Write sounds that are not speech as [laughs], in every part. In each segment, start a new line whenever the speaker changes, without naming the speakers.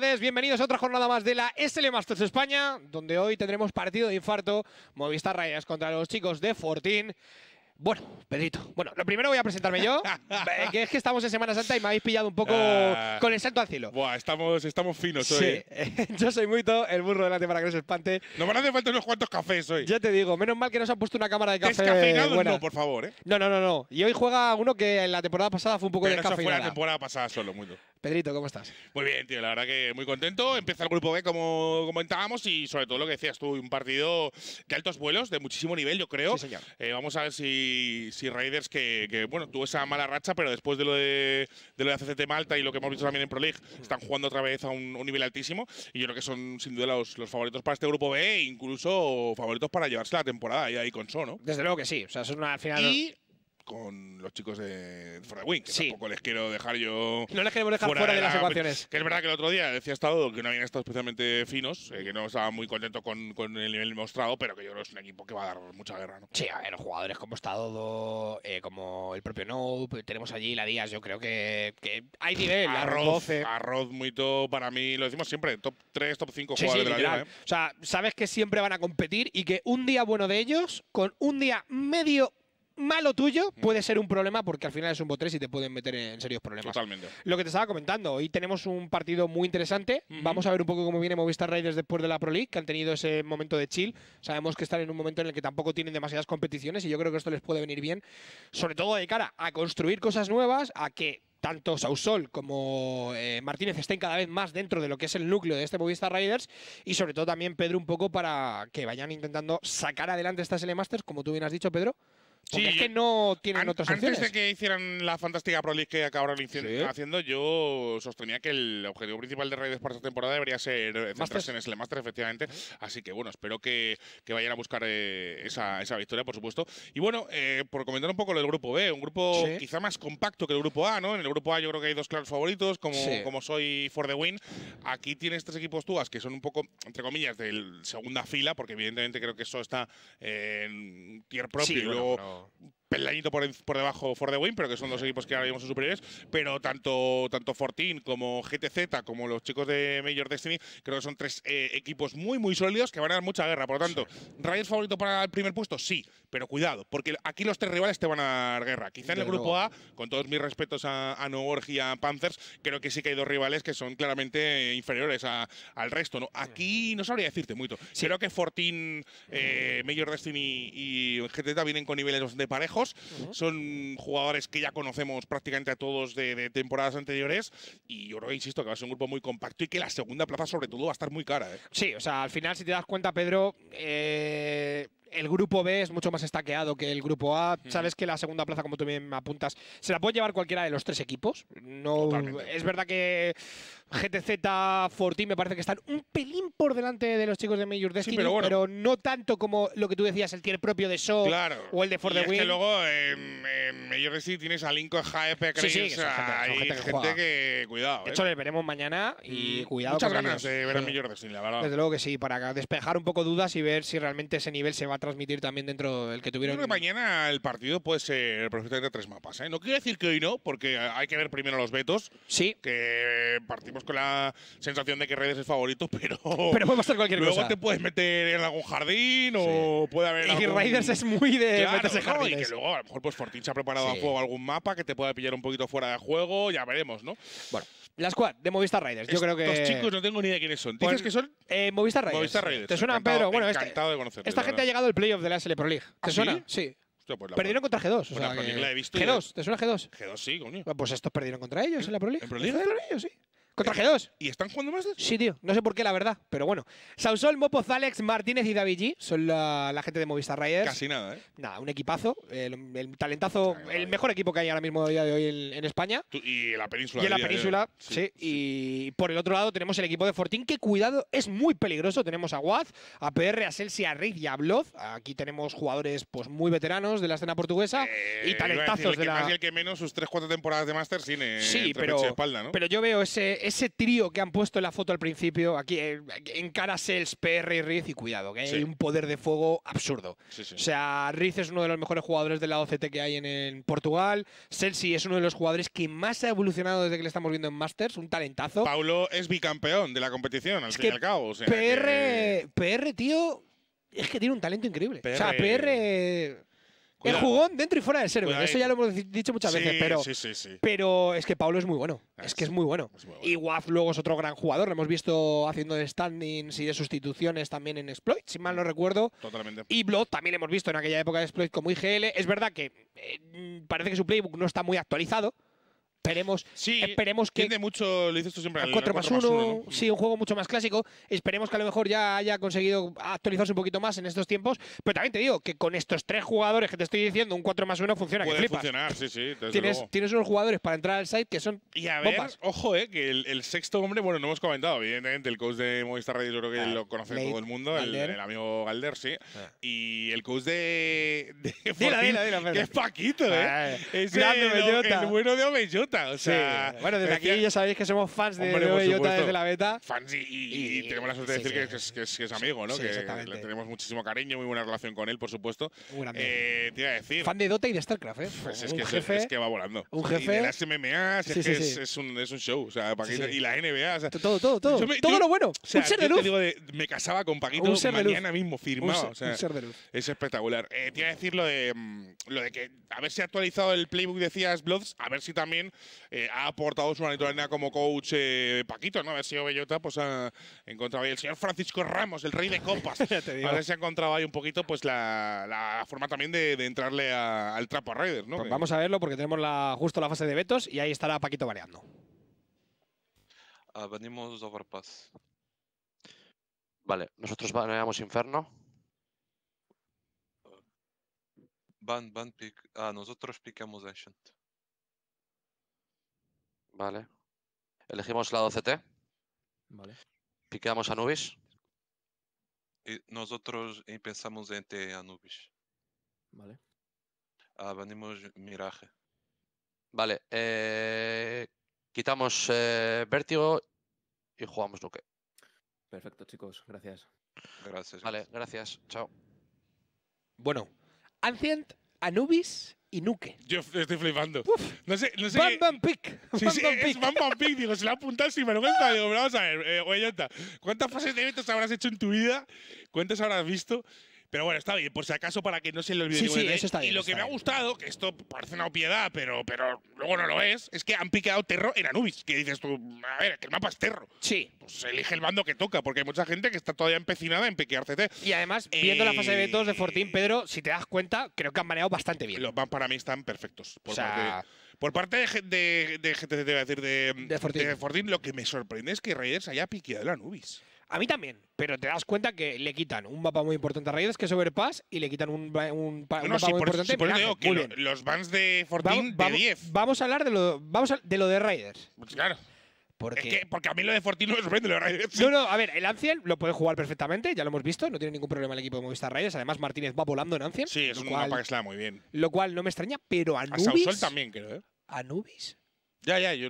tardes, bienvenidos a otra jornada más de la SL Masters España, donde hoy tendremos partido de infarto Movistar Raiders contra los chicos de Fortín. Bueno, Pedrito, bueno, lo primero voy a presentarme yo, [laughs] que es que estamos en Semana Santa y me habéis pillado un poco
Ah.
con el salto al cielo.
Buah, estamos, estamos finos hoy.
Sí, [laughs] yo soy Muito, el burro delante para que no se espante.
Nos van a hacer falta unos cuantos cafés hoy.
Ya te digo, menos mal que nos han puesto una cámara de café
Descafeinados
buena.
no, por favor, ¿eh?
No, no, no, no. Y hoy juega uno que en la temporada pasada fue un poco
Pero eso fue la temporada pasada solo, bien.
Pedrito, ¿cómo estás?
Muy bien, tío, la verdad que muy contento. Empieza el grupo B, como comentábamos, y sobre todo lo que decías tú, un partido de altos vuelos, de muchísimo nivel, yo creo.
Sí, señor.
Eh, vamos a ver si, si Raiders, que, que, bueno, tuvo esa mala racha, pero después de lo de, de lo de ACCT Malta y lo que hemos visto también en Pro League, están jugando otra vez a un, un nivel altísimo. Y yo creo que son sin duda los, los favoritos para este grupo B, e incluso favoritos para llevarse la temporada ahí, ahí con So, ¿no?
Desde luego que sí. O sea, son una, al final.
Y con los chicos de For the Win, que
Sí.
tampoco les quiero dejar yo
No les queremos dejar fuera, de, las
la-
ecuaciones.
Que es verdad que el otro día decía Estado que no habían estado especialmente finos, eh, que no estaba muy contento con, con el nivel mostrado, pero que yo creo que es un equipo que va a dar mucha guerra, ¿no?
Sí, a ver, los jugadores como está Dodo, eh, como el propio Nope, tenemos allí la Díaz, yo creo que, que hay nivel.
Arroz,
12.
Arroz muy top para mí, lo decimos siempre, top 3, top 5
Sí, sí,
jugadores de la liga. ¿eh?
O sea, sabes que siempre van a competir y que un día bueno de ellos, con un día medio malo tuyo,
Mm.
puede ser un problema porque al final es un bot 3 y te pueden meter en serios problemas.
Totalmente.
Lo que te estaba comentando, hoy tenemos un partido muy interesante. Vamos a ver un poco cómo viene Movistar Raiders después de la Pro League, que han tenido ese momento de chill. Sabemos que están en un momento en el que tampoco tienen demasiadas competiciones y yo creo que esto les puede venir bien, sobre todo de cara a construir cosas nuevas, a que tanto Sausol como eh, Martínez estén cada vez más dentro de lo que es el núcleo de este Movistar Raiders y sobre todo también Pedro un poco para que vayan intentando sacar adelante estas L Masters, como tú bien has dicho, Pedro. Porque
Sí,
es que no tienen
An-
otras
antes de que hicieran la fantástica Pro League que acabaron
Sí.
haciendo, yo sostenía que el objetivo principal de Raiders para esta temporada debería ser eh, centrarse en el Master, efectivamente. Así que bueno, espero que, que vayan a buscar eh, esa, esa victoria, por supuesto. Y bueno, eh, por comentar un poco lo del grupo B, un grupo
Sí.
quizá más compacto que el grupo A, ¿no? En el grupo A yo creo que hay dos claros favoritos, como, como soy For the Win. Aquí tienes tres equipos túas que son un poco, entre comillas, de segunda fila, porque evidentemente creo que eso está en tier propio y luego por, en- por debajo For the Win, pero que son dos equipos que ahora mismo son superiores. Pero tanto, tanto Fortin como GTZ, como los chicos de Major Destiny, creo que son tres eh, equipos muy, muy sólidos que van a dar mucha guerra. Por lo tanto, ¿Raiders favorito para el primer puesto? Sí, pero cuidado, porque aquí los tres rivales te van a dar guerra. Quizá en el grupo. A, con todos mis respetos a, a y a Panthers, creo que sí que hay dos rivales que son claramente inferiores a- al resto. ¿no? Aquí no sabría decirte mucho. Creo que Fortin, eh, Major Destiny y GTZ vienen con niveles bastante parejos. Son jugadores que ya conocemos prácticamente a todos de, de temporadas anteriores. Y yo creo, insisto, que va a ser un grupo muy compacto y que la segunda plaza, sobre todo, va a estar muy cara. ¿eh?
Sí, o sea, al final, si te das cuenta, Pedro, eh, el grupo B es mucho más estaqueado que el grupo A. Sabes que la segunda plaza, como tú bien me apuntas, se la puede llevar cualquiera de los tres equipos. No,
Totalmente.
es verdad que GTZ, Fortín me parece que están un pelín por delante de los chicos de Major Destiny,
pero bueno.
no tanto como lo que tú decías, el tier propio de
Claro.
o el de For
y
the
es
Win.
que luego en, en Major Destiny tienes a Lincoln, JF,
Sí, sí, gente- son
hay
gente que
gente,
juega.
que, cuidado.
de
¿eh?
hecho, les veremos mañana y
Mm,
cuidado
Muchas
con
ganas
ellos.
de ver a. Major Destiny, la verdad.
Desde luego que sí, para despejar un poco dudas y ver si realmente ese nivel se va a transmitir también dentro del que
Yo
tuvieron.
creo que mañana el partido puede ser perfectamente tres mapas. ¿eh? No quiero decir que hoy no, porque hay que ver primero los vetos,
Sí,
que partimos con la sensación de que Redes es favorito, [laughs] pero, [laughs]
pero puede pasar cualquier
luego
cosa.
te puedes meter en algún jardín o puede haber
Y
algún...
Raiders es muy de
Claro,
meterse
no, y que luego a lo mejor pues Fortin se ha preparado
Sí.
a fuego algún mapa que te pueda pillar un poquito fuera de juego, ya veremos, ¿no?
Bueno, la squad de Movistar Raiders. Yo creo que.
Estos chicos no tengo ni idea quiénes son.
Pues,
Dices que son
eh, Movistar Raiders.
Movistar Raiders.
¿Te suena, Pedro? Bueno, este-
encantado de conocerte,
esta
la
gente ha llegado al playoff de la SL Pro League. ¿Te
¿Ah, sí?
suena? Sí.
Hostia, pues la
Perdieron contra G2. o
pues la
sea
Pro League
que-
la he visto y-
G2, ¿te suena G2?
G2 sí, coño.
Pues estos perdieron contra ellos en la Pro League.
¿En Pro League?
Perdieron ellos, sí. Contra G2.
¿Y están jugando más?
Sí, tío. No sé por qué, la verdad. Pero bueno. Sausol, Mopoz, Alex, Martínez y David G son la, la gente de Movistar Riders.
Casi nada, ¿eh?
Nada, un equipazo. El, el talentazo,
Ay,
el
vaya.
mejor equipo que hay ahora mismo a día de hoy en, en España.
Tú- y en la península.
Y en la península, sí, Y por el otro lado tenemos el equipo de Fortín, que cuidado, es muy peligroso. Tenemos a Waz, a PR, a Celsi, a Riz y a Bloz. Aquí tenemos jugadores pues muy veteranos de la escena portuguesa
Eh,
y
decir,
talentazos de la.
más y el que menos, sus 3-4 temporadas de Masters tiene
Sí, pero,
espalda, ¿no?
pero yo veo ese, ese trío que han puesto en la foto al principio, aquí eh, en cara Sels, PR y Riz, y cuidado, que
Sí.
hay un poder de fuego absurdo.
sí, sí.
O sea, Riz es uno de los mejores jugadores del lado OCT que hay en, en Portugal. Celsi es uno de los jugadores que más ha evolucionado desde que le estamos viendo en Masters, un talentazo.
Paulo es bicampeón de la competición, al
Es
fin
que
y al cabo. o sea, que-
PR, PR, tío, es que tiene un talento increíble. O sea,
PR
el jugón dentro y fuera del server. Eso ya lo hemos dic- dicho muchas
sí,
veces, pero,
Sí, sí, sí.
pero es que Pablo es muy bueno. Es que es muy bueno.
Es muy bueno.
Y Waf luego es otro gran jugador. Lo hemos visto haciendo de standings y de sustituciones también en Exploit, si mal no recuerdo.
Totalmente.
Y Blood también lo hemos visto en aquella época de Exploit como IGL. Es verdad que eh, mm, parece que su playbook no está muy actualizado. Esperemos,
Sí,
esperemos que
tiende mucho, lo dices tú siempre,
al
al
4 más 1,
uno, ¿no?
sí, un juego mucho más clásico. Esperemos que a lo mejor ya haya conseguido actualizarse un poquito más en estos tiempos. Pero también te digo que con estos tres jugadores que te estoy diciendo, un 4 más 1 funciona, que
Puede
flipas.
funcionar, sí, sí,
Tienes,
luego.
tienes unos jugadores para entrar al site que son
Y a ver,
bombas.
ojo, eh, que el, el sexto hombre, bueno, no hemos comentado, evidentemente, el coach de Movistar Radio yo creo que
Claro,
lo conoce
Blade,
todo el mundo, el, el amigo Galder, sí.
Ah.
Y el coach de, de
Dilo,
Fortín,
dilo, dilo,
que es Paquito, ¿eh?
Ah,
Es el, el bueno de Omeyota, o
Sí.
sea…
Bueno, desde aquí
decía-
ya sabéis que somos fans de,
Hombre,
de Bellota
supuesto.
desde la beta.
fans y, y-
Y-
y tenemos la suerte de
sí,
decir
sí.
que, es, que es- que es amigo, ¿no?
Sí,
que le tenemos muchísimo cariño, muy buena relación con él, por supuesto.
Muy grande.
Eh, te iba a decir…
Fan de Dota y de StarCraft, ¿eh?
Pues es
un
que,
jefe.
es que va volando.
un
Y
jefe-
de las MMA, si
Sí,
es,
sí,
que
sí.
es, un, es un show. O sea, Paquito,
sí.
Y la NBA. O sea,
Todo, todo, todo.
me-
todo
yo-
lo bueno.
o sea,
un ser de
te
luz.
digo, de- me casaba con Paquito
Un
mañana mismo
Un
firmado. o
un ser de luz.
es espectacular. Eh, te iba a decir lo de, mm, lo de que a ver si ha actualizado el playbook, decías Bloods, a ver si también eh, ha aportado su granito de arena como coach eh, Paquito, ¿no? A ver si Bellota pues, ha encontrado ahí el señor Francisco Ramos, el rey de copas. [laughs] A ver si ha encontrado ahí un poito pues la, la forma también de, de entrarle a- al trapo a Raiders, ¿no?
Pues vamos a verlo porque tenemos la, justo la fase de vetos y ahí estará Paquito variando.
Ah, venimos overpass.
Vale, nosotros baneamos Inferno.
Van, van pick. Ah, nosotros piquemos Ancient.
Vale. Elegimos lado CT.
Vale.
Piqueamos Anubis.
Y nosotros empezamos entre Anubis.
Vale.
Ah, venimos Miraje.
Vale. eh, quitamos eh, Vértigo y jugamos Nuke.
Perfecto, chicos. Gracias.
Gracias.
Vale, gracias. Chao.
Bueno, Ancient, Anubis y Nuke.
Yo estoy flipando. No sé, no sé.
Bam Bam Pick.
Sí, sí,
Bam
es. Bam Bam Pick. Digo, se la ha apuntado sin vergüenza. Digo, pero vamos a ver, eh, Guayota, ¿cuántas fases de eventos habrás hecho en tu vida? ¿Cuántas habrás visto? Pero bueno, está bien, por si acaso, para que no se le olvide
Sí, sí, eso está bien,
Y lo que me ha gustado, que esto parece una obviedad, pero, pero luego no lo es, es que han piqueado Terro en Anubis. Que dices tú, a ver, que el mapa es Terro.
Sí.
Pues elige el bando que toca, porque hay mucha gente que está todavía empecinada en piquear CT.
Y además, viendo la fase de vetos de
Eh,
Fortín, Pedro, si te das cuenta, creo que han manejado bastante bien.
Los van para mí están perfectos. Por
o sea,
parte, por parte de, de, de GTC, te voy a decir, de,
De Fortín.
de Fortín, lo que me sorprende es que Raiders haya piqueado el Anubis.
A mí también. Pero te das cuenta que le quitan un mapa muy importante a Raiders, que es Overpass, y le quitan un, un, un
No,
mapa muy
por,
importante.
por digo que
muy
lo-
bien.
los bans de Fortín de
vamos-
10.
vamos a hablar de lo, vamos a- de lo de Raiders.
Pues claro.
Porque
Es que, porque a mí lo de Fortín no me sorprende, lo de Raiders.
No, no, a ver, el Ancien lo puede jugar perfectamente, ya lo hemos visto, no tiene ningún problema el equipo de Movistar Raiders. Además, Martínez va volando en Ancien.
Sí, es un
cual,
mapa que se le da muy bien.
Lo cual no me extraña, pero
A
Anubis.
Sausol también, creo, ¿eh?
Anubis.
Ya, ya, yo.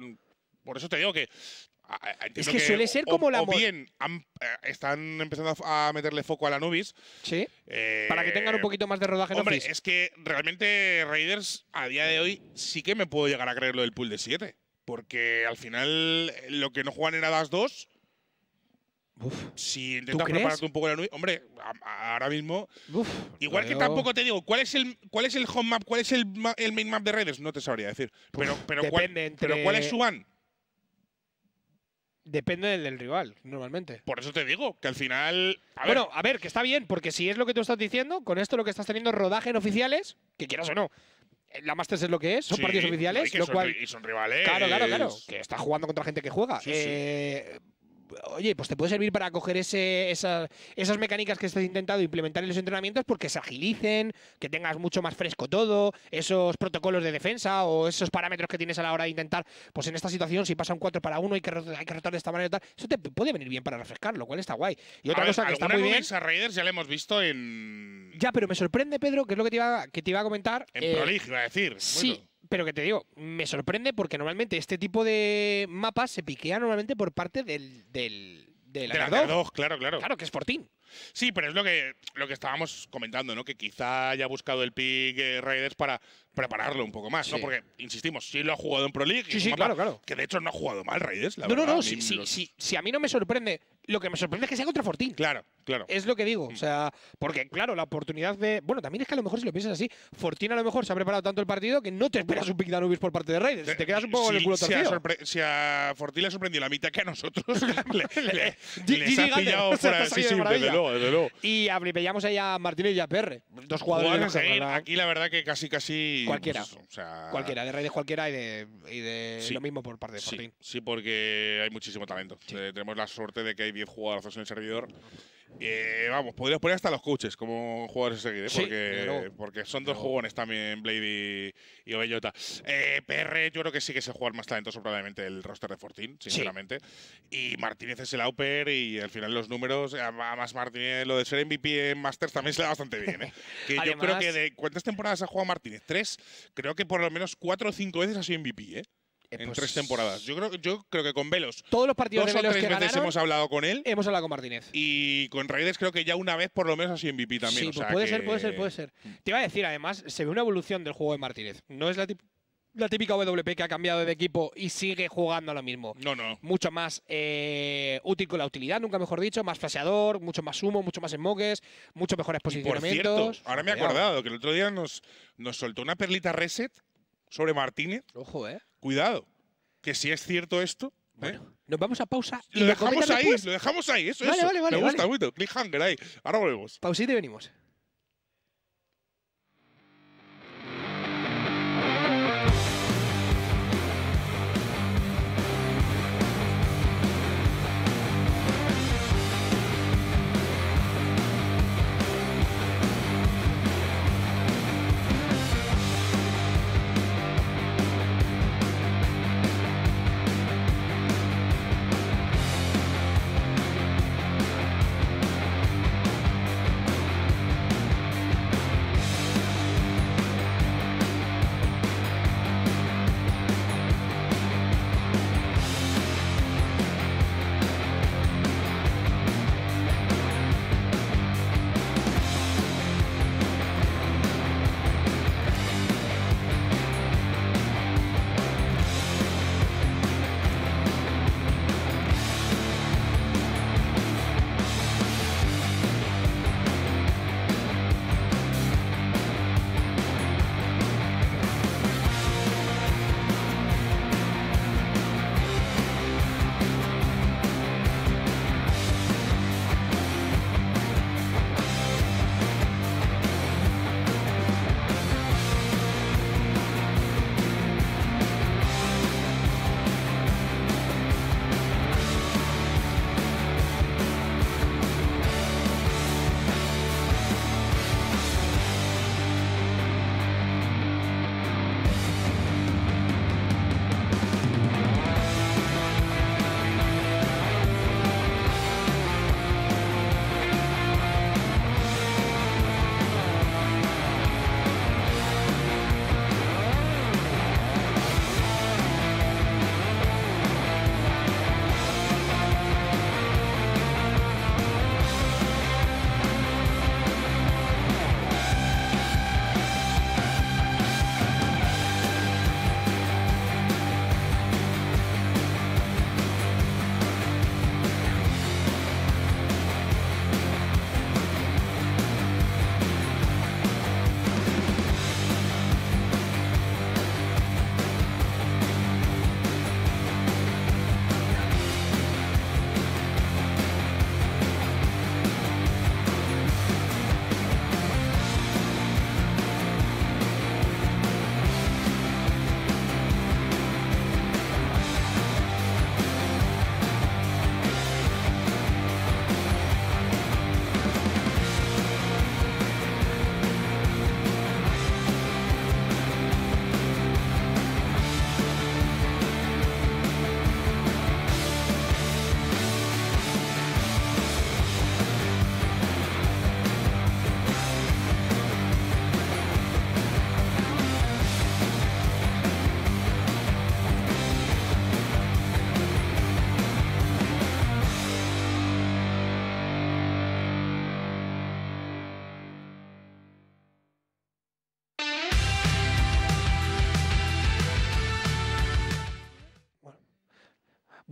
Por eso te digo que. A- a- entiendo
que suele ser como
o,
la
O bien han- eh, están empezando a, a meterle foco al Anubis.
Sí.
eh,
Para que tengan un poquito más de rodaje en
Hombre,
Office.
es que realmente Raiders a día de hoy sí que me puedo llegar a creer lo del pool de 7. Porque al final eh, lo que no juegan en Hadas 2,
Uf,
si intentas prepararte un poco la nube, hombre, a- a- ahora mismo.
uf,
Igual que tampoco te digo, ¿cuál es el cuál es el home map? ¿Cuál es el, el main map de Raiders? No te sabría decir. Pero, pero, ¿cuál, pero ¿cuál es su ban?
Depende del, del rival, normalmente.
Por eso te digo, que al final. A ver,
bueno, a ver, que está bien, porque si es lo que tú estás diciendo, con esto lo que estás teniendo es rodaje en oficiales, que quieras o no. eh, La Masters es lo que es, son
sí,
partidos
y
oficiales, lo
son
cual.
y son rivales.
Claro, claro, claro. Que está jugando contra gente que juega.
Sí, sí.
Oye, pues te puede servir para coger ese, esa- esas mecánicas que estás intentando implementar en los entrenamientos porque se agilicen, que tengas mucho más fresco todo, esos protocolos de defensa o esos parámetros que tienes a la hora de intentar, pues en esta situación, si pasa un 4 para 1 hay que, hay que rotar de esta manera y tal, eso te puede venir bien para refrescar, lo cual está guay. Y otra
A ver,
cosa que está muy bien.
a Raiders ya la hemos visto en.
Ya, pero me sorprende, Pedro, que es lo que te iba, que te iba a comentar.
En
eh,
Pro League, iba a decir.
Sí,
Bueno,
pero que te digo, me sorprende porque normalmente este tipo de mapas se piquea normalmente por parte del, del, del underdog.
underdog, claro, claro.
Claro, que es Fortín.
Sí, pero es lo que, lo que estábamos comentando, ¿no? Que quizá haya buscado el pick eh, Raiders para prepararlo un poco más, ¿no? Porque, insistimos, sí lo ha jugado en Pro League.
Sí, sí, claro, claro.
Que de hecho no ha jugado mal Raiders, la
No, no,
verdad.
no.
Ni
Si, si-
los-
si- si a mí no me sorprende, lo que me sorprende es que sea contra Fortín.
Claro, claro.
Es lo que digo. O sea, porque, claro, la oportunidad de. Bueno, también es que a lo mejor si lo piensas así, Fortín a lo mejor se ha preparado tanto el partido que no te esperas un pick de Anubis por parte de Raiders. Te quedas un poco con el culo torcido.
si a Fortín le ha sorprendido la mitad que a nosotros, [laughs] le, les ha pillado [laughs] fuera. Sí, sí, desde luego, desde luego.
Y veíamos ahí a Martínez y a PR. Dos jugadores de
aquí la verdad que casi, casi.
Cualquiera.
pues
Cualquiera, de Raiders cualquiera y de, lo mismo por parte de Fortín.
sí, porque hay muchísimo talento. Eh, tenemos la suerte de que hay 10 jugadores en el servidor. Eh, vamos, podrías poner hasta los coaches como jugadores a seguir, ¿eh?
Sí,
porque, porque son dos jugones también, Blade y, y Obellota. Eh, PR, yo creo que sí que es el jugador más talentoso probablemente del roster de Fortín, sinceramente. Y Martínez es el Auper y al final los números, además Martínez, lo de ser MVP en Masters también se da bastante bien. ¿eh? [laughs] Que yo creo
Además-
que de cuántas temporadas ha jugado Martínez, tres, creo que por lo menos cuatro o cinco veces ha sido MVP, ¿eh?
Eh,
en
pues,
tres temporadas. Yo creo, yo creo que con Velos
Todos los partidos
dos
de
o
Velos
tres
que
veces
ganaron,
hemos hablado con él
hemos hablado con Martínez.
y con Raiders creo que ya una vez por lo menos ha sido MVP también.
sí,
o
pues
sea
puede
que-
ser, puede ser, puede ser. Te iba a decir, además, se ve una evolución del juego de Martínez. No es la, tip- la típica WP que ha cambiado de equipo y sigue jugando a lo mismo.
No, no.
Mucho más eh, útil con la utilidad, nunca mejor dicho, más flaseador, mucho más humo, mucho más smokes, mucho mejores
Y por cierto,
posicionamientos.
ahora me he acordado que el otro día nos, nos soltó una perlita reset sobre Martínez.
Ojo, eh.
Cuidado, que si es cierto esto. ¿eh?
Bueno, nos vamos a pausa y
Lo dejamos ahí,
después.
lo dejamos ahí, eso,
Vale,
eso.
vale, vale,
me gusta mucho, cliffhanger ahí. Ahora volvemos.
Pausita y venimos.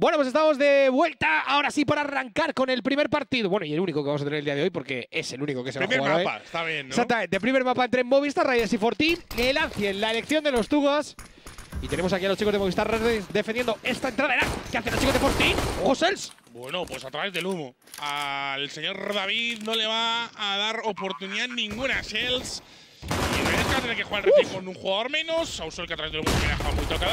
Bueno, pues estamos de vuelta ahora sí para arrancar con el primer partido. Bueno, y el único que vamos a tener el día de hoy porque es el único que se va a
Primer
jugar hoy.
mapa, está bien, ¿no?
Exactamente, primer mapa entre Movistar Raiders y Fortín. El Ancien, la elección de los Tugas. Y tenemos aquí a los chicos de Movistar Raiders defendiendo esta entrada. ¿Qué hacen los chicos de Fortín? ¡Oh, Sels!
Bueno, pues a través del humo. Al señor David no le va a dar oportunidad ninguna a Shells. Y Reyes que va a tener que jugar recién con un jugador menos. Sausol que a través del humo viene a muy tocado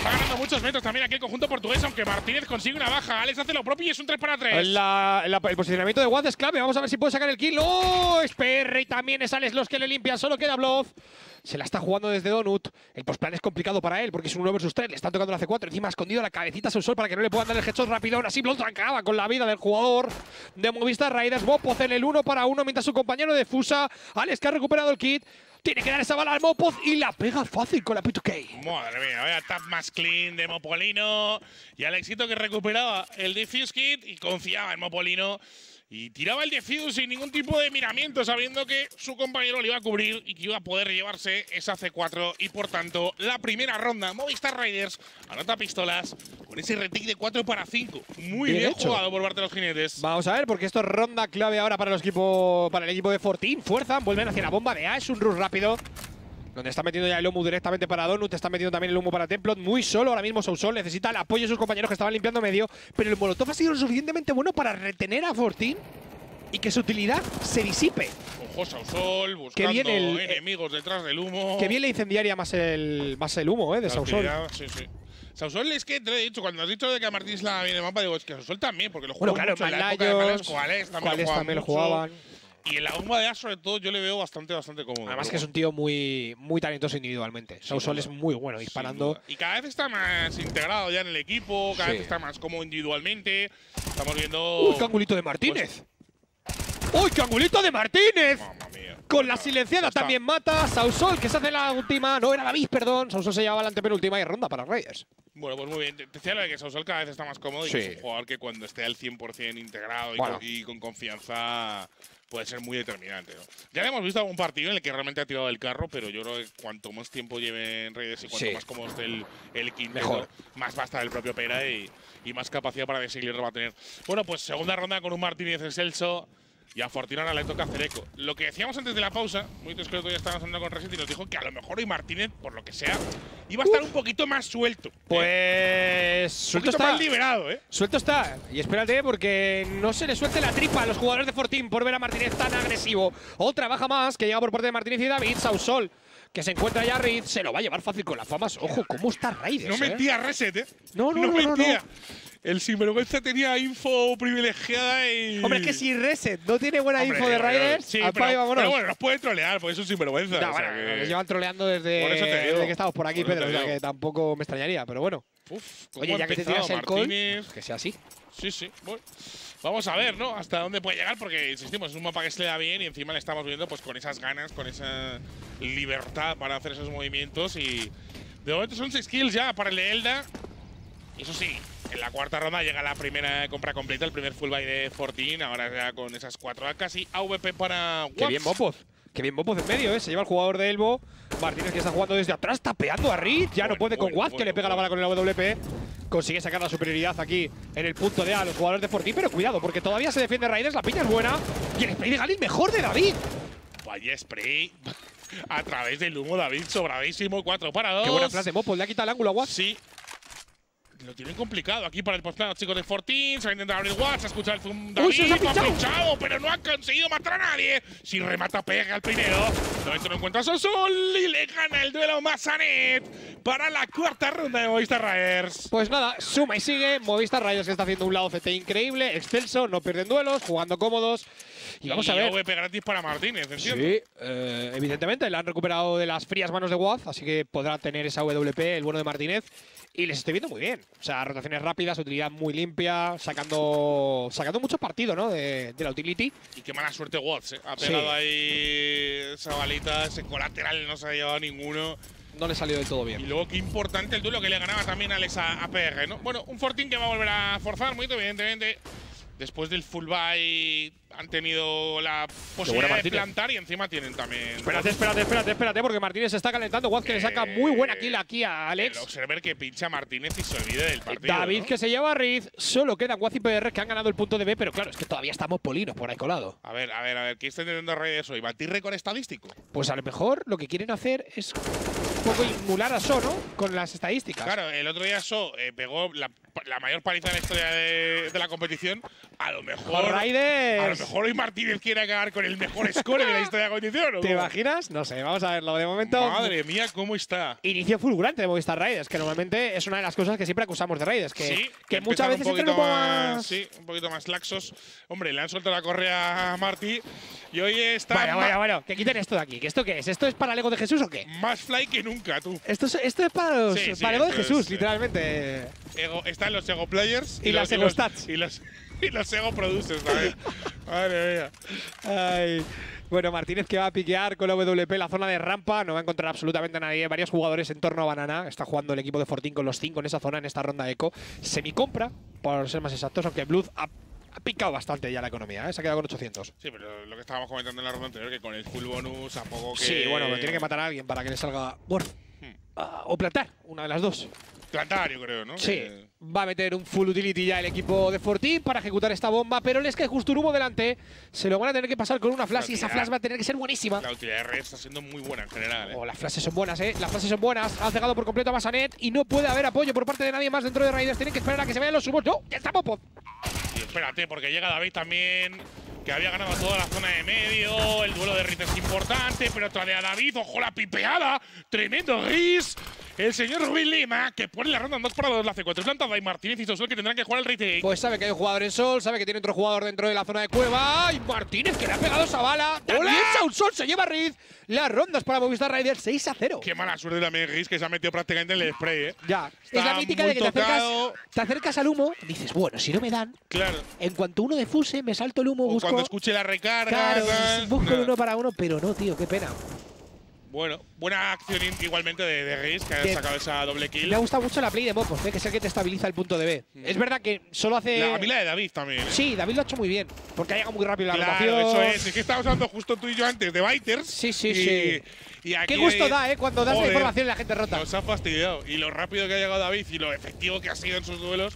a Gais. Está ganando muchos metros también aquí el conjunto portugués, aunque Martínez consigue una baja. Alex hace lo propio y es un 3 para 3.
La- la- el posicionamiento de Watt es clave. Vamos a ver si puede sacar el kill. ¡Oh! Es PR y también es Alex los que le limpian. Solo queda Bluff. Se la está jugando desde Donut. El postplan es complicado para él porque es un 1 versus 3. Le está tocando la C4. Encima ha escondido la cabecita a su sol para que no le puedan dar el headshot rápido. Ahora sí, Bluff acaba con la vida del jugador de Movistar Raiders. Mopoz en el 1 para 1 mientras su compañero de Fusa, Alex, que ha recuperado el kit. Tiene que dar esa bala al Mopoz y la pega fácil con la P2K.
Madre mía, vaya tap más clean de Mopolino. Y Alexito que recuperaba el defuse kit y confiaba en Mopolino. Y tiraba el defuse sin ningún tipo de miramiento, sabiendo que su compañero le iba a cubrir y que iba a poder llevarse esa C4. Y por tanto, la primera ronda, Movistar Raiders anota pistolas con ese retic de 4 para 5. Muy
Bien
bien, jugado por parte de los jinetes.
Vamos a ver, porque esto es ronda clave ahora para, los equipo, para el equipo de Fortín. Fuerzan, vuelven hacia la bomba de A. Es un rush rápido. Donde está metiendo ya el humo directamente para Donut, está metiendo también el humo para Templot. Muy solo ahora mismo Sousol. Necesita el apoyo de sus compañeros que estaban limpiando medio. Pero el Molotov ha sido lo suficientemente bueno para retener a Fortín y que su utilidad se disipe.
Ojo, Sausol, buscando
bien el-
enemigos detrás del humo.
Que bien la incendiaria más el, más el humo eh, de Sausol.
utilidad, Sí, sí. Sausol es que te lo he dicho, cuando has dicho de que a Martins la viene mapa, digo, es que Sausol también, porque lo
Bueno,
jugó
claro,
mucho en la época de
Malayos,
Malayos, Coales también, lo,
también lo
jugaba
jugaban.
Y en la bomba de A, sobre todo, yo le veo bastante, bastante cómodo.
Además que es un tío muy, muy talentoso individualmente. Sausol es muy bueno disparando.
Y cada vez está más integrado ya en el equipo, cada
Sí.
vez está más cómodo individualmente. Estamos viendo.
¡Uy, qué angulito de Martínez! ¡Uy, qué angulito de Martínez!
Mamma mía.
Con la silenciada
está.
también mata. Sausol, que se hace la última. No, era David, perdón. Sausol se llevaba la antepenúltima y ronda para Raiders.
Bueno, pues muy bien. Te decía lo de que Sausol cada vez está más cómodo y es un jugador que cuando esté al 100% integrado y,
Bueno.
con, y con confianza puede ser muy determinante. ¿no? Ya le hemos visto algún partido en el que realmente ha tirado el carro, pero yo creo que cuanto más tiempo lleve en Raiders y cuanto
Sí.
más cómodo esté el, el quinteto,
Mejor.
más va a estar el propio Pera y, y más capacidad para decidirlo va a tener. Bueno, pues segunda ronda con un Martínez Excelso. Y a Fortuna ahora le toca hacer eco. Lo que decíamos antes de la pausa, muy discreto ya estábamos hablando con Reset y nos dijo que a lo mejor hoy Martínez, por lo que sea, iba a estar un poquito más suelto. ¿eh?
Pues.
un
Suelto
poquito
está.
más liberado, ¿eh?
Suelto está. Y espérate, porque no se le suelte la tripa a los jugadores de Fortín por ver a Martínez tan agresivo. Otra baja más que llega por parte de Martínez y David. Sausol, que se encuentra ya Riz, se lo va a llevar fácil con las famas. Ojo, cómo está Raiders.
No
eh?
mentía Reset, ¿eh?
No, no, no, no,
mentía. El sinvergüenza tenía info privilegiada y.
Hombre, es que si Reset no tiene buena
Hombre,
info de Raiders,
Sí, pero, pero bueno, nos puede trolear, porque es un sinvergüenza.
No,
o sea
bueno,
que-
nos llevan troleando desde, desde que estamos por aquí,
Por
Pedro. O sea que tampoco me extrañaría, pero bueno.
Uf,
Oye, ya que te tiras el call,
Martínez.
que sea así.
Sí, sí. Bueno, vamos a ver, ¿no? Hasta dónde puede llegar, porque insistimos, es un mapa que se le da bien y encima le estamos viendo pues con esas ganas, con esa libertad para hacer esos movimientos y de momento son 6 kills ya para el de Elda. Eso sí, en la cuarta ronda llega la primera compra completa, el primer full buy de Fortin, ahora ya con esas 4 AKs y AVP para
Qué bien
Watts.
Mopoz. Qué bien Mopoz en medio, ¿eh? Se lleva el jugador de Elbo. Martínez que está jugando desde atrás, tapeando a Reed. Ya no
Bueno,
puede con
bueno,
Watt, que le pega la bala con el WP. Consigue sacar la superioridad aquí en el punto de A a los jugadores de Fortín. Pero cuidado, porque todavía se defiende Raiders. La piña es buena. Y el spray de Galil mejor de David.
Vaya spray [laughs] a través del humo, David, sobradísimo, 4 para 2.
Qué buena flash de Mopoz. Le ha quitado el ángulo a Watt.
Sí. Lo tienen complicado aquí para el postplano, chicos de Fortin. Se va a intentar abrir Watts, ha escuchado el zoom David.
ha pinchado.
pinchado, pero no ha conseguido matar a nadie. Si remata, pega al primero. No encuentra a Sosol y le gana el duelo Massanet para la cuarta ronda de Movistar Raiders.
Pues nada, suma y sigue. Movistar Raiders que está haciendo un lado CT increíble, excelso, no pierden duelos, jugando cómodos. Y vamos a ver.
AVP gratis para Martínez.
Sí, eh, evidentemente, le han recuperado de las frías manos de Waz, así que podrá tener esa WP, el bueno de Martínez. Y les estoy viendo muy bien. O sea, rotaciones rápidas, utilidad muy limpia, sacando sacando mucho partido ¿no? de, de la utility.
Y qué mala suerte Watts, ¿eh? Ha
Sí.
pegado ahí esa balita, ese colateral, no se ha llevado ninguno.
No le salió del todo
Y
bien.
luego qué importante el duelo que le ganaba también Alex a APR, ¿no? Bueno, un Fortin que va a volver a forzar muy evidentemente. Después del full buy han tenido la posibilidad de plantar y encima tienen también.
Espérate, espérate, espérate, espérate, porque Martínez se está calentando. Waz que le saca muy buena kill aquí a
El
Alex.
observer que pincha a Martínez y se olvide del partido.
David
¿no?
que se lleva a Riz. Solo quedan Waz y PR que han ganado el punto de B, pero claro, es que todavía estamos polinos por ahí colado.
A ver, a ver, a ver, ¿qué está intentando Reyes hoy? ¿Batir récord estadístico?
Pues a lo mejor lo que quieren hacer es un poco emular a So, ¿no? Con las estadísticas.
Claro, el otro día So eh, pegó la, la mayor paliza de la historia de, de la competición. A lo mejor. A lo mejor hoy Martínez quiere acabar con el mejor score de la historia de la competición. ¿o
¿Te imaginas? No sé, vamos a verlo. De momento,
Madre mía, ¿cómo está?
inicio fulgurante de Movistar Raiders, que normalmente es una de las cosas que siempre acusamos de Raiders, que,
sí,
que muchas veces
un poquito
un poco
más,
más…
Sí, un poquito más laxos. Hombre, le han soltado la correa a Martí y hoy está
Bueno, bueno, bueno, que quiten esto de aquí. ¿Que ¿Esto qué es? ¿Esto es para el ego de Jesús o qué?
más fly que nunca, tú.
Esto es, esto es para, los,
Sí, sí,
para el ego de Jesús,
es, eh,
literalmente.
Ego, están los Ego Players
Y las
los-
Ego Stats.
Y los, [laughs] y los Ego Producers también. [laughs] Madre mía.
Ay. Bueno, Martínez que va a piquear con la WP la zona de rampa. No va a encontrar absolutamente a nadie. Varios jugadores en torno a Banana. Está jugando el equipo de Fortín con los cinco en esa zona, en esta ronda eco. Semicompra, por ser más exactos, aunque Blood ha, ha picado bastante ya la economía. ¿eh? Se ha quedado con 800.
Sí, pero lo que estábamos comentando en la ronda anterior, que con el full bonus tampoco que.
Sí, bueno, pero tiene que matar a alguien para que le salga worth.
Hmm.
Ah, o plantar, una de las dos.
Plantar, yo creo, ¿no?
Sí,
Que-
va a meter un full utility ya el equipo de Fortín para ejecutar esta bomba, pero les cae justo un humo delante. Se lo van a tener que pasar con una flash y esa flash va a tener que ser buenísima.
La utilidad de red está siendo muy buena en general, ¿eh?
Oh, las frases son buenas, ¿eh? Las frases son buenas. Han cegado por completo a Basanet y no puede haber apoyo por parte de nadie más dentro de Raiders. Tienen que esperar a que se vayan los subos. ¡No! ¡Ya está Popov!
Y espérate, porque llega David también, que había ganado toda la zona de medio. El duelo de Riz es importante, pero trae a David. ¡Ojo la pipeada! ¡Tremendo Riz! El señor Rubén Lima, que pone la ronda en 2 para 2, la hace 4 plantas. Y Martínez y Sosol, que tendrán que jugar el retake.
Pues sabe que hay un jugador en sol, sabe que tiene otro jugador dentro de la zona de cueva. ¡Ay, Martínez que le ha pegado esa bala! ¡También Saúl se lleva a Riz! Las rondas para Movistar Raiders 6 a 0.
Qué mala suerte también Riz, que se ha metido prácticamente en el spray, ¿eh?
Ya,
Está
es la mítica de que te acercas, te acercas al humo, dices, bueno, si no me dan,
Claro.
en cuanto uno defuse, me salto el humo,
O
busco.
cuando escuche la recarga.
Claro, busco el
nada.
uno para uno, pero no, tío, qué pena.
Bueno, buena acción igualmente de, de Riz, que ha sacado esa doble kill.
Me ha gustado mucho la play de Mopos, ¿eh? que es el que te estabiliza el punto de B. Es verdad que solo hace.
La, a mí la de David también. ¿eh?
Sí, David lo ha hecho muy bien, porque ha llegado muy rápido la
Claro,
rotación.
eso es. Es que estábamos hablando justo tú y yo antes de Biters.
Sí, sí,
y,
sí.
Y aquí
Qué gusto da, ¿eh? Cuando das la información y la gente rota.
Nos ha fastidiado. Y lo rápido que ha llegado David y lo efectivo que ha sido en sus duelos.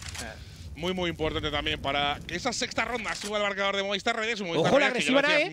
Muy, muy importante también para que esa sexta ronda suba al marcador de Movistar un Movistar
Ojo la
ya lo
agresiva,
decías
¿eh?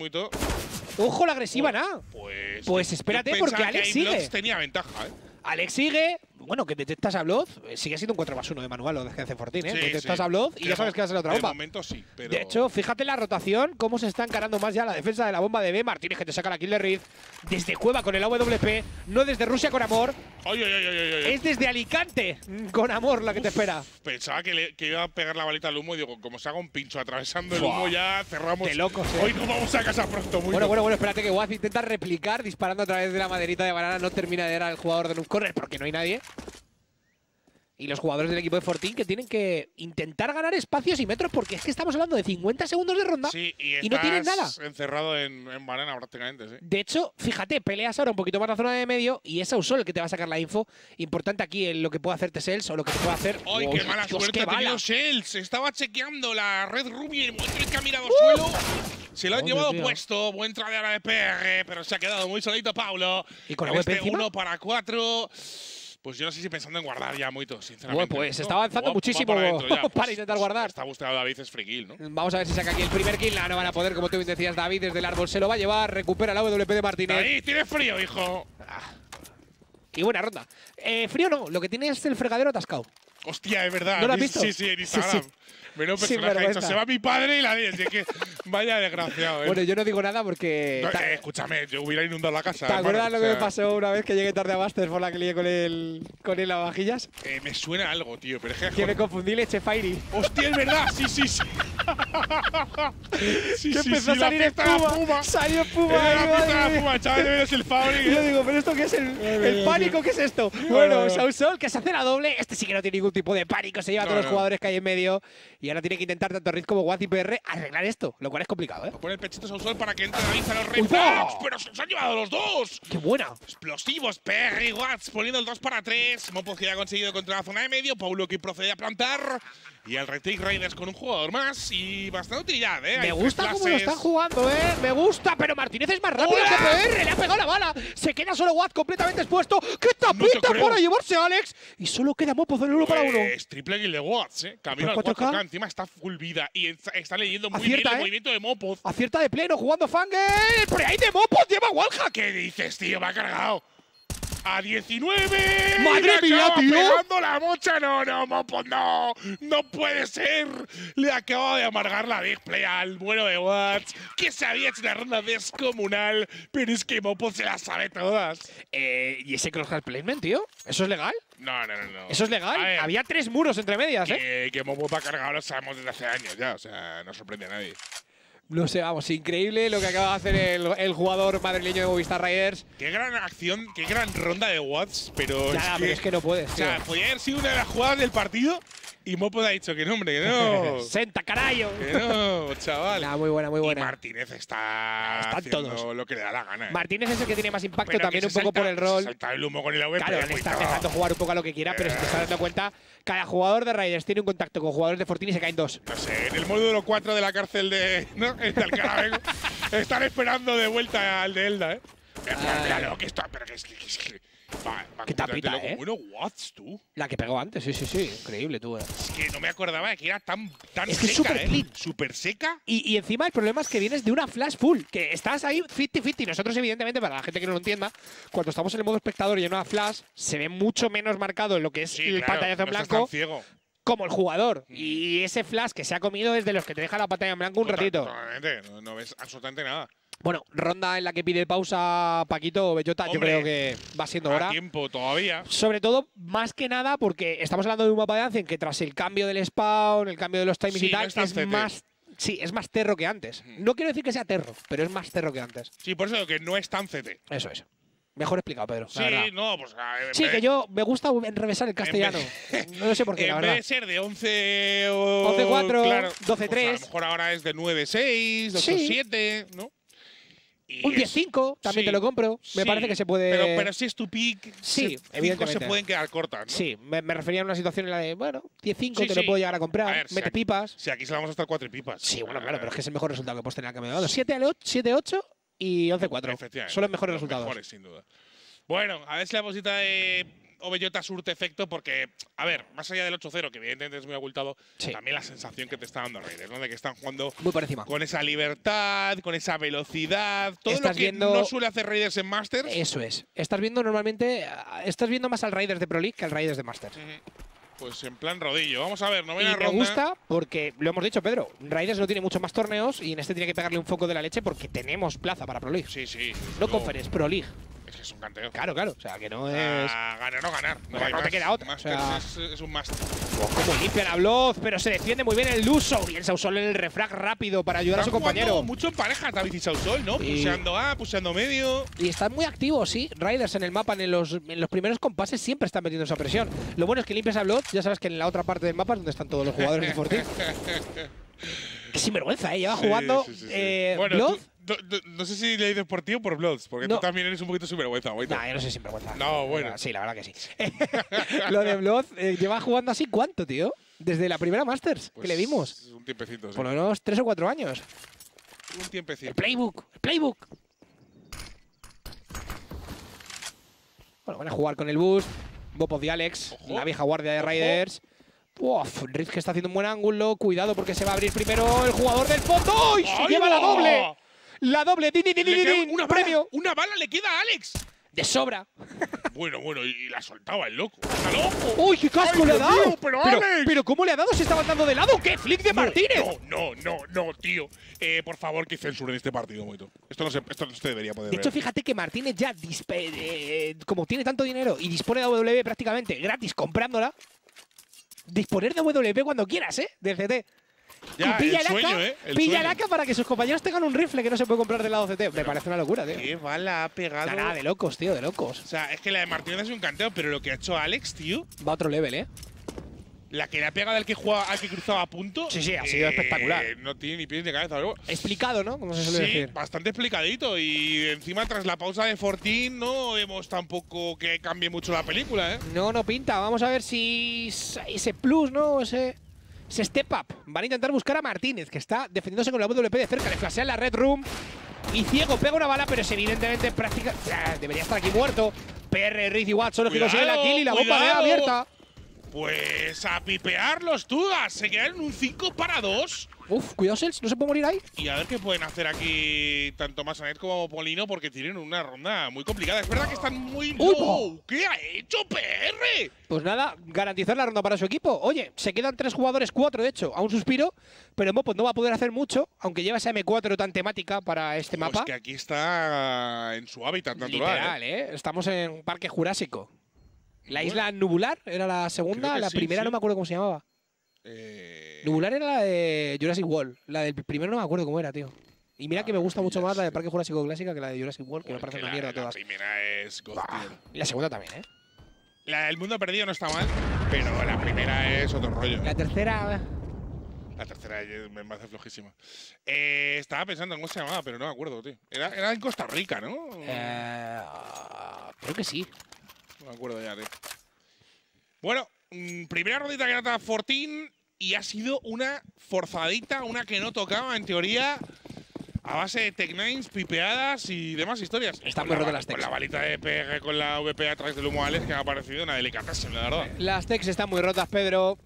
Ojo la agresiva, ¿no?
Pues,
Pues espérate, porque
que
Alex sigue.
Tenía ventaja, ¿eh?
Alex sigue. Bueno, que detectas a Blood, eh, sigue siendo un 4 más 1 de manual lo de hace Fortín, ¿eh?
Sí,
detectas
sí.
a Blood y ya sabes que va a ser otra
De
bomba.
momento sí, pero.
De hecho, fíjate la rotación, cómo se está encarando más ya la defensa de la bomba de B. Martínez que te saca la kill de Riz. Desde Cueva con el AWP, no desde Rusia con amor,
ay, ay, ay.
es desde Alicante con amor la que te espera.
Pensaba que, le- que iba a pegar la balita al humo y digo, como se haga un pincho atravesando el humo ya, cerramos.
De locos, ¿eh?
Hoy no vamos a casa pronto, muy
Bueno, bueno, bueno, espérate que Waz intenta replicar disparando a través de la maderita de banana. No termina de dar al jugador de Noob Corner porque no hay nadie. Y los jugadores del equipo de Fortín que tienen que intentar ganar espacios y metros porque es que estamos hablando de 50 segundos de ronda.
Sí, y,
y no tienen nada.
encerrado en, en banana prácticamente, sí.
De hecho, fíjate, peleas ahora un poquito más la zona de medio y es Ausol el que te va a sacar la info. Importante aquí en lo que puede hacerte Sels o lo que te puede hacer.
¡Ay,
¡Oh,
qué mala
Dios,
suerte
qué
ha tenido! Shells! Estaba chequeando la red rubia y el momento en que ha mirado al suelo. Se lo han llevado
tío.
puesto. Buen tradear de PR, pero se ha quedado muy solito Paulo.
¿Y con la
En este
encima?
uno para cuatro. Pues yo no sé si pensando en guardar ya muito, sinceramente.
Bueno, pues está avanzando
Va- va
muchísimo [laughs]
para pues,
intentar
pues,
guardar.
Está buscando David es free kill, ¿no?
Vamos a ver si saca aquí el primer kill. No, no van a poder, como tú bien decías, David, desde el árbol se lo va a llevar. Recupera la WP de Martínez.
Ahí, tienes frío, hijo.
Y buena ronda. Eh, frío no, lo que tiene es el fregadero atascado.
Hostia, es verdad.
¿No lo has
Sí,
visto?
Sí, sí, en
Sí,
Instagram.
sí.
Menudo Personaje se va mi padre y la de es que vaya desgraciado, ¿eh?
Bueno, yo no digo nada porque.
No, eh, escúchame, yo hubiera inundado la casa.
¿Te
hermano,
acuerdas lo
o
que me pasó una vez que llegué tarde a Busters por la que lié con el, con el lavavajillas?
eh, me suena algo, tío, pero es que.
Que me confundí y le eché Fairy.
¡Hostia, es verdad! Sí, sí, sí. [laughs] sí,
que
sí,
empezó
sí,
a salir espuma.
Puma.
Salió espuma.
Era la fiesta de
madre
la
mía.
Puma, chaval, es el
Y yo
Fabri.
digo, ¿pero esto qué es? ¿El, el pánico qué es esto? Bueno, Sausol, que se hace la doble. Este sí que no tiene ningún tipo de pánico. Se lleva a todos los jugadores que hay en medio. Y ahora tiene que intentar tanto Riz como Waz y PR arreglar esto. Lo cual es complicado, ¿eh?
Pone el pechito a sol para que entre David a los
¡oh!
pero se los han llevado los dos.
¡Qué buena!
Explosivos, Perry Watts poniendo el 2 para 3. Mopoz que ha conseguido contra la zona de medio. Paulo que procede a plantar. Y el Retake Raiders con un jugador más. y bastante utilidad, ¿eh?
Me
Hay
gusta cómo lo están jugando, ¿eh? Me gusta, pero Martínez es más rápido que. PR. Le ha pegado la bala. Se queda solo Watt completamente expuesto. ¡Qué tapita
creo.
para llevarse a Alex! Y solo queda Mopo del uno para uno.
Pues triple kill de Watts, ¿eh? Camino al
¿Por 4K?
4K, encima está full vida y está, leyendo muy
Acierta,
bien el
¿eh?
movimiento de Mopoz.
Acierta de pleno jugando Fangel. Pero ahí de Mopo lleva Wallhack.
¿Qué dices, tío? Me ha cargado. A 19.
¡Madre mía, tío!
pegando la mocha. No, no, Mopoz, no. No puede ser. Le acaba de amargar la big play al bueno de Watts, que se había hecho una ronda descomunal. Pero es que Mopoz se las sabe todas.
Eh, ¿Y ese crosshair placement, tío? ¿Eso es legal?
No, no, no. no.
¿Eso es legal?
Ver,
Había tres muros entre medias, ¿eh?
que, que Mopoz ha cargado lo sabemos desde hace años ya. O sea, no sorprende a nadie.
No sé, vamos, increíble lo que acaba de hacer el, el jugador madrileño de Movistar Riders.
Qué gran acción, qué gran ronda de Watts, pero
Nada,
es que,
pero es que no puedes,
o sea, podía haber sido una de las jugadas del partido y Mopo ha dicho que no, hombre, que no. [laughs]
Senta, carayo.
que no, chaval.
Nada, muy buena, muy
y
buena.
Martínez está
Están
haciendo
todos.
lo que le da la gana. ¿eh?
Martínez es el que tiene más impacto
Pero
también un poco
salta-
por el rol.
salta el humo con el AVP.
Claro, él está dejando jugar un poco a lo que quiera, pero si te estás dando cuenta, cada jugador de Raiders tiene un contacto con jugadores de Fortini y se caen dos.
No sé, en el módulo 4 de la cárcel de, [laughs] ¿no? de Alcalá Vega, están esperando de vuelta al de Elda, ¿eh?
Ay.
mira lo que está, pero que que. es que- va- va
Qué tapita. ¿eh?
Bueno, Watts, tú.
La que pegó antes, sí, sí, sí. Increíble, tú. eh.
Es que no me acordaba de que era tan, tan
Es que
seca,
súper
¿eh?
clean.
Súper seca.
Y, y encima el problema es que vienes de una flash full, que estás ahí 50-50. Nosotros, evidentemente, para la gente que no lo entienda, cuando estamos en el modo espectador y en una flash, se ve mucho menos marcado en lo que es
Sí,
el
claro,
pantallazo en
no
blanco
ciego.
como el jugador.
Mm.
Y ese flash que se ha comido es de los que te deja la pantalla en blanco un ratito.
No, no ves absolutamente nada.
Bueno, ronda en la que pide pausa Paquito Bellota, yo creo que va siendo hora.
tiempo todavía.
Sobre todo, más que nada, porque estamos hablando de un mapa de Ancien que tras el cambio del spawn, el cambio de los timings
Sí,
y tal,
es
más. Sí, es más terro que antes. No quiero decir que sea terro, pero es más terro que antes.
Sí, por eso digo que no es tan CT.
Eso es. Mejor explicado, Pedro.
Sí,
la
no, pues. ver,
Sí, que
vez-
yo me gusta enrevesar el castellano. [laughs] No lo sé por qué, la
En vez
verdad.
de ser de 11 o.
11-4,
claro,
12-3.
pues a lo mejor ahora es de 9-6,
Sí.
8-7, ¿no? Y
Un
es-
10-5, también
sí,
te lo compro. Me
sí,
parece que se puede.
Pero, pero si es tu pick,
Sí,
se-
evidentemente.
se pueden quedar cortas, ¿no?
Sí, me, me refería a una situación en la de, bueno, 10-5
Sí,
te lo puedo llegar a comprar.
A ver, si
mete
aquí-
pipas.
Si aquí se la vamos a estar cuatro y pipas.
Sí, bueno, claro, pero es que es el mejor resultado que puedes tener cambio de dado. 7 al 8, 7, 8 y 11-4.
Efectivamente.
Son los mejores
los
resultados.
Mejores, sin duda. Bueno, a ver si la bolsita de Ovellota surte efecto, porque, a ver, más allá del 8-0, que evidentemente es muy abultado,
Sí.
también la sensación que te está dando Raiders, ¿no? De que están jugando
Muy por encima.
con esa libertad, con esa velocidad, todo lo que
viendo-
no suele hacer Raiders en Masters.
Eso es. Estás viendo normalmente. Estás viendo más al Raiders de Pro League que al Raiders de Masters.
Pues en plan rodillo. Vamos a ver,
Y
novena
me
ronda.
gusta porque, lo hemos dicho, Pedro, Raiders no tiene muchos más torneos y en este tiene que pegarle un foco de la leche porque tenemos plaza para Pro League.
Sí, sí.
No Conference, Pro League.
Es que es un canteo.
Claro, claro. O sea, que no es.
Ah, ganar o ganar. No,
te queda otra, o
Masters
sea-
es, es un must.
Como limpian a Blood, pero se defiende muy bien el Luso. Y el Sausol en el refrag rápido para ayudar a su compañero.
Mucho en pareja, David y Sausol, ¿no? Puseando A, puseando medio.
Y están muy activos, sí. Riders en el mapa, en los, en los primeros compases, siempre están metiendo esa presión. Lo bueno es que limpias a Blood, ya sabes que en la otra parte del mapa es donde están todos los jugadores de Fortin. [laughs] Qué sinvergüenza, ¿eh? Lleva
Sí,
jugando
sí, sí, sí.
eh,
bueno,
Blood.
tú- no, no- no sé si le dices por ti o por Bloods, porque
No.
tú también eres un poquito sinvergüenza, güey.
Nah, yo no sé sinvergüenza.
No, bueno.
Sí, la verdad que sí. [laughs] Lo de Blood eh, lleva jugando así, ¿cuánto, tío? Desde la primera Masters que le vimos.
Pues Un tiempecito, sí.
Por lo menos tres o cuatro años.
Un tiempecito.
El playbook, el playbook. Bueno, van a jugar con el boost. Bopos de Alex,
Ojo.
la vieja guardia de. Raiders. Uf, Riff que está haciendo un buen ángulo. Cuidado porque se va a abrir primero el jugador del fondo. ¡Y se
¡Ahí
lleva la doble! La doble. ¡Din, din, din,
una bala,
¡Premio!
Una bala le queda a Alex.
De sobra.
Bueno, bueno, y la soltaba el loco. ¡Está loco!
¡Uy, qué casco
¡Ay,
le ha dado!
mío, pero Alex!
pero ¿cómo le ha dado? Se estaba dando de lado. ¡Qué flick de Martínez!
No, no, no, no, tío. Eh, por favor, que censuren este partido, Moito. Esto no se, esto no se debería poder
De hecho, fíjate que Martínez ya, eh, como tiene tanto dinero y dispone de AW prácticamente gratis comprándola, disponer de AW cuando quieras, ¿eh? De CT.
Ya,
y pilla
el
el
sueño, ¿eh? El
pilla
sueño.
Para que sus compañeros tengan un rifle que no se puede comprar del lado CT. Me parece una locura, tío.
¿Qué bala ha pegado?
Nada, nada, de locos, tío, de locos.
O sea, es que la de Martínez es un canteo, pero lo que ha hecho Alex, tío,
Va a otro level, ¿eh?
la que le ha pegado al que jugaba, al que cruzaba a punto.
Sí, sí, ha sido espectacular.
No tiene ni pies ni cabeza, luego.
Explicado, ¿no? Como se suele
Sí,
decir.
bastante explicadito. Y encima, tras la pausa de Fortín, no vemos tampoco que cambie mucho la película, ¿eh?
No, no pinta. Vamos a ver si ese plus, ¿no? Ese, se step up. Van a intentar buscar a Martínez, que está defendiéndose con la WP de cerca. Le flashean la Red Room. Y Ciego pega una bala, pero es evidentemente práctica. debería estar aquí muerto. PR, Riz y Watson que consigue la kill y la bomba queda abierta.
Pues a pipear los Tugas. Se quedan en un 5 para 2.
Uf, cuidado, Sels, no se puede morir ahí.
Y a ver qué pueden hacer aquí tanto Masanet como Polino porque tienen una ronda muy complicada. Es verdad que están muy
Uy.
¿Qué ha hecho PR?
Pues nada, garantizar la ronda para su equipo. Oye, se quedan tres jugadores, cuatro de hecho, a un suspiro, pero Mopos no va a poder hacer mucho, aunque lleva esa M4 tan temática para este
Pues
mapa.
que aquí está en su hábitat natural.
Literal,
¿eh?
¿eh? Estamos en un parque jurásico. La isla Nubular era la segunda, la
sí,
primera
sí.
no me acuerdo cómo se llamaba.
Eh,
Nubular era la de Jurassic World. La del primero no me acuerdo cómo era, tío. Y mira que me gusta mucho más la de Parque Jurásico Clásica que la de Jurassic World, que me parece una
la,
mierda
la
todas.
primera es God.
Y la segunda también, ¿eh?
La del mundo perdido no está mal, pero la primera es otro rollo.
La tercera.
La tercera me parece flojísima. Eh, estaba pensando en cómo se llamaba, pero no me acuerdo, tío. Era, era en Costa Rica, ¿no?
Eh, creo que sí.
No me acuerdo ya, tío. Bueno, primera rondita que nota Fortín y ha sido una forzadita, una que no tocaba en teoría a base de Tech Nines, pipeadas y demás historias. La
rotas
ba-
las
Con la balita de PG con la VP a través del humo Alex que ha parecido una delicatessen, la verdad.
Las techs están muy rotas, Pedro.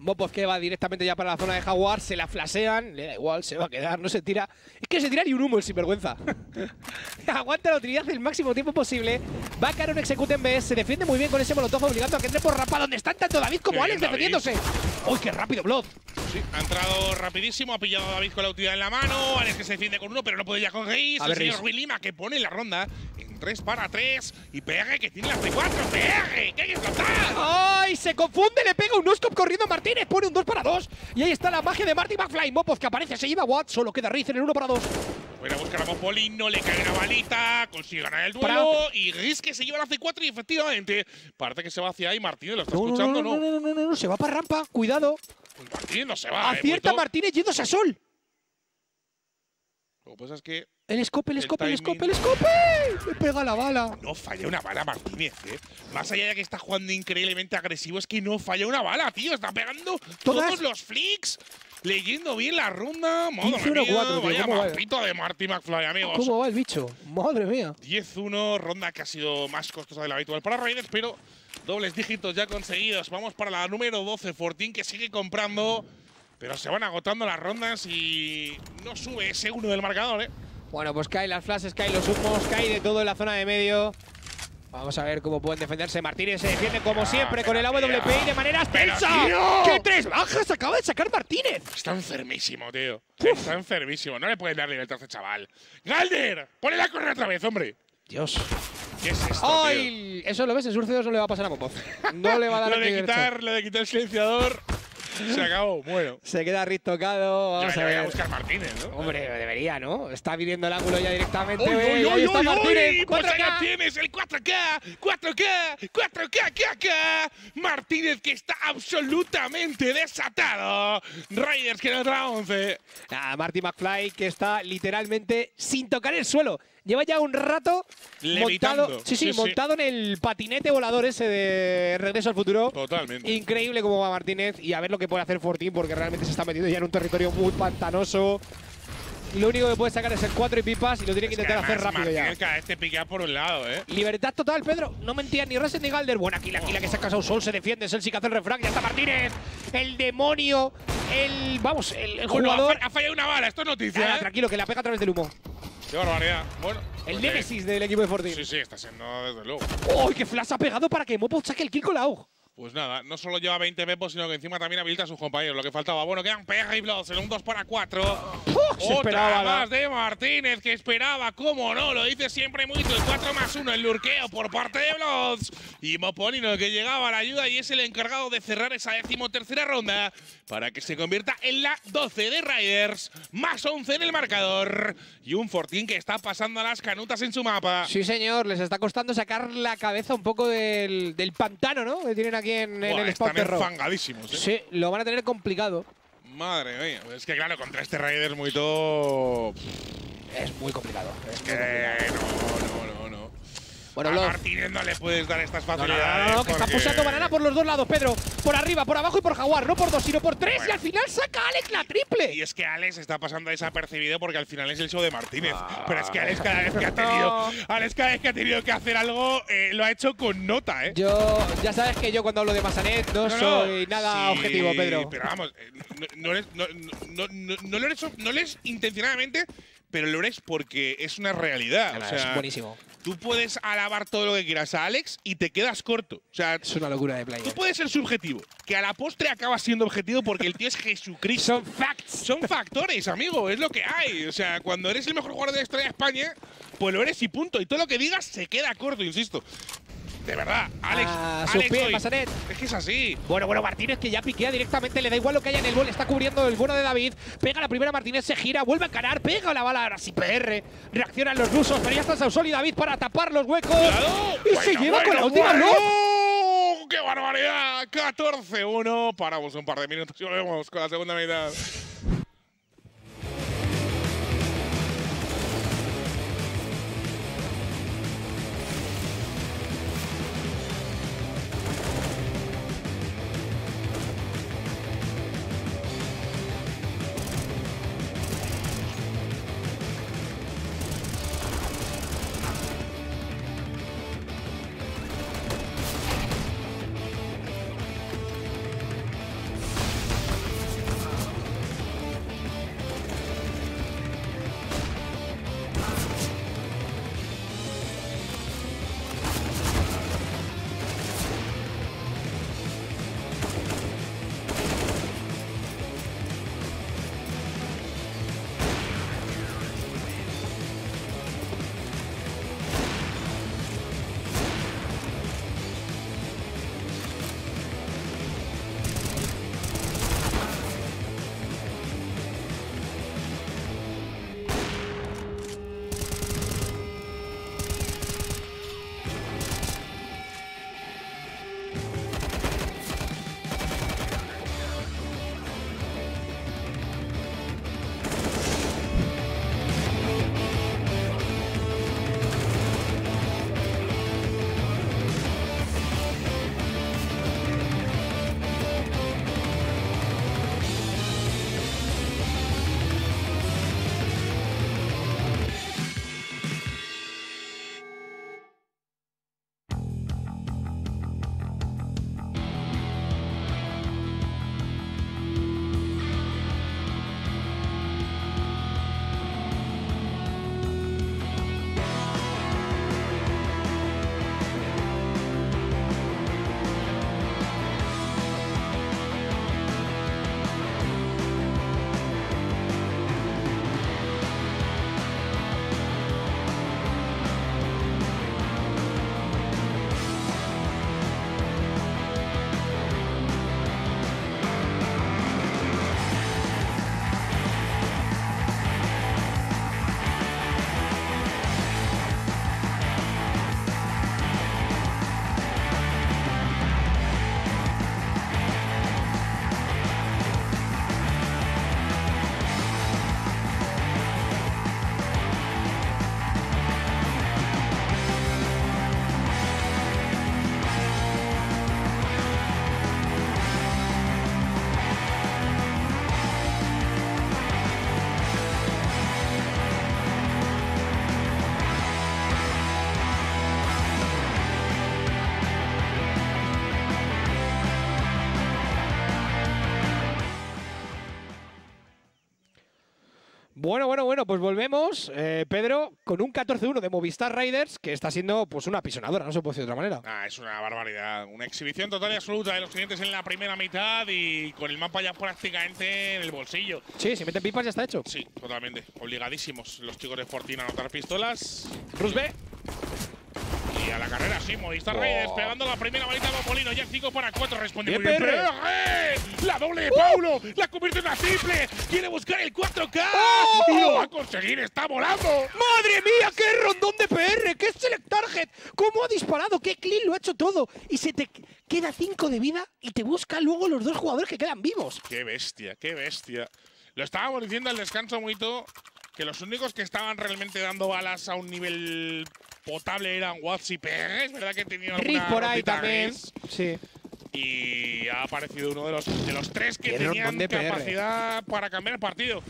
Mopov que va directamente ya para la zona de Jaguar, se la flasean, le da igual, se va a quedar, no se tira. Es que se tira ni un humo el sinvergüenza. [laughs] Aguanta la utilidad el máximo tiempo posible. Va a caer un execute en B, se defiende muy bien con ese molotov obligando a que entre por rapa donde están tanto David como Alex
David.
defendiéndose. ¡Uy, qué rápido, Blood!
Sí, ha entrado rapidísimo, ha pillado a David con la utilidad en la mano. Alex que se defiende con uno, pero no puede ya con Reis. El señor. Rui Lima que pone la ronda en 3 para 3. Y PG que tiene la C4. PG, que hay que explotar.
¡Ay! Se confunde, le pega un no-scope corriendo a Martínez, pone un 2 para 2. Y ahí está la magia de Marty McFly. Mopov que aparece, se lleva Watt, solo queda Riz en el 1 para 2.
Voy a buscar a Mopolino, le cae una balita, consigue ganar el duelo. Y Riz que se lleva la C4 y efectivamente parece que se va hacia ahí. Martínez lo está
No, no,
escuchando,
no,
¿no?
no, no, no, no, no, se va para rampa, cuidado.
Pues Martínez no se va.
Acierta
eh.
Martínez yéndose a Sol.
Lo que pasa es que
El scope, el
El
scope, el
timing.
scope, el scope. Le pega la bala.
no falla una bala Martínez, ¿eh? Más allá de que está jugando increíblemente agresivo, es que no falla una bala, tío. Está pegando
Todas.
todos los flicks. Leyendo bien la ronda. Madre
15-1-4,
mía,
tío,
vaya
¿cómo va?
de Marty McFly, amigos.
¿Cómo va el bicho? Madre mía.
10-1, ronda que ha sido más costosa de la habitual para Raiders, pero dobles dígitos ya conseguidos. Vamos para la número 12, Fortín, que sigue comprando, pero se van agotando las rondas y no sube ese uno del marcador, ¿eh?
Bueno, pues caen las flashes, caen los humos, cae de todo en la zona de medio. Vamos a ver cómo pueden defenderse. Martínez se defiende como siempre con el
pero,
AWP y de manera extensa. ¡Qué tres bajas acaba de sacar Martínez!
Está enfermísimo, tío. Está enfermísimo. No le pueden dar libertad a este chaval. ¡Galder! ¡Ponle a correr otra vez, hombre!
Dios.
¿Qué es esto, tío?
¡Ay! Eso lo ves, en Surce 2 no le va a pasar a Mopov. No le va a dar [laughs]
Lo de quitar, lo de quitar el silenciador. [laughs] Se acabó. Bueno.
Se queda Riz tocado. Vamos a
voy a
ver.
buscar Martínez, ¿no?
Hombre, debería, ¿no? Está viniendo el ángulo ya directamente.
¡Uy,
está Martínez.
Pues ahí
4K.
lo tienes, el 4K, 4K, 4K, KK. Martínez que está absolutamente desatado. Raiders que nos da 11.
Nada, Marty McFly que está literalmente sin tocar el suelo. Lleva ya un rato
Levitando.
montado, sí, sí,
Sí, sí.
montado en el patinete volador ese de Regreso al Futuro.
Totalmente.
Increíble cómo va Martínez y a ver lo que puede hacer Fortín porque realmente se está metiendo ya en un territorio muy pantanoso. Lo único que puede sacar es el 4 y pipas y lo tiene que
Es que
intentar hacer rápido ya.
Martínez cada vez te piquea por un lado, ¿eh?
Libertad total, Pedro. No mentían ni Reset ni Galder. Kill aquí, la que se ha casado Sol, se defiende. Es el sí que hace el refrag. Ya está Martínez. El demonio. El. Vamos, el,
Bueno,
jugador.
ha fallado una bala, esto es noticia,
Nada,
¿eh?
tranquilo, que la pega a través del humo.
Qué barbaridad. Bueno.
El
pues,
némesis del equipo de Fortín.
Sí, sí, está siendo desde luego.
¡Oh, qué flash ha pegado para que Mopo saque el kill con la AUG!
Pues nada, no solo lleva 20 pepos, sino que encima también habilita a sus compañeros, lo que faltaba. Bueno, quedan PG y Bloods en un 2 para 4.
Se
Otra
la-
más de Martínez, que esperaba, cómo no, lo dice siempre mucho, el 4 más 1, el lurqueo por parte de Bloods. Y Moponino, que llegaba a la ayuda y es el encargado de cerrar esa decimotercera ronda para que se convierta en la 12 de Riders, más 11 en el marcador. Y un Fortín que está pasando a las canutas en su mapa.
Sí, señor, les está costando sacar la cabeza un poco del, del pantano, ¿no? Que tienen aquí en, en
Buah,
el
están
Spawn Terror.
enfangadísimos, ¿eh?
Sí, lo van a tener complicado.
Madre mía, es que claro, contra este Raiders muy todo.
Es muy complicado. Es muy
Que
complicado.
no, no, no, no.
Bueno,
a. Martínez no le puedes dar estas
No, no, no,
facilidades.
no, no, que está pulsando banana por los dos lados, Pedro. Por arriba, por abajo y por Jaguar. No por dos, sino por tres. Y al final saca Alex la triple.
Y es que Alex está pasando desapercibido porque al final es el show de Martínez. Pero es que Alex cada vez que ha tenido. [laughs] Alex cada vez que ha tenido que hacer algo eh, lo ha hecho con nota, ¿eh?
Yo, ya sabes que yo cuando hablo de Masanet no, soy nada
sí,
objetivo, Pedro.
Pero vamos, eh, no, eres, no, eres intencionadamente, pero lo eres porque es una realidad. O sea,
es buenísimo.
Tú puedes alabar todo lo que quieras a Alex y te quedas corto. O sea,
Es una locura de player.
tú puedes ser subjetivo, que a la postre acabas siendo objetivo porque el tío es Jesucristo.
Son facts.
Son factores, amigo, es lo que hay. O sea, cuando eres el mejor jugador de la historia de España, pues lo eres y punto. Y todo lo que digas se queda corto, insisto. De verdad, Alex.
A sus
Alex
pies,
hoy-
Masanet.
Es que es así.
Bueno, bueno, Martínez que ya piquea directamente, le da igual lo que haya en el bol, está cubriendo el bueno de David, pega la primera, Martínez se gira, vuelve a encarar, pega la bala, ahora sí PR, reaccionan los rusos, pero ya está Sausol y David para tapar los huecos. Y se
Bueno,
lleva con la última
bueno. ¡Qué barbaridad! 14-1. Paramos un par de minutos y volvemos con la segunda mitad.
Bueno, bueno, bueno, pues volvemos, eh, Pedro, con un 14-1 de Movistar Riders, que está siendo pues una apisonadora, no se puede decir de otra manera.
Ah, es una barbaridad. Una exhibición total y absoluta de los clientes en la primera mitad y con el mapa ya prácticamente en el bolsillo.
Sí, si meten pipas ya está hecho.
Sí, totalmente. Obligadísimos los chicos de Fortin a anotar pistolas.
Rus B.
Y a la carrera, sí, Movistar
Oh.
Reyes pegando la primera balita a Mopolino. Ya 5 para 4, responde muy bien. ¡eh! La doble de Paulo, la convierte en una triple. Quiere buscar el 4K
¡Oh!
y lo va a conseguir. Está volando.
¡Madre mía, qué rondón de PR! ¡Qué select target! ¿Cómo ha disparado? ¡Qué clean lo ha hecho todo! Y se te queda 5 de vida y te busca luego los dos jugadores que quedan vivos.
Qué bestia, qué bestia. Lo estábamos diciendo al descanso, Muito, que los únicos que estaban realmente dando balas a un nivel potable eran Watts y. Es verdad que tenía
Riff
alguna
por ahí también.
gris.
Sí.
Y ha aparecido uno de los, de los tres que
Tiene
tenían capacidad para cambiar el partido.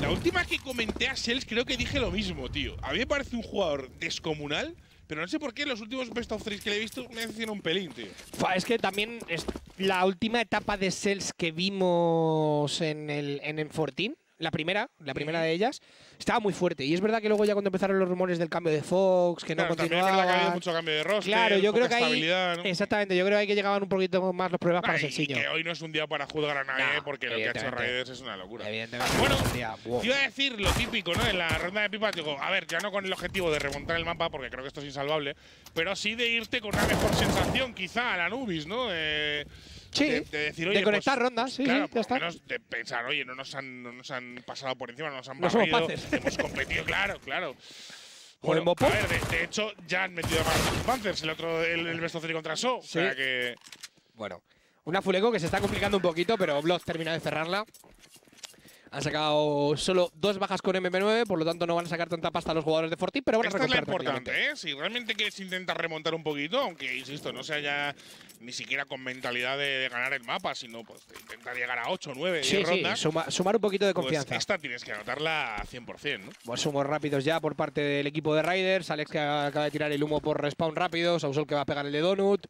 La última que comenté a Shells creo que dije lo mismo, tío. A mí me parece un jugador descomunal, pero no sé por qué los últimos best of threes que le he visto me decepciona un pelín, tío.
Es que también es la última etapa de Cells que vimos en el, en el 14, la primera, la primera de ellas, estaba muy fuerte. Y es verdad que luego ya cuando empezaron los rumores del cambio de Fox, que no
Claro, también es verdad que ha habido
continuaba.
mucho cambio de roster,
Claro, yo creo que ahí.
¿no?
Exactamente, yo creo que ahí que llegaban un poquito más los problemas para
Ah, y
Celsiño.
que hoy no es un día para juzgar a nadie,
No,
porque lo que ha hecho. Raiders es una locura.
Evidentemente.
Bueno,
wow.
Iba a decir lo típico, ¿no? En la ronda de pipas, digo, a ver, ya no con el objetivo de remontar el mapa, porque creo que esto es insalvable, pero sí de irte con una mejor sensación, quizá, a la Nubis, ¿no? Eh,
Sí,
de, de decir,
de conectar
pues,
rondas, sí,
claro,
sí, ya
lo
está.
menos de pensar, oye, no nos han, no nos han pasado por encima, no nos han
No somos
barrido,
paces.
hemos competido, claro, claro. [laughs] Bueno, a ver, de, de hecho, ya han metido a Marcus Panthers, el otro, el, el best of contra So, o sea que…
Bueno, una Fuleco que se está complicando un poquito, pero Blood termina de cerrarla. Han sacado solo dos bajas con MP9, por lo tanto no van a sacar tanta pasta los jugadores de Forti, pero van a
Esta es la importante. ¿eh? Si realmente quieres intentar remontar un poquito, aunque, insisto, no sea ya ni siquiera con mentalidad de, de ganar el mapa, sino pues, intentar llegar a 8, 9, 10
Sí, sí,
rondas,
suma- sumar un poquito de
pues
confianza.
esta tienes que anotarla a 100%, ¿no?
Pues sumos rápidos ya por parte del equipo de Riders. Alex que acaba de tirar el humo por respawn rápido. Sausol que va a pegar el de Donut.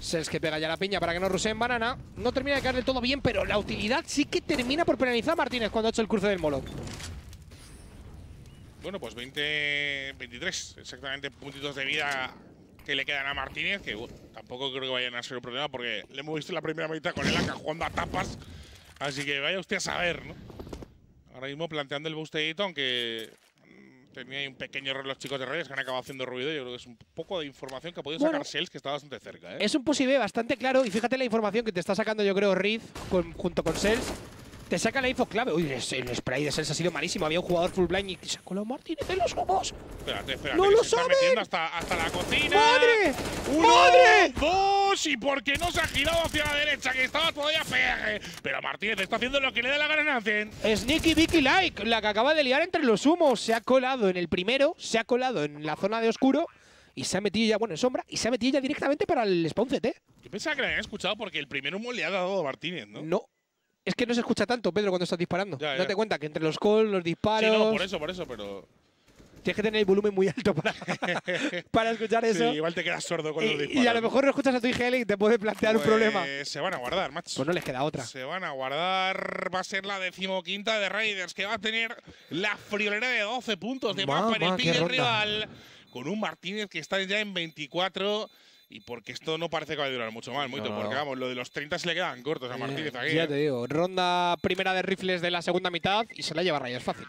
Sels que pega ya la piña para que no ruseen banana. No termina de caerle todo bien, pero la utilidad sí que termina por penalizar a Martínez cuando ha hecho el cruce del molo.
Bueno, pues 20, 23, exactamente puntitos de vida que le quedan a Martínez, que tampoco creo que vayan a ser un problema porque le hemos visto la primera mitad con el AK jugando a tapas, así que vaya usted a saber, ¿no? Ahora mismo planteando el aunque mm, tenía ahí un pequeño error los chicos de Reyes que han acabado haciendo ruido, yo creo que es un poco de información que ha podido
Bueno.
sacar Sales, que está bastante cerca, ¿eh?
Es un posible bastante claro y fíjate la información que te está sacando yo creo Riz con- junto con Sels. Te saca la info clave. Uy, el spray de Sels ha sido malísimo. Había un jugador full blind y sacó la Martínez en los humos.
Espérate, espérate,
¡No lo
se está
saben!
hasta, hasta la cocina.
¡Madre!
¡Uno!
¡Madre!
¡Dos! ¿Y por qué no se ha girado hacia la derecha? Que estaba todavía pegue. Pero Martínez está haciendo lo que le da la gana a.
Sneaky Vicky Like, la que acaba de liar entre los humos. Se ha colado en el primero, se ha colado en la zona de oscuro y se ha metido ya, bueno, en sombra, y se ha metido ya directamente para el spawn CT.
Yo pensaba que le habían escuchado porque el primer humo le ha dado a Martínez, ¿no?
No. Es que no se escucha tanto, Pedro, cuando estás disparando.
Ya,
No
ya.
te cuenta que entre los calls, los
Sí,
disparos.
no, por eso, por eso, pero.
Tienes que tener el volumen muy alto para, [laughs] para escuchar
Sí,
eso.
igual te quedas sordo con los
y,
disparos.
y a lo mejor no escuchas a tu IGL y te puede plantear un
Pues
problema.
Se van a guardar, macho.
Pues no les queda otra.
Se van a guardar. Va a ser la decimoquinta de Raiders, que va a tener la friolera de 12 puntos de mapa en el rival. Con un Martínez que está ya en 24. Y porque esto no parece que va a durar mucho más, mucho,
no.
porque vamos, lo de los 30 se le quedan cortos a Martínez aquí.
ya
¿eh?
te digo, ronda primera de rifles de la segunda mitad y se la lleva Rayas fácil.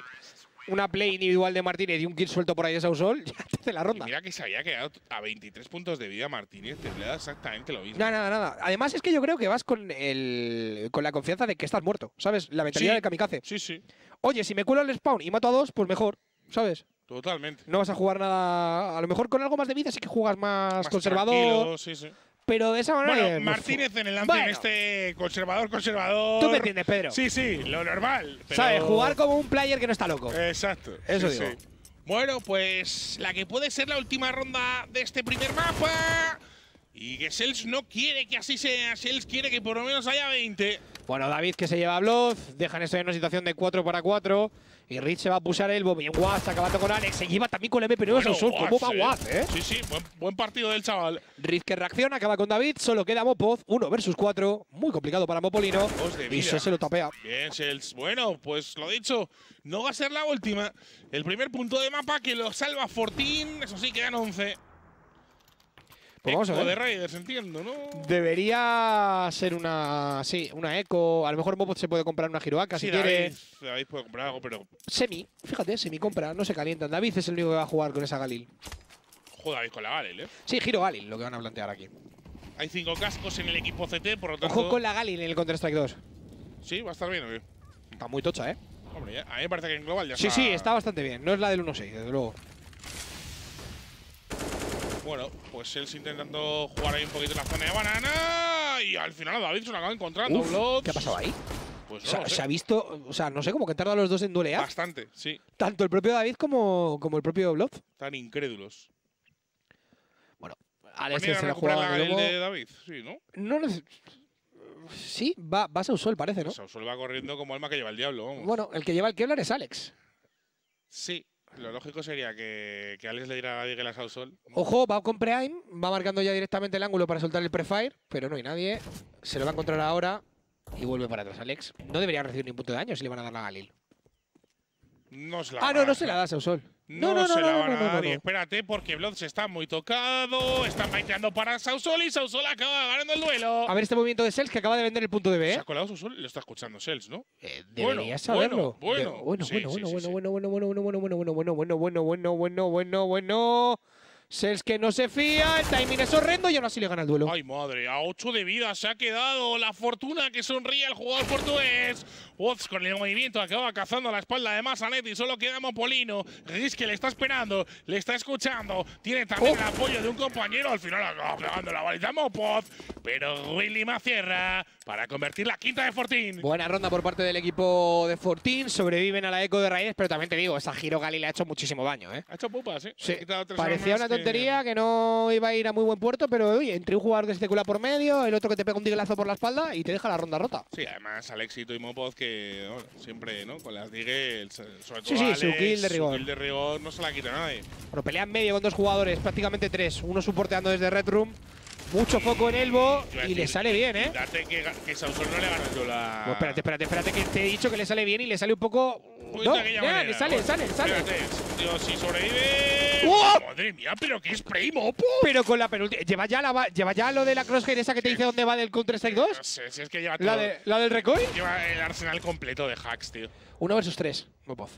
Una play individual de Martínez y un kill suelto por ahí de Sausol, [laughs] ya te hace la
Y
ronda.
mira que se había quedado a 23 puntos de vida Martínez, te le da exactamente lo mismo.
Nada, nada, nada. Además es que yo creo que vas con el con la confianza de que estás muerto, ¿sabes? La mentalidad
Sí.
del kamikaze.
Sí, sí,
Oye, si me cuelo el spawn y mato a dos, pues mejor, ¿sabes?
totalmente.
No vas a jugar nada. A lo mejor con algo más de vida sí que juegas más,
Más
conservador.
sí, sí.
Pero de esa manera.
Bueno, Martínez en el lance
Bueno.
este conservador, conservador.
Tú me entiendes, Pedro.
Sí, sí, lo normal. pero-
¿Sabes? Jugar como un player que no está loco.
Exacto.
Eso
sí,
digo.
sí. Bueno, pues la que puede ser la última ronda de este primer mapa. Y que Sels no quiere que así sea. Sels quiere que por lo menos haya 20.
Bueno, David que se lleva a Blood, dejan esto en una situación de 4 para 4. Y Rich se va a pusar el bien Watts acabando con Alex. Se lleva también con el MP9
Bueno,
Sausol. ¿Cómo va
Watts,
Watts, eh?
Sí, sí, buen, buen partido del chaval.
Riz que reacciona, acaba con David. Solo queda Mopoz, 1 versus 4. Muy complicado para Mopolino. Y se, se lo tapea.
Bien, Sels. Bueno, pues lo dicho, no va a ser la última. El primer punto de mapa que lo salva Fortín. Eso sí, quedan 11.
Pues vamos a ver.
de Raiders, entiendo, ¿no?
Debería ser una. Sí, una eco. A lo mejor Mopoz se puede comprar una Hiroaka
Sí,
si quiere.
David, David puede comprar algo, pero
Semi, fíjate, semi compra, no se calientan. David es el único que va a jugar con esa Galil.
joder, David con la Galil, ¿eh?
Sí, giro Galil, lo que van a plantear aquí.
Hay cinco cascos en el equipo CT, por lo tanto.
Ojo con la Galil en el Counter-Strike 2.
Sí, va a estar bien, ¿o?
Está muy tocha, ¿eh?
Hombre, a mí me parece que en global ya
Sí,
está.
sí, está bastante bien. No es la del 1-6, desde luego.
Bueno, pues él intentando jugar ahí un poquito en la zona de banana. Y al final a David se lo acaba encontrando.
Uf. ¿Qué ha pasado ahí?
Pues
O
no
sea, se ha visto, o sea, no sé cómo que han tardado los dos en duelear.
Bastante, sí.
Tanto el propio David como, como el propio Blood.
Tan incrédulos.
Alex
¿Van a ir a
se la en el
de David? Sí, ¿no?
No neces- Sí, va, va Sausol, parece, ¿no?
Sausol va corriendo como alma que lleva el diablo, vamos.
Bueno, el que lleva el Kevlar es Alex.
Sí, lo lógico sería que, que Alex le diera a Digel a Sausol.
Ojo, va con pre-aim, va marcando ya directamente el ángulo para soltar el prefire, pero no hay nadie. Se lo va a encontrar ahora y vuelve para atrás Alex. No debería recibir ni un punto de daño si le van a dar la Galil.
No se la
Ah, no,
a
no se la da Sausol.
No,
no, no,
se la
no,
van
no,
a dar. Y espérate, porque Blood está muy tocado. Está baiteando para Sausol y Sausol acaba ganando el duelo.
A ver este movimiento de Sels que acaba de vender el punto de B.
¿Se
¿eh?
ha colado Sausol? Lo está escuchando Sels, ¿no?
Eh,
Bueno,
deberías saberlo.
bueno, bueno.
bueno, bueno, bueno, bueno, bueno, bueno, bueno, bueno, bueno, bueno, bueno, bueno, bueno, bueno, bueno, bueno, bueno. Sels que no se fía, el timing es horrendo y aún así le gana el duelo.
Ay, madre, a 8 de vida se ha quedado la fortuna que sonríe el jugador portugués. Oz con el movimiento acaba cazando a la espalda de Masanet y solo queda Mopolino. Riz que le está esperando, le está escuchando. Tiene también
Oh.
el apoyo de un compañero. Al final acaba pegando la balita a Mopoz. Pero Willy cierra para convertir la quinta de Fortín.
Buena ronda por parte del equipo de Fortín. Sobreviven a la eco de Raíces, pero también te digo, esa giro Gali le ha hecho muchísimo daño. ¿eh?
Ha hecho pupas, ¿eh?
Sí, Parecía una tontería que... no iba a ir a muy buen puerto, pero oye, entre un jugador que se te cula por medio, el otro que te pega un diglazo por la espalda y te deja la ronda rota.
Sí, además Alexito y Mopoz que bueno, siempre, ¿no? Con las Digel, sobre todo
Sí, sí, su kill de
su
rigor.
kill de rigor no se la quita nadie.
Bueno, pelea en medio con dos jugadores, prácticamente tres. Uno soporteando desde Red Room. Mucho foco en
a
y le sale bien, ¿eh?
Date que, que Sausol no le gana yo la.
Pues espérate, espérate, espérate, que te he dicho que le sale bien y le sale un poco. No, ya, sale, sale, sale.
Espérate, tío, si sobrevive.
¡Oh!
Madre mía, pero qué spray, mopo.
Pero con la penúltima. ¿Lleva ya, la, ¿Lleva ya lo de la crosshair esa que te dice dónde va del Counter-Strike 2?
No sé, si es que lleva
¿La,
todo.
de, ¿La del recoil?
Lleva el arsenal completo de hacks, tío.
Uno versus tres. Mopoz.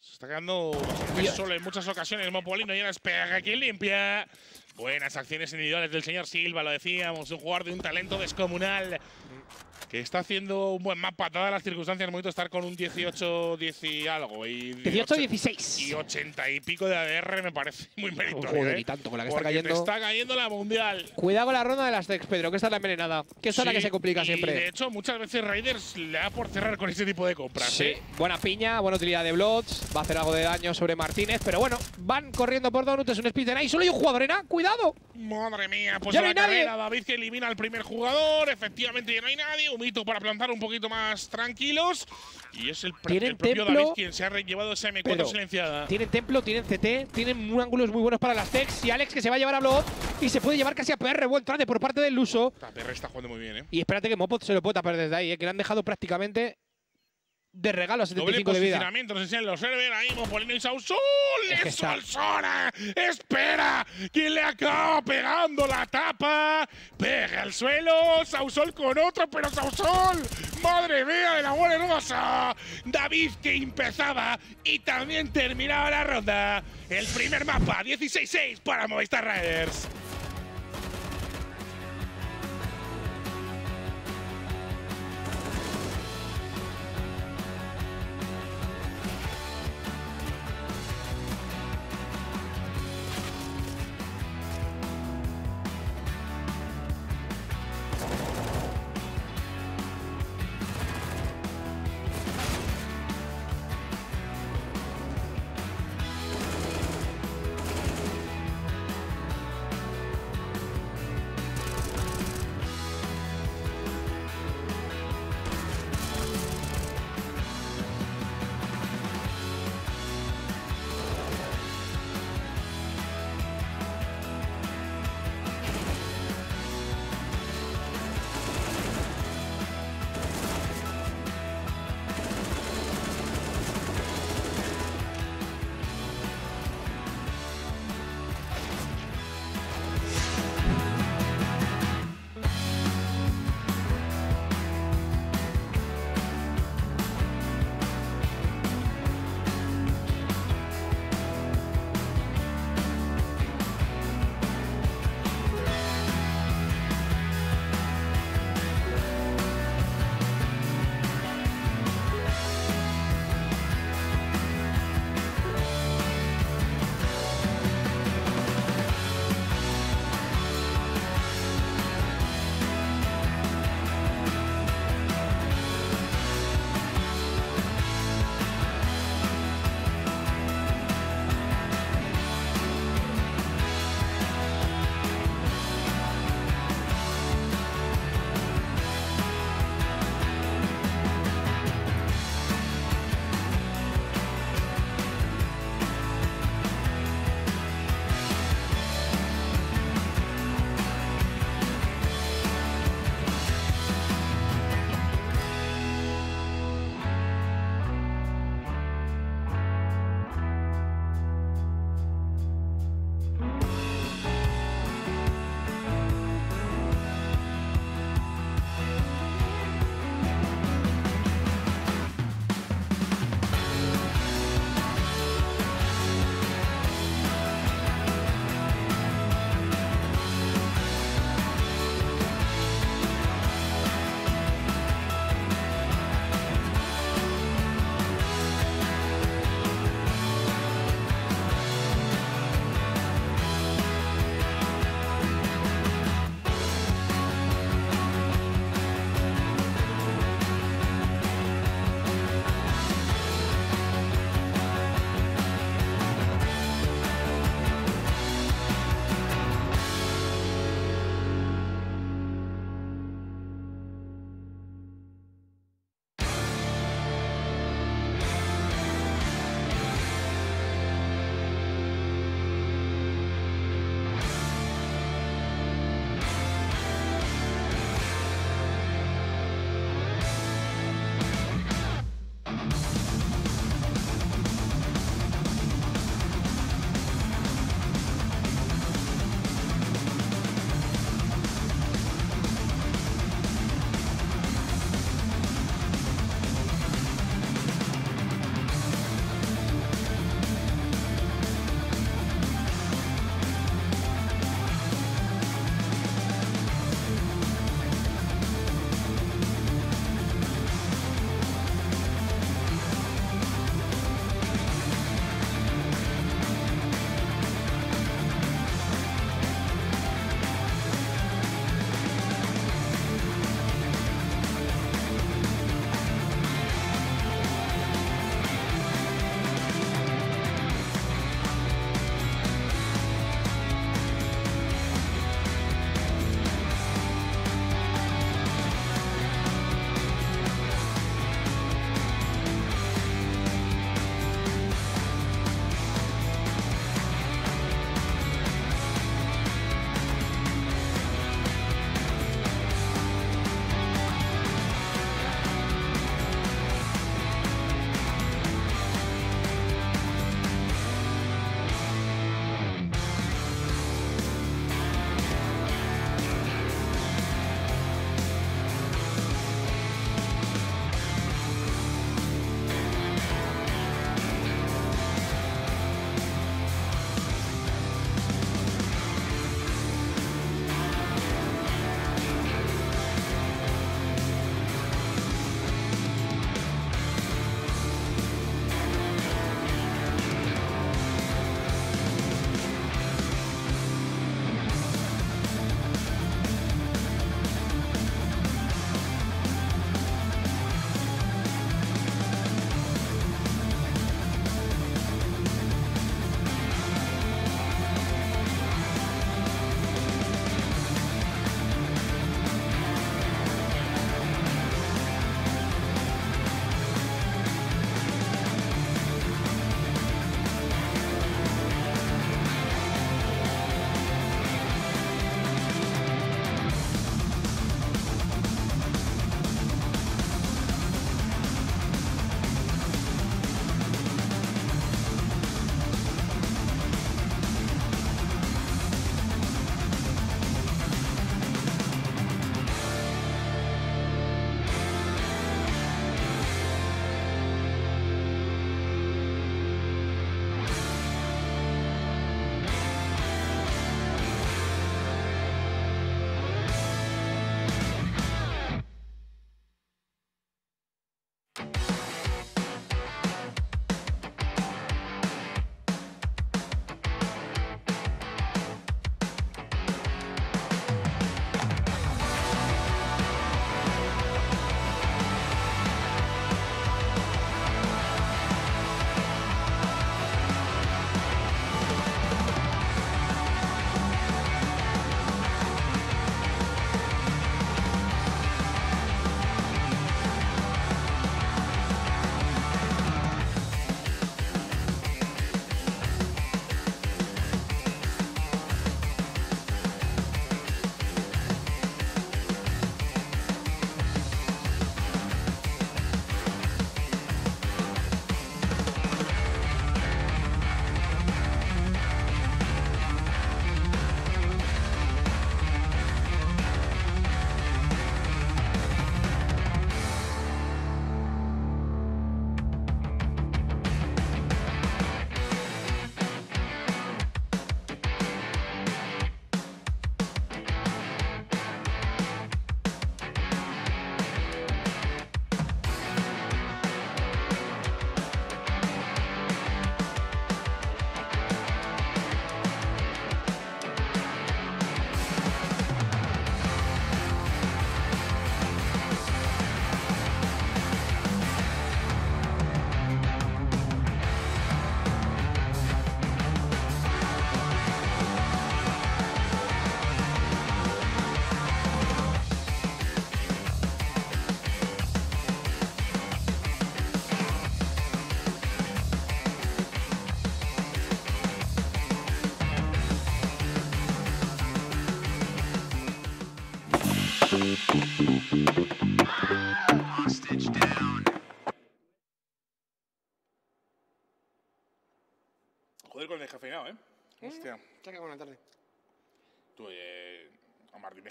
Se está quedando bastante
Dios.
solo en muchas ocasiones. Mopolino ahora espera aquí limpia. Buenas acciones individuales del señor Silva, lo decíamos. Un jugador de un talento descomunal. Que está haciendo un buen mapa, dadas las circunstancias. Muy estar con un 18-10 y algo. Y
18-16.
Y 80 y pico de ADR me parece muy meritorio.
Joder,
¿eh?
y tanto con la que está cayendo.
Te está cayendo la mundial.
Cuidado con la ronda de las Tex, Pedro, que esta es la envenenada. Que esta es la que
Sí,
se complica
y
siempre.
de hecho, muchas veces Raiders le da por cerrar con ese tipo de compras.
Sí,
¿eh?
buena piña, buena utilidad de Bloods, va a hacer algo de daño sobre Martínez, pero bueno, van corriendo por Donut, es un speed y solo hay un jugador en A, cuidado.
Madre mía, pues
Ya
la
no hay nadie.
carrera, David que elimina al primer jugador, efectivamente ya no hay nadie, un para plantar un poquito más tranquilos. Y es el, el propio
templo,
David quien se ha llevado esa M4
pero
silenciada.
Tienen templo, tienen CT, tienen un ángulos muy buenos para las Tex y Alex que se va a llevar a Blood y se puede llevar casi a PR, buen trade por parte del Luso.
Esta perra está jugando muy bien, ¿eh?
Y espérate que Mopot se lo puede tapar desde ahí, ¿eh? que le han dejado prácticamente de regalo a
Doble
75 de vida.
nos enseñan los server ahí, Mopolino y Sausol.
Es que
¡Es
está-
Solsona! ¡Espera! ¿Quién le acaba pegando la tapa? Pega al suelo, Sausol con otro, pero Sausol, madre mía de la buena hermosa. David que empezaba y también terminaba la ronda. El primer mapa, 16-6 para Movistar Riders.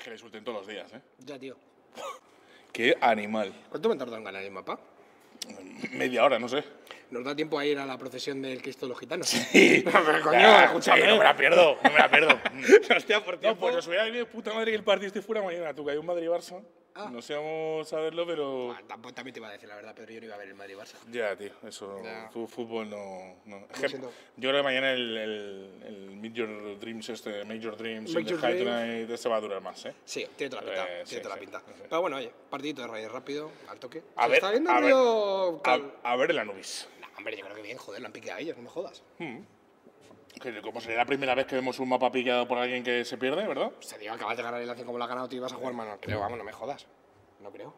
Es que le insulten todos los días, ¿eh?
Ya, tío. [laughs]
Qué animal.
¿Cuánto me tardó en ganar el mapa?
Media hora, no sé.
Nos da tiempo a ir a la procesión del Cristo de los Gitanos.
Sí. [laughs]
Pero, coño,
Ya,
escúchame.
sí, no me la pierdo, no me la pierdo. [laughs]
Hostia, por
No,
tiempo.
pues nos hubiera venido puta madre que el partido esté fuera mañana. Tú, que hay un Madrid-Barça.
Ah.
No a verlo, pero.
Ah, tampoco- también te iba a decir la verdad, Pedro. Yo no iba a ver el Madrid-Barça.
Ya, tío, eso.
Ya.
Fútbol no. no. Yo creo que mañana el, el, el Major Dreams, este, Major Dreams,
Major
High
Dreams.
Tonight, este va a durar más, ¿eh?
Sí, tiene toda la pinta.
Eh,
tiene
sí,
toda la pinta.
sí.
Pero bueno, oye, partidito de Reyes rápido, al toque.
A
¿Se
ver,
está viendo
a
el
ver. A, ver el Anubis.
Nah, hombre, yo creo que bien, joder, lo han picado a ellos, no me jodas.
Que como sería la primera vez que vemos un mapa pillado por alguien que se pierde, ¿verdad?
Se digo, acabas de ganar el Lancing como lo has ganado, tú ibas a jugar mano. Creo, vamos, no me jodas. No creo.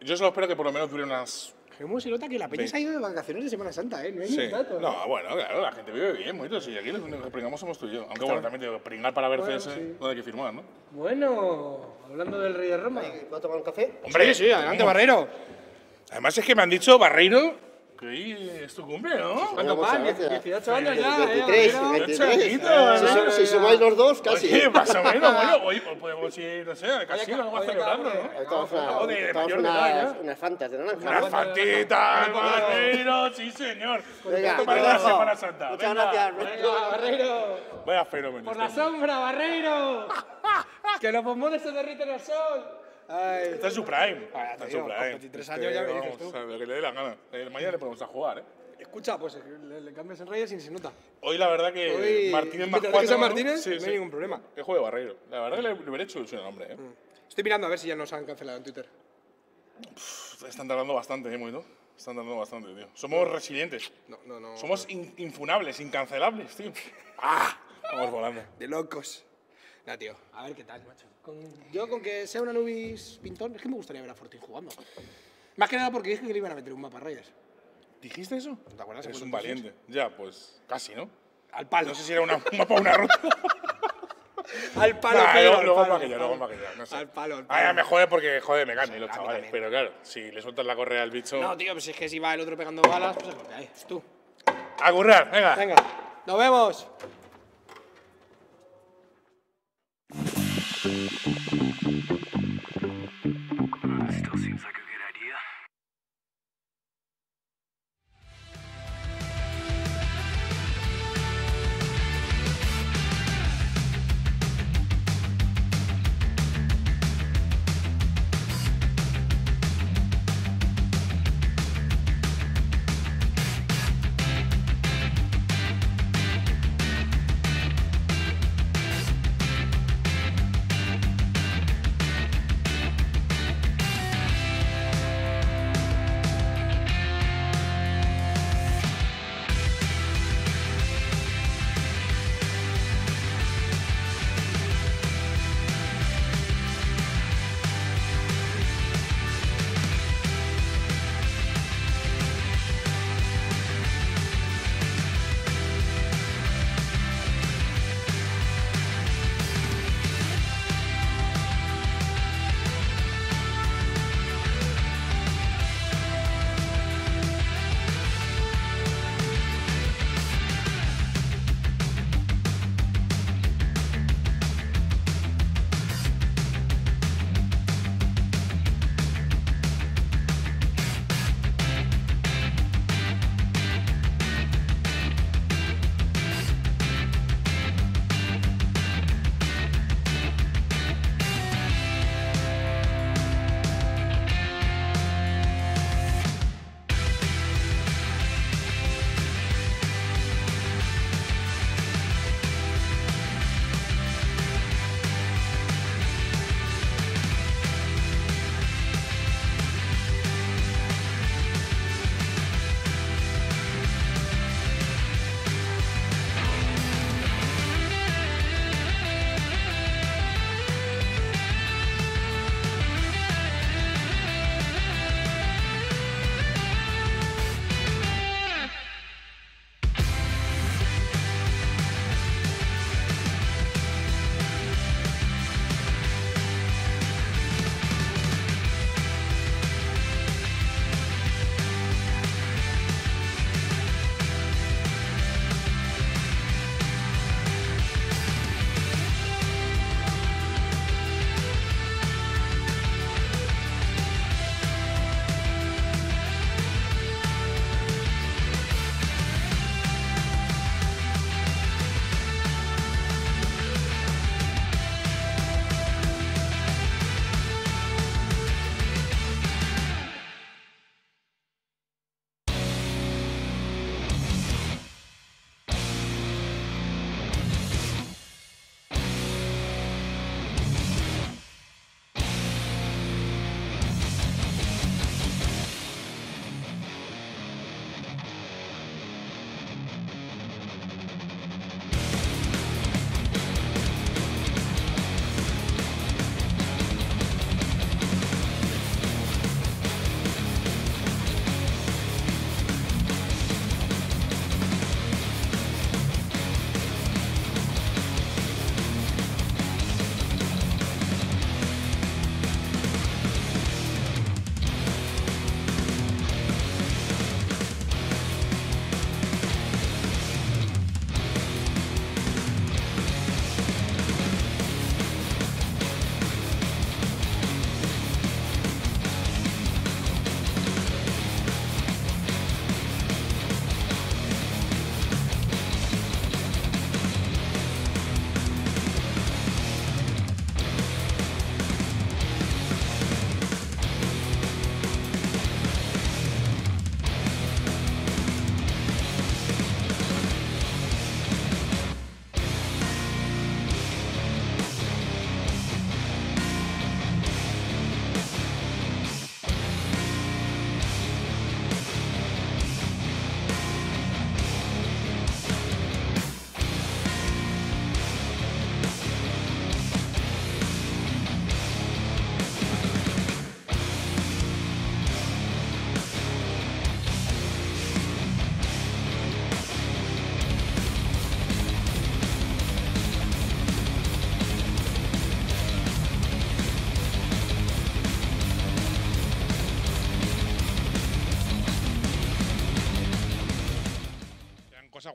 Yo solo espero que por lo menos dure unas.
¿Cómo se nota que la peña se ha ido de vacaciones de Semana Santa, eh? No hay
Sí.
ni un dato.
No, bueno, claro, la gente vive bien, muy Si aquí los únicos que pringamos somos tú y yo. Aunque bueno, también te digo, pringar para ver
Bueno,
CS
sí.
no hay que firmar, ¿no?
Bueno, hablando del Rey de Roma.
¿Puedo tomar un café?
Hombre,
sí, sí, adelante,
vamos.
Barreiro.
Además es que me han dicho, Barreiro, que es tu cumple, ¿no?
¿Cuánto
gracias.
18 años ya, eh,
23,
Barreiro.
23.
Chaquito,
Si,
¿eh?
si sumáis los dos, casi.
Oye, más o menos, bueno, [laughs] hoy pues podemos ir, no sé, al casino, algo a celebrarlo, ¿no? Edad,
unas, unas fantas de naranja.
Unas fantitas, Barreiro, sí señor.
Venga,
Para la. Semana Santa.
Muchas gracias.
Barreiro.
Vaya fenómeno.
Por la
este.
sombra, Barreiro. [laughs] que los bombones se derriten al sol. Ay.
Está en su prime.
Ah,
Está en su prime.
con 23
Este,
años ya me dices tú.
lo que le dé la gana. Eh, mañana le podemos a jugar, ¿eh?
Escucha, pues le, le cambias en Reyes y se nota.
Hoy la verdad que
Hoy,
Martínez más cuatro, ¿no?
Martínez,
Sí,
no hay
sí.
ningún problema.
Que juegue Barreiro. La verdad que le, le hubiera hecho ilusión al hombre, ¿eh?
Estoy mirando a ver si ya nos han cancelado en Twitter.
Pff, Están tardando bastante, ¿eh, Moito? Están tardando bastante, tío. Somos resilientes.
No, no, no.
Somos in- infunables, incancelables, tío. [laughs] ¡Ah! Vamos volando.
De locos. Nah, tío. A ver qué tal, macho. Con- yo con que sea un Anubis pintón, es que me gustaría ver a Fortín jugando. Más que nada porque dije que le iban a meter un mapa a Reyes.
¿Dijiste eso?
¿Te acuerdas?
Eres un valiente. Ya, pues casi, ¿no?
Al palo.
No sé si era una, un mapa o una ruta. [laughs]
Al palo,
Nah,
Pedro,
luego-
al palo,
luego
palo.
maquillar, no sé.
Al palo, al
Ah,
palo.
me jode porque, joder, me ganan los chavales. Pero claro, si le sueltas la correa al bicho.
No, tío, pues es que si va el otro pegando balas, pues es lo que hay. Es tú.
¡A currar! ¡Venga!
Venga, nos vemos.
Thank
you.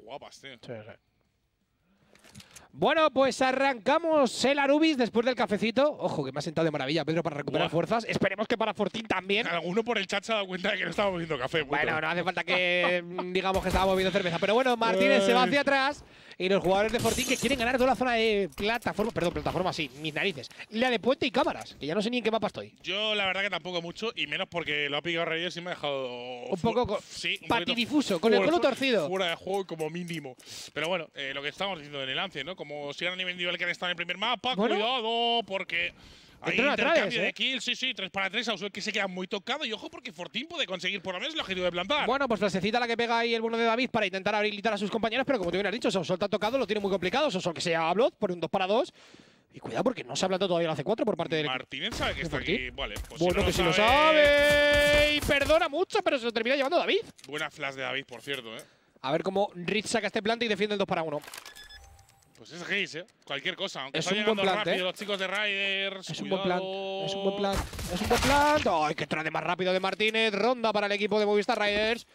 Guapas, tío.
Bueno, pues arrancamos el Arubis después del cafecito. Ojo, que me ha sentado de maravilla, Pedro, para recuperar
Buah.
fuerzas. Esperemos que para Fortín también.
Alguno por el chat se ha dado cuenta de que no estaba bebiendo café.
Bueno, no hace falta que [laughs] digamos que estábamos bebiendo cerveza. Pero bueno, Martínez se va hacia atrás y los jugadores de Fortín que quieren ganar toda la zona de plataforma, perdón, plataforma, sí, mis narices. La de puente y cámaras, que ya no sé ni en qué mapa estoy.
Yo la verdad que tampoco mucho, y menos porque lo ha pillado Reyes y me ha dejado…
Un poco
sí, un
patidifuso, con el culo torcido.
Fuera de juego como mínimo. Pero bueno, eh, lo que estamos diciendo en el lance, ¿no? Como sigan a nivel nivel que han estado en el primer mapa,
Bueno.
cuidado, porque…
Atrás,
intercambio
¿eh?
de kills, sí, sí, 3 para 3, Ausol que se queda muy tocado y ojo porque Fortín puede conseguir por lo menos el objetivo de plantar.
Bueno, pues frasecita la que pega ahí el bueno de David para intentar habilitar a sus compañeros, pero como tú bien has dicho, Sosol te ha tocado, lo tiene muy complicado. Sosol que se llama Blood por un 2 para 2. Y cuidado porque no se ha plantado todavía el C4 por parte equipo.
Martínez sabe que
¿De
está aquí. Vale, pues
Bueno,
si no
que si lo sabe. Y perdona mucho, pero se lo termina llevando David.
Buena flash de David, por cierto, ¿eh?
A ver cómo Rich saca este plante y defiende el 2 para 1.
Pues es Gaze, ¿eh? Cualquier cosa. Aunque
Es un buen plan,
rápido
¿eh?
los chicos de Riders.
Es un buen plan. Es un buen plan. Es un buen plan. ¡Ay, qué trade más rápido de Martínez! Ronda para el equipo de Movistar Riders.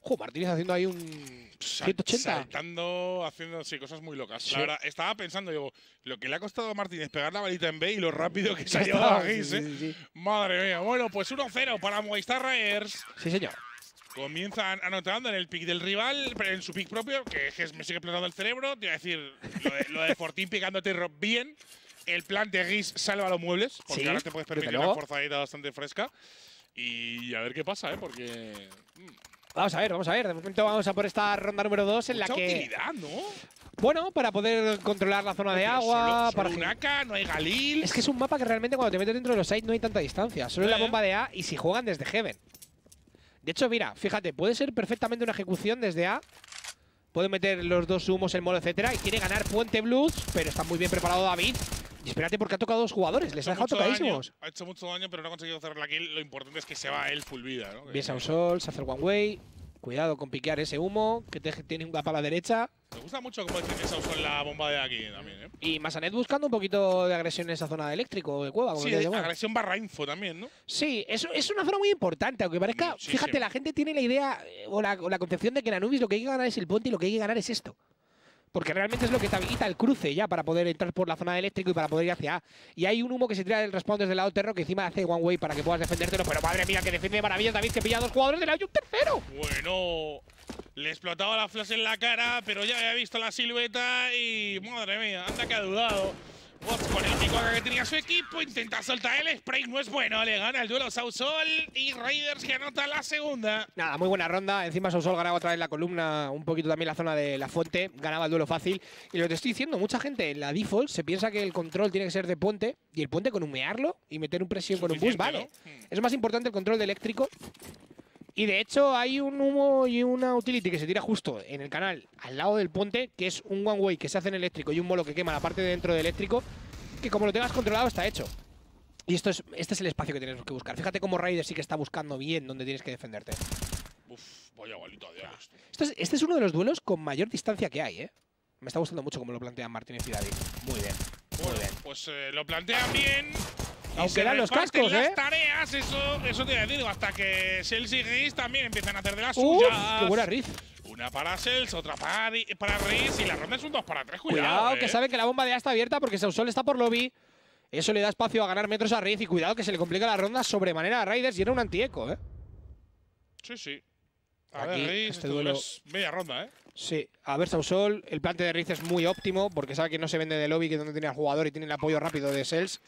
¡Jo, Martínez haciendo ahí un
Sal-
180!
Saltando, haciendo sí, cosas muy locas.
Sí.
La verdad, estaba pensando, digo, lo que le ha costado a Martínez pegar la balita en B y lo rápido que se ha llevado a
sí,
¿eh?
sí, sí.
Madre mía. Bueno, pues 1-0 para Movistar Riders.
Sí, señor.
Comienzan anotando en el pick del rival, en su pick propio, que me sigue explotando el cerebro. Te iba a decir, lo de, lo de Fortín picándote bien. El plan de Gis salva los muebles, porque
Sí,
ahora te puedes permitir una forzadita bastante fresca. Y a ver qué pasa, ¿eh? Porque. mm,
Vamos a ver, vamos a ver. De momento vamos a por esta ronda número 2 en la que.
utilidad, ¿no?
Bueno, para poder controlar la zona de agua.
Solo,
para
solo AK, no hay Galil.
Es que es un mapa que realmente cuando te metes dentro de los sites no hay tanta distancia. Solo es la bomba de A y si juegan desde Heaven. De hecho, mira, fíjate, puede ser perfectamente una ejecución desde A. Puede meter los dos humos, el molo, etcétera. Y quiere ganar Puente Blues, pero está muy bien preparado David. Y espérate porque ha tocado dos jugadores, les ha dejado
daño,
tocadísimos.
ha hecho mucho daño, pero no ha conseguido hacer la kill. Lo importante es que se va él full vida, ¿no?
Bien
Que-
Sausol, se hace el one way. Cuidado con piquear ese humo, que te- tiene un gap a la derecha.
Me gusta mucho cómo defiende Sauson en la bomba de aquí también, ¿eh?
Y Masanet buscando un poquito de agresión en esa zona de eléctrico de cueva, como
Sí, agresión barra info también, ¿no?
Sí, es, es una zona muy importante, aunque parezca.
Muchísimo.
Fíjate, la gente tiene la idea eh, o la, o la concepción de que en Anubis lo que hay que ganar es el puente y lo que hay que ganar es esto. Porque realmente es lo que te habilita el cruce ya para poder entrar por la zona de eléctrico y para poder ir hacia A. Y hay un humo que se tira del respawn desde el lado terro que encima hace one way para que puedas defendértelo. Pero madre mía, que defiende de maravilla David, que pilla a dos jugadores del lado y un tercero.
Bueno, le explotaba la flash en la cara, pero ya había visto la silueta y madre mía, anda que ha dudado. Watts con el único que tenía su equipo, intenta soltar el spray, no es bueno, le gana el duelo Sausol y Raiders que anota la segunda.
Nada, muy buena ronda. Encima Sousol ganaba otra vez la columna, un poquito también la zona de la fuente. Ganaba el duelo fácil. Y lo que te estoy diciendo, mucha gente en la default se piensa que el control tiene que ser de puente y el puente con humearlo y meter un presión con un
Suficiente,
vale.
¿no?
Es más importante el control de eléctrico. Y de hecho hay un humo y una utility que se tira justo en el canal al lado del puente, que es un one way que se hace en eléctrico y un molo que quema la parte de dentro de eléctrico, que como lo tengas controlado está hecho. Y esto es, este es el espacio que tienes que buscar. Fíjate cómo Raider sí que está buscando bien dónde tienes que defenderte.
Uf, vaya balita de
es- este es uno de los duelos con mayor distancia que hay, ¿eh? Me está gustando mucho cómo lo plantean Martínez y David. Muy bien. Muy
Bueno,
bien.
pues eh, lo plantean bien.
Aunque dan los cascos,
las
¿eh?
tareas, eso, eso te digo, hasta que Sels y Riz también empiezan a hacer de las
¡Uf!
suyas.
¡Qué buena Riz!
Una para Sels, otra para, para Riz y la ronda es un 2 para 3. Cuidado,
Cuidado,
eh.
que saben que la bomba de A está abierta porque Sausol está por lobby. Eso le da espacio a ganar metros a Riz y cuidado que se le complica la ronda sobremanera a Raiders y era un antieco, ¿eh?
Sí, sí. A
Aquí,
ver, Riz,
este duelo
es media ronda, ¿eh?
Sí, a ver Sausol, el plante de Riz es muy óptimo porque sabe que no se vende de lobby, que es donde tiene al jugador y tiene el apoyo rápido de Sels.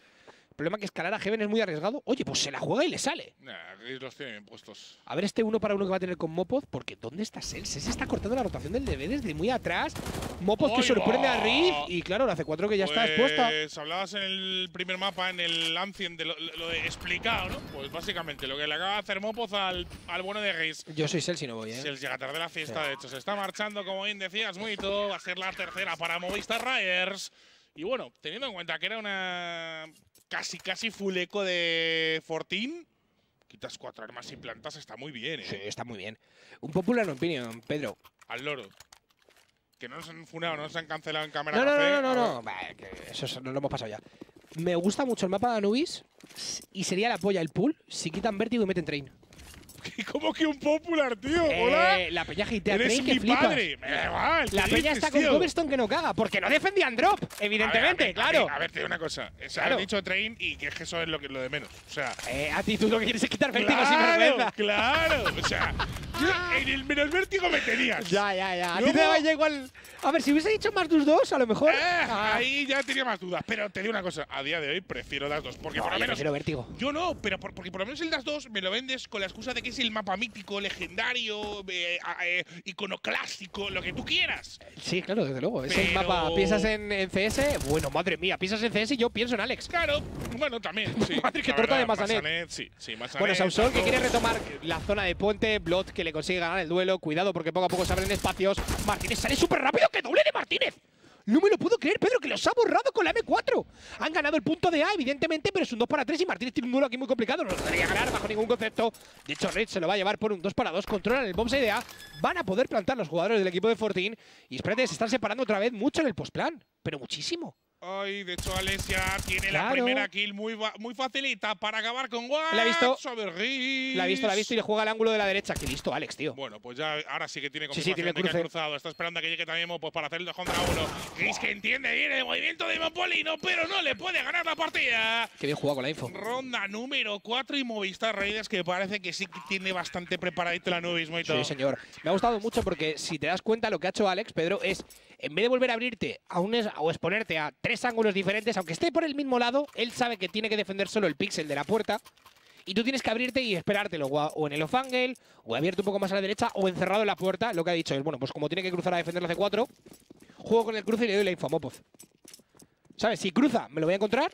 El problema es que escalar a Heaven es muy arriesgado. Oye, pues se la juega y le sale.
Nah, los tiene bien puestos.
A ver este uno para uno que va a tener con Mopoz, porque ¿dónde está Sels? Se está cortando la rotación del DB desde muy atrás. Mopoz que
¡Ahí
sorprende
va!
a Riz y claro, la C4 que ya está expuesta.
Pues hablabas en el primer mapa, en el Ancient, de lo, lo de explicado, ¿no? Pues básicamente lo que le acaba de hacer Mopoz al, al bueno de Riz.
Yo soy Sels y no voy, ¿eh?
Sels llega tarde la fiesta, de hecho, se está marchando, como bien decías, Muito. Va a ser la tercera para Movistar Riders. Y bueno, teniendo en cuenta que era una casi, casi full eco de Fortín, quitas cuatro armas y plantas, está muy bien, ¿eh?
Sí, está muy bien. Un popular opinion, Pedro.
Al loro. Que no nos han funado, no nos han cancelado en cámara
No, no,
café.
no, no, no, no. Bah, que eso es- nos lo hemos pasado ya. Me gusta mucho el mapa de Anubis y sería la polla el pool si quitan vértigo y meten train. [laughs]
¿Cómo que un popular, tío? Hola.
Eh, la peña hitea
Eres
que
mi
flipas.
padre. Me.
La
¿qué
peña está con
tío?
Cobblestone que no caga, porque no defendían drop, evidentemente,
A ver, a ver,
claro.
A ver, te digo una cosa.
Claro.
has dicho train y que es que eso es lo, que, lo de menos. O sea.
Eh, a ti tú lo que quieres es quitar vértigo sin vergüenza.
claro. O sea, yo en el menos vértigo me tenías.
Ya, ya, ya. A ti te daba igual. A ver, si hubiese dicho más tus dos, a lo mejor.
Eh,
Ah.
ahí ya tenía más dudas. Pero te digo una cosa. A día de hoy prefiero las dos. Porque
No,
por lo menos.
prefiero vértigo.
Yo no, pero por- porque por lo menos el Das 2 me lo vendes con la excusa de que es el mapa mítico, legendario, eh, eh, iconoclástico, lo que tú quieras.
Sí, claro, desde luego. Ese
Pero-
mapa, piensas en, en CS. Bueno, madre mía, piensas en CS y yo pienso en Alex.
Claro, bueno, también. [laughs] Sí,
Madre,
la
torta de.
Sí, sí, Massanet.
Bueno, Sausol que quiere
2.
retomar la zona de puente, Blot que le consigue ganar el duelo. Cuidado porque poco a poco se abren espacios. Martínez sale súper rápido, que doble de Martínez. No me lo puedo creer, Pedro, que los ha borrado con la M4. Han ganado el punto de A, evidentemente, pero es un 2 para 3 y Martínez tiene un duelo aquí muy complicado. No lo debería ganar bajo ningún concepto. De hecho, Red se lo va a llevar por un 2 para 2. Controlan el bombsite de A. Van a poder plantar los jugadores del equipo de Fortin. Y espérate, se están separando otra vez mucho en el postplan. Pero muchísimo.
Ay, de hecho, Alex ya tiene la primera kill muy, muy facilita para acabar con Watts.
La ha visto. La ha visto, la ha visto y le juega al ángulo de la derecha. Qué listo, Alex, tío.
Bueno, pues ya ahora sí que tiene
Sí, sí,
confirmación
tiene
de que ha
cruce.
cruzado. Está esperando a que llegue también pues, para hacer el 2 contra 1. Gris que entiende bien el movimiento de Mopolino, pero no le puede ganar la partida.
Qué bien jugado con la info.
Ronda número 4 y Movistar Raiders que parece que sí que tiene bastante preparadito la nubismo y todo.
Sí, señor. Me ha gustado mucho porque si te das cuenta lo que ha hecho Alex, Pedro, es en vez de volver a abrirte a o exponerte a tres ángulos diferentes, aunque esté por el mismo lado, él sabe que tiene que defender solo el píxel de la puerta. Y tú tienes que abrirte y esperártelo, o, en el off-angle, o abierto un poco más a la derecha, o encerrado en la puerta. Lo que ha dicho es, bueno, pues como tiene que cruzar a defender la C4, juego con el cruce y le doy la info a Mopoz. ¿Sabes? Si cruza, me lo voy a encontrar.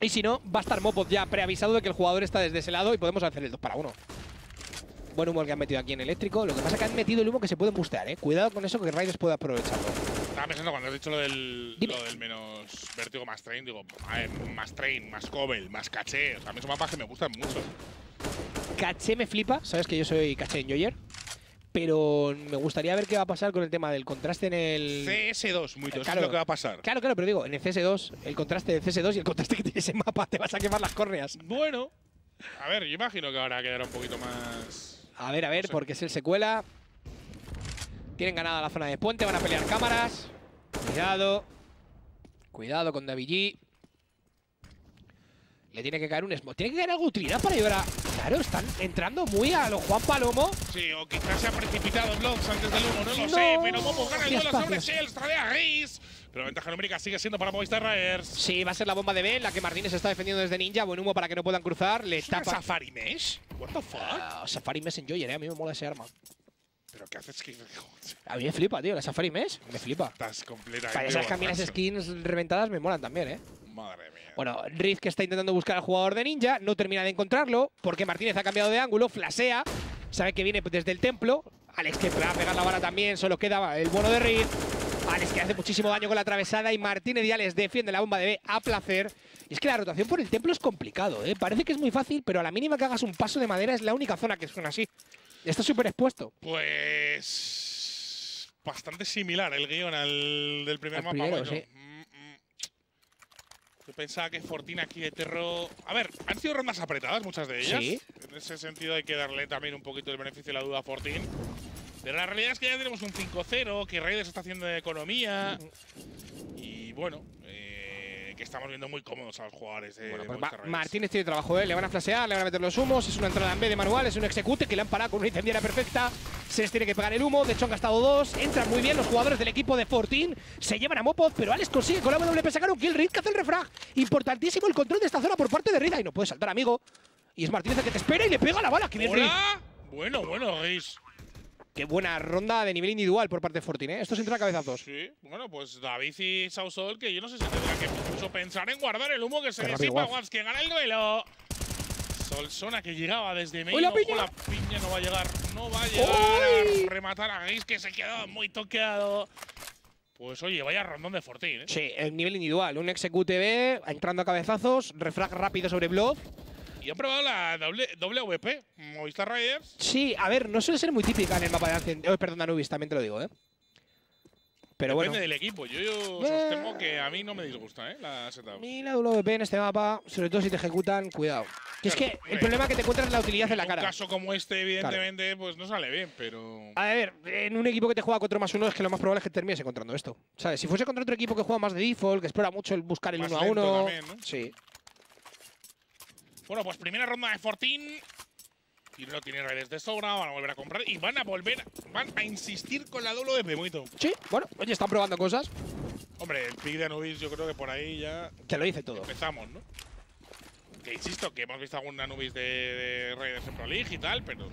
Y si no, va a estar Mopoz ya preavisado de que el jugador está desde ese lado y podemos hacer el 2 para 1. Buen humo el que han metido aquí en eléctrico. Lo que pasa es que han metido el humo que se puede bustear, ¿eh? Cuidado con eso que Raiders puede aprovecharlo.
Estaba pensando cuando has dicho lo del, lo del menos vértigo más train, digo, más train, más cobel, más caché. O sea, a mí son mapas que me gustan mucho.
Caché me flipa, sabes que yo soy caché enjoyer. Pero me gustaría ver qué va a pasar con el tema del contraste en el.
CS2, muy eso
Claro.
es lo que va a pasar.
Claro, claro, pero digo, en el CS2, el contraste del CS2 y el contraste que tiene ese mapa, te vas a quemar las córneas.
Bueno, a ver, yo imagino que ahora quedará un poquito más.
A ver, a ver,
No sé.
porque es el secuela. Tienen ganada la zona de puente, van a pelear cámaras. Cuidado. Cuidado con David G. Le tiene que caer un smoke. Tiene que caer algo de utilidad para llevar a. Claro, están entrando muy a los Juan Palomo.
Sí, o quizás se ha precipitado Vlogs antes del 1, no lo
No,
sé, pero Momo gana el duelo sobre. Shells, tradea a Gris. Pero la ventaja numérica sigue siendo para Movistar Raiders.
Sí, va a ser la bomba de B, la que Martínez está defendiendo desde Ninja. Buen humo para que no puedan cruzar. Le
¿Es
tapa.
Safari Mesh? What the fuck?
Ah, Safari Mesh Enjoyer, eh. A mí me mola ese arma.
¿Pero qué haces? que
A mí me flipa, tío. La Safari Mesh me flipa.
Estás completamente
Para esas caminas skins reventadas me molan también, eh.
Madre mía.
Bueno, Riz que está intentando buscar al jugador de Ninja, no termina de encontrarlo, porque Martínez ha cambiado de ángulo, flasea, sabe que viene desde el templo. Alex que va a pegar la vara también, solo queda el bono de Riz. Alex que hace muchísimo daño con la atravesada y Martínez y Alex defiende la bomba de B a placer. Y es que la rotación por el templo es complicado, ¿eh? Parece que es muy fácil, pero a la mínima que hagas un paso de madera es la única zona que suena así. Está súper expuesto.
Pues. Bastante similar el guion al del primer
Al
mapa.
primero,
bueno.
sí.
Mm, mm. Yo pensaba que Fortina aquí de Terro. A ver, han sido rondas apretadas, muchas de ellas.
Sí.
En ese sentido hay que darle también un poquito el beneficio de la duda a Fortin. Pero la realidad es que ya tenemos un 5-0, que Raiders está haciendo de economía. Y bueno, eh, que estamos viendo muy cómodos a los jugadores de
Bueno, pues
Movistar
Ma-
Raiders.
Martínez tiene trabajo, ¿eh? le van a flashear, le van a meter los humos, es una entrada en B de manual, es un execute que le han parado con una incendiaria perfecta, se les tiene que pegar el humo, de hecho han gastado dos, entran muy bien los jugadores del equipo de Fortín, se llevan a Mopoz, pero Alex consigue con la WP sacar un kill, Reed que hace el refrag, importantísimo el control de esta zona por parte de Reed, y no puede saltar amigo, y es Martínez el que te espera y le pega la bala, que bien.
Bueno, bueno, Gris.
Qué buena ronda de nivel individual por parte de Fortín, ¿eh? Esto se entra a cabezazos.
Sí, bueno, pues David y Sausol, que yo no sé si tendrán que incluso pensar en guardar el humo que se
Qué rápido,
disipa. Waps, que gana el duelo. Solsona que llegaba desde medio.
¡Uy, la
la piña no va a llegar. No va a llegar rematar a Gris, que se quedaba muy toqueado. Pues oye, vaya rondón de Fortín, ¿eh?
Sí, el nivel individual, un execute B, entrando a cabezazos, refrag rápido sobre Blood,
Y han probado la doble, WP, Movistar Riders.
Sí, a ver, no suele ser muy típica en el mapa de Ancient. Oh, perdón, Anubis, también te lo digo, ¿eh? Pero
Depende
bueno.
del equipo. Yo, yo
Eh.
sostengo que a mí no me disgusta, ¿eh? La setup.
la WP en este mapa, sobre todo si te ejecutan, cuidado. Que es que el
hombre,
problema que te encuentras es la utilidad en la
Un
cara.
caso como este, evidentemente, pues no sale bien, pero.
A ver, en un equipo que te juega 4 más 1 es que lo más probable es que termines encontrando esto. ¿Sabes? Si fuese contra otro equipo que juega más de default, que explora mucho el buscar el
Más
1 a
lento
1.
también, ¿no?
Sí.
Bueno, pues primera ronda de Fortín. Y no tiene redes de sobra, van a volver a comprar y van a volver, van a insistir con la de Muito.
Sí, bueno, oye, están probando cosas.
Hombre, el pick de Anubis yo creo que por ahí ya
Te lo dice todo.
empezamos, ¿no? Que insisto, que hemos visto algún Anubis de, de Raiders en Pro League y tal, pero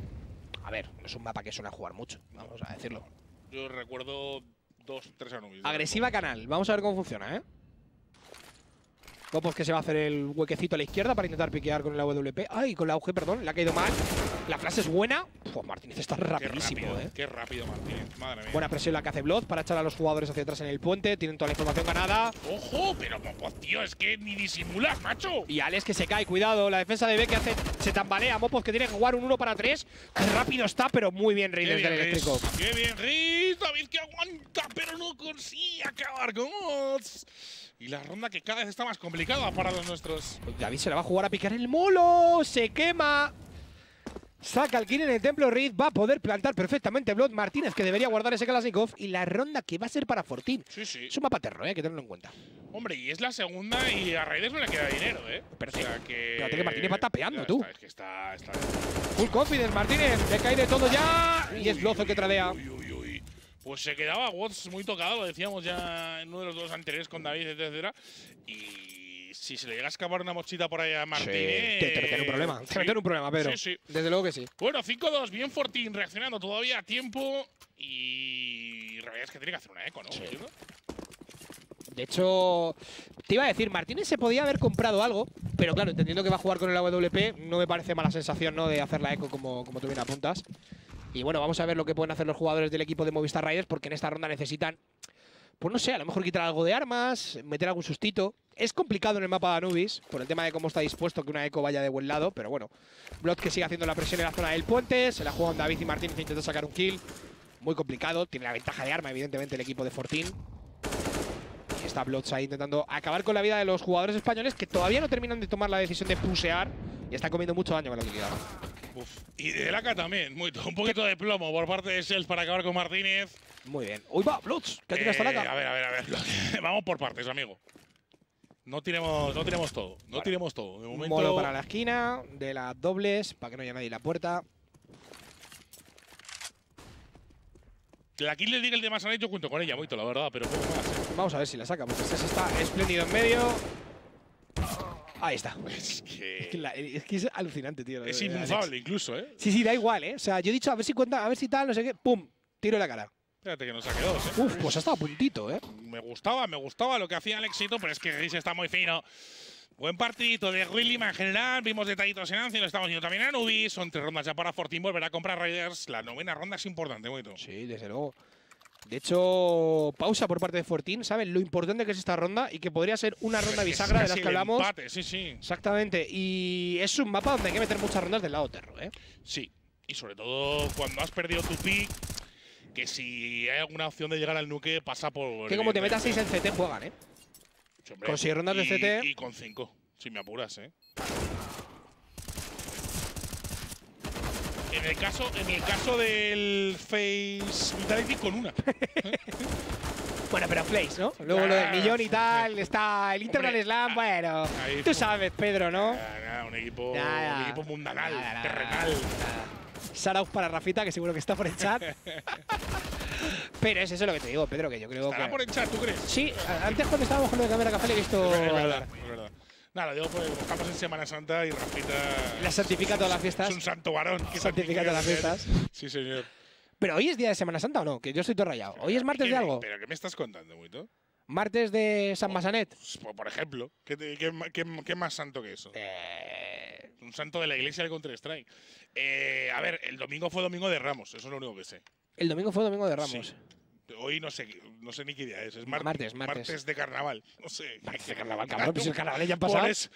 A ver, no es un mapa que suena a jugar mucho, vamos a decirlo.
yo recuerdo dos, tres Anubis.
Agresiva canal, vamos a ver cómo funciona, ¿eh? Copos que se va a hacer el huequecito a la izquierda para intentar piquear con el AWP. Ay, con la AUG, perdón, le ha caído mal. La clase es buena. Pues Martínez está
Qué
rapidísimo,
rápido,
¿eh?
Qué rápido, Martínez. Madre mía.
Buena presión la que hace Blood para echar a los jugadores hacia atrás en el puente. Tienen toda la información ganada.
¡Ojo! Pero, pues, tío, es que ni disimulas, macho.
Y Alex que se cae, cuidado. La defensa de B que hace, se tambalea. Mopos que tiene que jugar un 1 para 3. Qué rápido está, pero muy bien
Qué
desde el eléctrico.
Riz. Qué bien, Riz. David que aguanta, pero no consigue acabar con. Y la ronda que cada vez está más complicada para los nuestros.
David se la va a jugar a picar el molo. Se quema. Saca el kill en el templo Riz. Va a poder plantar perfectamente Blood Martínez, que debería guardar ese Kalashnikov. Y la ronda que va a ser para Fortín.
Sí, sí.
Es un mapa terro, ¿eh? hay que tenerlo en cuenta.
Hombre, y es la segunda y a Raiders no le queda dinero, ¿eh?
Perfecto.
O sea que.
Fíjate que Martínez va tapeando,
Ya
tú.
está, es que está. está
Full confidence, Martínez. Le cae de todo ya. Y es Blood el que tradea.
Uy, uy, uy. Pues se quedaba Watts muy tocado, lo decíamos ya en uno de los dos anteriores con David, etcétera. Y si se le llega a escapar una mochita por ahí a Martínez.
Te, te meten un problema.
sí.
Te meten un problema, Pedro.
Sí, sí.
Desde luego que sí.
Bueno, 5-2, bien Fortín, reaccionando todavía a tiempo. Y. Realidad es que tiene que hacer una eco, ¿no? Entiendo.
De hecho, te iba a decir, Martínez se podía haber comprado algo, pero claro, entendiendo que va a jugar con el AWP, no me parece mala sensación ¿no? de hacer la eco como, como tú bien apuntas. Y bueno, vamos a ver lo que pueden hacer los jugadores del equipo de Movistar Riders, porque en esta ronda necesitan, pues no sé, a lo mejor quitar algo de armas, meter algún sustito. Es complicado en el mapa de Anubis, por el tema de cómo está dispuesto que una eco vaya de buen lado, pero bueno. Blood que sigue haciendo la presión en la zona del puente, se la juegan David y Martínez intentando sacar un kill. Muy complicado, tiene la ventaja de arma, evidentemente, el equipo de Fortín. Y está Bloods ahí intentando acabar con la vida de los jugadores españoles que todavía no terminan de tomar la decisión de pusear y están comiendo mucho daño con la utilidad.
Uf. Y de Laca también, muy, un poquito de plomo por parte de Sels para acabar con Martínez.
Muy bien. ¡Uy, va! ¿Qué tiene hasta
Eh,
la
A ver, a ver, a ver. [laughs] Vamos por partes, amigo. No tiremos, no tiremos todo. No
Vale.
tiremos todo. De momento.
Molo para la esquina, de las dobles, para que no haya nadie en la puerta.
La kill de el de Masanet yo cuento con ella, mucho, la verdad, pero poco más.
Vamos a ver si la saca, porque este está espléndido en medio. Ahí está. [laughs]
Es
Es que, la- es que es alucinante, tío.
Es inmufable, incluso, ¿eh?
Sí, sí, da igual, ¿eh? O sea, yo he dicho a ver si cuenta, a ver si tal, no sé qué. ¡Pum! Tiro en la cara.
Fíjate que nos saque dos, ¿eh?
Uf, pues ha estado a puntito, ¿eh?
Me gustaba, me gustaba lo que hacía el éxito, pero es que Gris está muy fino. Buen partidito de Willima en general. Vimos detallitos en Anzi, lo estamos viendo también en Anubis. Son tres rondas ya para Fortín. Volverá a comprar Raiders. La novena ronda es importante, muy
Sí, desde luego. De hecho, pausa por parte de Fortín, ¿saben? Lo importante que es esta ronda y que podría ser una ronda bisagra de las que hablamos.
Empate, sí, sí.
Exactamente. Y es un mapa donde hay que meter muchas rondas del lado terro, ¿eh?
Sí. Y sobre todo cuando has perdido tu pick, que si hay alguna opción de llegar al nuke, pasa por.
Que como te metas 6
evidentemente.
en CT, juegan, ¿eh?
Sí,
con seis rondas de CT.
Y con 5, si me apuras, ¿eh? En el caso, en el caso del Face Vitality con una. [laughs]
Bueno, pero Flays, ¿no? Luego lo del millón y tal, está el Internal
Hombre,
Slam,
ah,
bueno.
ahí
Tú sabes, Pedro, ¿no?
Nada, nada, un equipo,
Nada.
un equipo mundanal,
Nada, nada,
terrenal.
Shoutout para Rafita, que seguro que está por el chat. [laughs] pero es eso lo que te digo, Pedro, que yo creo
¿Estará
que…
por el chat, tú crees?
Sí, antes cuando estábamos con el cámara café le he visto…
Es verdad, es verdad. Nada, lo digo porque como estamos en Semana Santa y Rafita
La santifica todas las fiestas.
es un santo varón. que
Santifica todas las fiestas.
Sí, señor.
Pero hoy es día de Semana Santa o no, que yo estoy todo rayado. Hoy es martes
¿Qué
de algo.
¿Pero qué me estás contando, Muito?
Martes de San Masanet.
Pues, por- ejemplo, ¿qué, te- qué ma- qué- qué más santo que eso?
Eh,
Un santo de la iglesia del Counter-Strike. Eh, a ver, el domingo fue domingo de Ramos, eso es lo único que sé.
el domingo fue domingo de Ramos.
Sí. Hoy no sé, no sé ni qué día es. Es mar-
Martes, martes.
de carnaval. No sé.
Martes de carnaval, cabrón, pues el carnaval ya han
Por,
pasado.
es-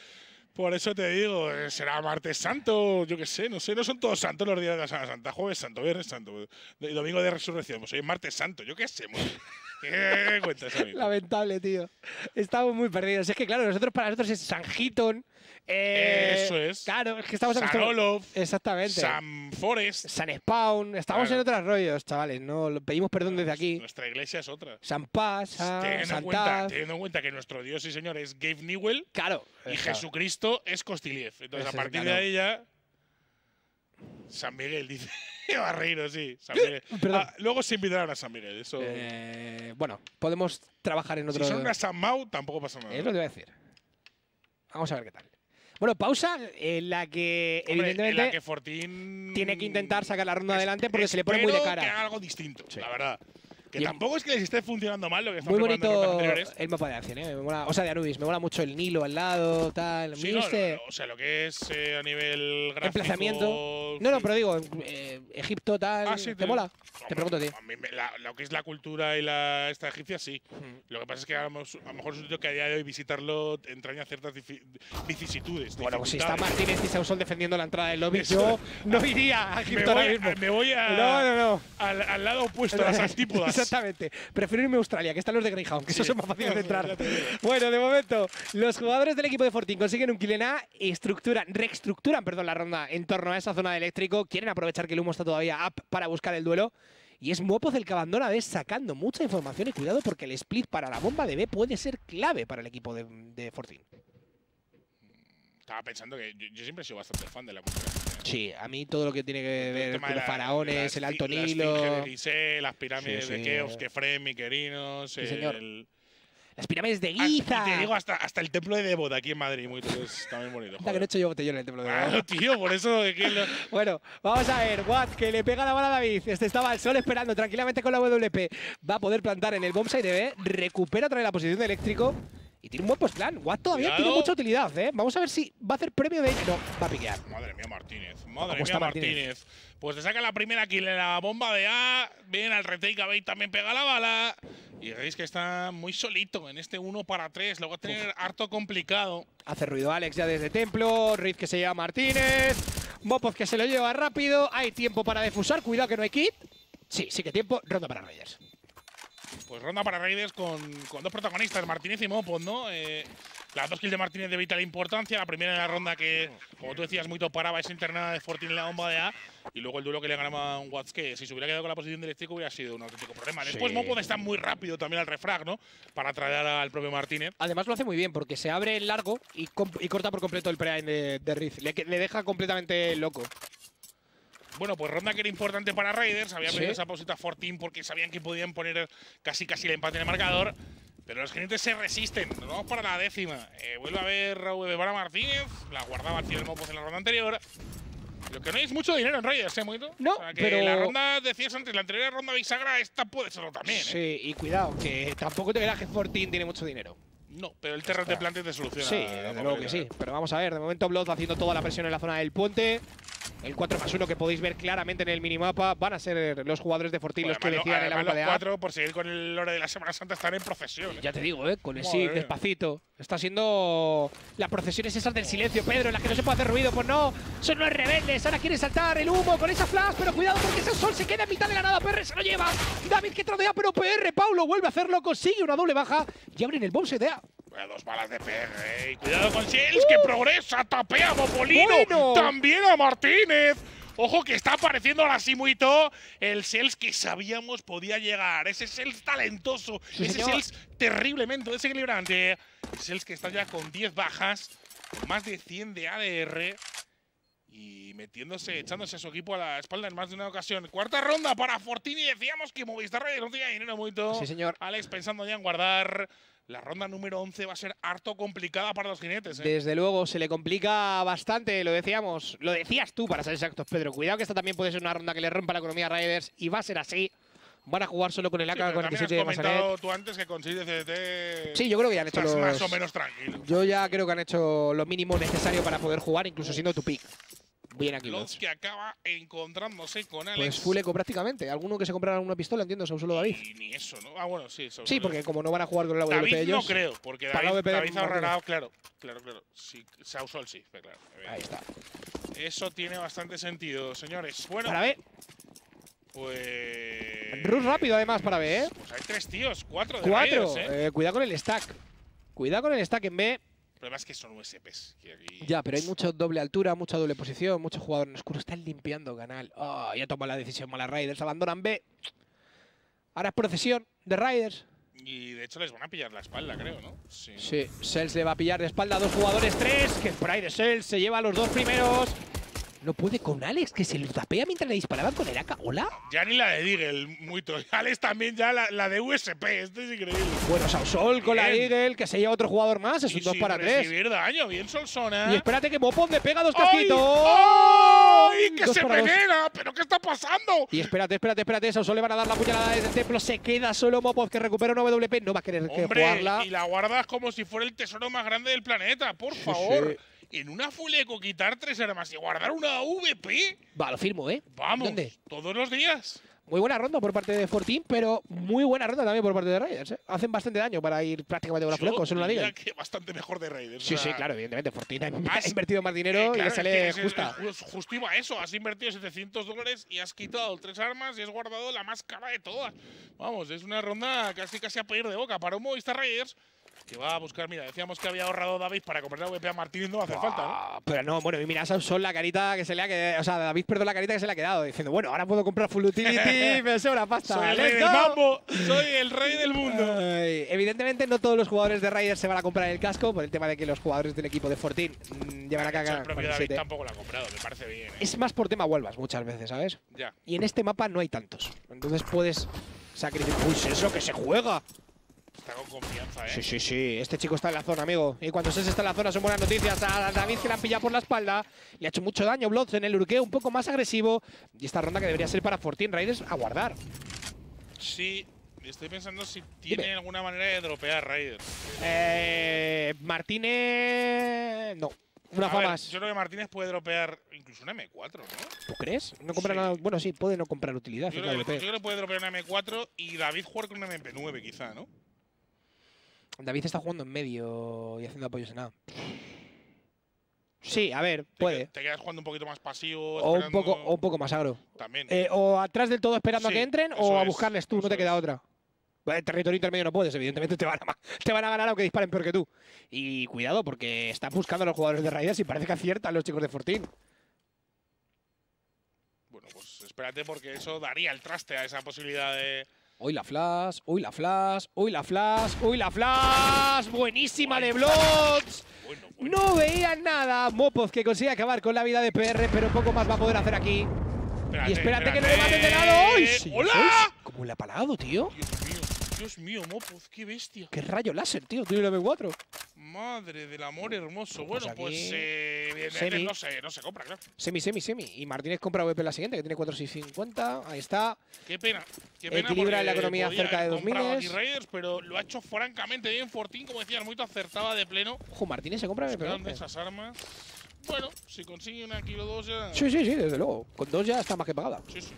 por eso te digo, eh, será martes santo, yo qué sé, no sé, no son todos santos los días de la Semana Santa. Jueves santo, viernes santo, y domingo de resurrección. Pues hoy es martes santo, yo qué sé. muy- [laughs] ¿Qué cuentas, amigo?
Lamentable, tío. Estamos muy perdidos. Es que, claro, nosotros para nosotros es San Hiton, eh,
Eso es.
Claro, es que estamos.
Sarolov,
Exactamente.
Sam Forest.
San Spawn. Estamos
Claro.
en otros rollos, chavales. No pedimos perdón desde aquí.
Nuestra iglesia es otra.
San Paz, San
Teniendo en, cuenta,
Santaz.
teniendo en cuenta que nuestro Dios y Señor es Gabe Newell
Claro.
y
Claro.
Jesucristo es Costiliev. Entonces,
Ese
a partir de ahí ya. San Miguel, dice. [laughs] Barreiro, sí. San Miguel. Ah, luego se invitarán a San Miguel. Eso.
Eh, bueno, podemos trabajar en
si
otro.
son una San Mau, tampoco pasa nada.
Es lo que voy a decir. Vamos a ver qué tal. Bueno, pausa en la que
Hombre, en
evidentemente
la que Fortín
tiene que intentar sacar la ronda adelante porque se le pone muy de cara.
que haga algo distinto,
Sí.
la verdad. Que
Y-
tampoco es que les esté funcionando mal lo que están
Muy bonito el mapa de acción, ¿eh? Me mola- o sea, de Anubis. Me mola mucho el Nilo al lado, tal.
Sí, no,
este
no, o sea, lo que es eh, a nivel gráfico.
emplazamiento. No, no, pero digo, eh, Egipto, tal.
Ah, sí,
¿Te
te-
mola?
Hombre,
Te pregunto a ti.
a mí me- la- lo que es la cultura y la esta egipcia, sí. Lo que pasa es que a lo, mejor- a lo mejor es un sitio que a día de hoy visitarlo entraña ciertas vicisitudes.
Bueno, pues si está. Martínez y Sausol defendiendo la entrada del lobby,
Eso-
yo no iría a
Me
Egipto ahora
voy,
mismo.
a, me voy a-
No, no, no.
Al, al lado opuesto, a las antípodas. [laughs]
Exactamente. Prefiero irme a Australia, que están los de Greyhound, que
Sí.
esos son más fáciles de entrar. [laughs] Bueno, de momento, los jugadores del equipo de Fortín consiguen un kill A, estructuran, reestructuran perdón, la ronda en torno a esa zona de eléctrico, quieren aprovechar que el humo está todavía up para buscar el duelo. Y es Mopoz el que abandona B sacando mucha información y cuidado porque el split para la bomba de B puede ser clave para el equipo de, de Fortín.
Estaba pensando que yo, yo siempre he sido bastante fan de la cultura. egipcia.
Sí, a mí todo lo que tiene que ver con
de
los faraones,
la
el Alto
la esfinge
Nilo,
de Gizeh, las pirámides
Sí,
de
sí.
Keops, Kefrem, Miquerinos.
Sí, señor.
el-
las pirámides de
Ah, y
Giza.
te digo hasta, hasta el templo de de aquí en Madrid, muy es también bonito.
Anda, que no he hecho yo botellón en el templo de
Claro,
Devoto.
tío, por eso de que lo- [laughs]
Bueno, vamos a ver. Watt, que le pega la bola a David. Este estaba al sol esperando tranquilamente con la WP. Va a poder plantar en el bombsite de B. Recupera otra vez la posición de eléctrico. Y tiene un buen postplan. Watt todavía
Cuidado.
tiene mucha utilidad, ¿eh? Vamos a ver si va a hacer premio de. No, va a piquear.
Madre mía, Martínez. Madre
¿Cómo
mía, Martínez.
Martínez?
Pues te saca la primera kill en la bomba de A. Viene al retake, Abey también pega la bala. Y veis que está muy solito en este 1 para 3. Lo va a tener harto complicado.
Hace ruido Alex ya desde templo. Riz que se lleva a Martínez. Mopoz que se lo lleva rápido. Hay tiempo para defusar. Cuidado que no hay kit. Sí, sí que tiempo. Ronda para Reyes.
Pues ronda para Raiders con, con dos protagonistas, Martínez y Mopod, ¿no? Eh, las dos kills de Martínez de vital importancia. La primera en la ronda que, como tú decías, muy paraba esa internada de Fortín en la bomba de A. Y luego el duelo que le ganaba a un Watts que si se hubiera quedado con la posición de eléctrico hubiera sido un auténtico problema. Después
Sí.
Mopod está muy rápido también al refrag, ¿no? Para traer al propio Martínez.
Además lo hace muy bien porque se abre en largo y, y corta por completo el pre de, de Riz. Le, le deja completamente loco.
Bueno, pues ronda que era importante para Raiders. Había
Sí.
pedido esa posita Fortín porque sabían que podían poner casi casi el empate en el marcador. Pero los jinetes se resisten. Nos vamos para la décima. Eh, vuelve a ver VB para Martínez. La guardaba al final Mopos en la ronda anterior. Lo que no es mucho dinero en Raiders, ¿eh, Moito?
No,
O sea, que
pero-
la ronda, decías antes, la anterior ronda bisagra, esta puede serlo también, ¿eh?
Sí, y cuidado, que tampoco te creas que Fortín tiene mucho dinero.
No, pero el terror de plantes te soluciona.
Sí, desde luego que sí. Pero vamos a ver, de momento Blood haciendo toda la presión en la zona del puente. El 4 más 1 que podéis ver claramente en el minimapa van a ser los jugadores de Fortín
Bueno,
los que decían en la bomba de
los
A.
cuatro, por seguir con el lore de la Semana Santa, están en procesión. ¿eh?
Ya te digo, ¿eh? Con el sí, despacito. Está siendo las procesiones esas del silencio, Pedro, en las que no se puede hacer ruido. Pues no, son los rebeldes. Ahora quieren saltar el humo con esa flash, pero cuidado porque ese sol se queda en mitad de la nada. PR se lo lleva. David que trodea, pero PR, Paulo vuelve a hacerlo, consigue una doble baja y abren el bombs de A.
Dos balas de PR. Y cuidado con Shells, que progresa. Tapea a.
Uh. Bueno.
También a Martínez. Ojo que está apareciendo ahora sí muito el Shells que sabíamos podía llegar. Ese Shells talentoso.
Sí,
ese. Shells terriblemente desequilibrante. Shells que está ya con 10 bajas. Con más de 100 de ADR. Y metiéndose, echándose a su equipo a la espalda en más de una ocasión. Cuarta ronda para Fortini. Decíamos que Movistar no tenía dinero muito.
Sí, señor.
Alex pensando ya en guardar. La ronda número 11 va a ser harto complicada para los jinetes. ¿eh?
Desde luego, se le complica bastante, lo decíamos. Lo decías tú, para ser exactos, Pedro. Cuidado que esta también puede ser una ronda que le rompa la economía a Raiders y va a ser así. Van a jugar solo con el
Sí, pero también
AK-47
has
de Masanet.
tú antes que con 6 de CDT
Sí, yo creo que ya han hecho los…
más o menos tranquilo.
Yo ya creo que han hecho lo mínimo necesario para poder jugar, incluso siendo tu pick. Bien aquí,
Los que acaba encontrándose con Alex.
Pues full eco prácticamente. Alguno que se comprara una pistola, entiendo, son solo David.
Y ni eso, ¿no? Ah, bueno, sí. eso-
Sí, porque como no van a jugar con el
David no
ellos…
creo, porque David,
de
David ahorrará, claro, claro, claro. Sí, Sausol sí, pero claro.
Ahí está.
Eso tiene bastante sentido, señores. Bueno,
Para B.
pues.
Rush rápido, además, para B, ¿eh?
Pues hay tres tíos, cuatro de
Cuatro.
Raiders, ¿eh?
Eh, cuidado con el stack. Cuidado con el stack en B.
El problema es que son USPs. que
Ya, pero hay mucha doble altura, mucha doble posición, mucho jugador en oscuro. Están limpiando canal. Oh, ya toma la decisión mala Raiders. Abandonan B. Ahora es procesión de Raiders.
Y de hecho les van a pillar la espalda, creo, ¿no? Sí.
Sí, Sels le va a pillar de espalda a dos jugadores, tres. Que por ahí de Sels se lleva a los dos primeros. No puede con Alex, que se lo tapea mientras le disparaban con el AK. ¿Hola?
Ya ni la de Deagle, muy to- [laughs] Alex también ya la, la de USP, esto es increíble.
Bueno, Sausol con la. Eagle, que se lleva otro jugador más. Es un 2
sin
para 3.
recibir daño, bien Solsona.
Y espérate que Mopon le pega dos casquitos.
¡Ay! ¡Que
Dos
se
dos.
venera! ¿Pero qué está pasando?
Y espérate, espérate, espérate. Sausol le van a dar la puñalada desde el templo. Se queda solo Mopov que recupera una WP. No va a querer que
Hombre,
jugarla.
y la guardas como si fuera el tesoro más grande del planeta, por
Sí,
favor. En una full eco quitar tres armas y guardar una VP.
Va, lo firmo, ¿eh?
Vamos,
¿Dónde?
todos los días.
Muy buena ronda por parte de Fortín, pero muy buena ronda también por parte de Raiders. ¿eh? Hacen bastante daño para ir prácticamente con la
Yo
fleco, solo la
diría
liga.
que bastante mejor de Raiders.
Sí,
o
sí,
sea,
claro, evidentemente. Fortín ha
has- [laughs]
invertido más
eh,
dinero y
claro,
le
es
sale
es-
justa.
es- justo iba eso. Has invertido 700 dólares y has quitado tres armas y has guardado la más cara de todas. Vamos, es una ronda casi casi a pedir de boca para un Movistar Raiders que va a buscar. Mira, decíamos que había ahorrado David para comprar la VP a Martínez, no va a hacer falta, ¿no?
Ah, Pero no, bueno, y mira a Sausol la carita que se le ha quedado. O sea, David, perdón, la carita que se le ha quedado. Diciendo, bueno, ahora puedo comprar Full Utility, [laughs] me sobra pasta.
Soy el
¡Let's
rey del mambo, soy el rey del mundo.
Ay, evidentemente, no todos los jugadores de Raiders se van a comprar el casco por el tema de que los jugadores del equipo de Fortín mm, llevan a cagar
el propio David
7.
tampoco lo ha comprado, me parece bien. ¿eh?
Es más por tema Huelvas muchas veces, ¿sabes?
Ya.
Y en este mapa no hay tantos. Entonces puedes sacrificar. ¡Uy, es eso que se juega!
Está con confianza, ¿eh?
Sí, sí, sí. Este chico está en la zona, amigo. Y cuando Sess está en la zona son buenas noticias. A David que la han pillado por la espalda. Le ha hecho mucho daño Bloods en el urqueo, un poco más agresivo. Y esta ronda que debería ser para Fortin Raiders a guardar.
Sí, estoy pensando si tiene
Dime.
alguna manera de dropear Raiders.
Eh, Martínez. No. Una
A
fa
ver,
más.
Yo creo que Martínez puede dropear incluso una M4, ¿no?
¿Tú crees? No compra
Sí.
nada. Bueno, sí, puede no comprar utilidad.
Yo
en
creo, que,
KWP.
yo creo que puede dropear una M4 y David jugar con una MP9, quizá, ¿no?
David está jugando en medio y haciendo apoyos en A. Sí, a ver,
Te
puede.
Te quedas jugando un poquito más pasivo.
O un, poco, o un poco más agro.
También.
Eh, o atrás del todo esperando a que entren o a
es,
buscarles tú, no te queda
es.
otra. En territorio intermedio no puedes, evidentemente te van, a, te van a ganar aunque disparen peor que tú. Y cuidado, porque están buscando a los jugadores de Raiders y parece que aciertan los chicos de Fortín.
Bueno, pues espérate porque eso daría el traste a esa posibilidad de.
Uy, la flash, uy, la flash, uy, la flash, uy, la flash. Buenísima de Bloods.
Bueno, bueno.
No veían nada. Mopov que consigue acabar con la vida de PR, pero poco más va a poder hacer aquí. Y espérate que no le maten de lado. ¡Uy, sí,
¡Hola!
¿Cómo le ha parado, tío?
Dios mío, Mopoz, qué bestia.
¿Qué rayo láser, tío? Y el M4.
Madre del amor hermoso.
Pues
Bueno, pues, eh,
semi.
no se, no se compra, claro.
Semi, semi, semi. Y Martínez compra VP la siguiente, que tiene 4,650. Ahí está.
Qué pena. Qué pena
Equilibra la economía cerca de dos
comprado
miles.
aquí Raiders, pero lo ha hecho francamente bien. Fortín, como decías, muy acertaba de pleno.
Ojo, Martínez se compra VP.
Buscando esas armas. Bueno, si consigue una kilo dos ya.
Sí, sí, sí, desde luego. Con dos ya está más que pagada.
Sí, sí.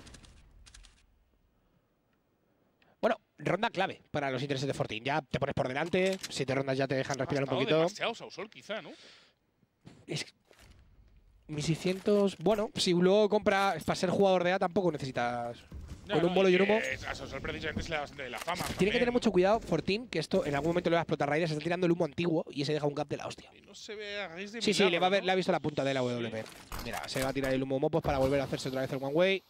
Bueno, ronda clave para los intereses de Fortín. Ya te pones por delante. Siete rondas ya te dejan respirar un poquito.
demasiado Sausol, quizá, ¿no?
Es 1600. Bueno, si luego compra. Para ser jugador de A tampoco necesitas. Con un bolo y un humo.
A Sausol precisamente se da bastante de la fama.
Tiene que tener mucho cuidado, Fortín, que esto en algún momento le va a explotar Raiders. Está tirando el humo antiguo y ese deja un gap de la hostia.
Y no se ve a de
Sí, sí, le, va a ver, le ha visto la punta de la WP. Mira, se va a tirar el humo mopos para volver a hacerse otra vez el one way.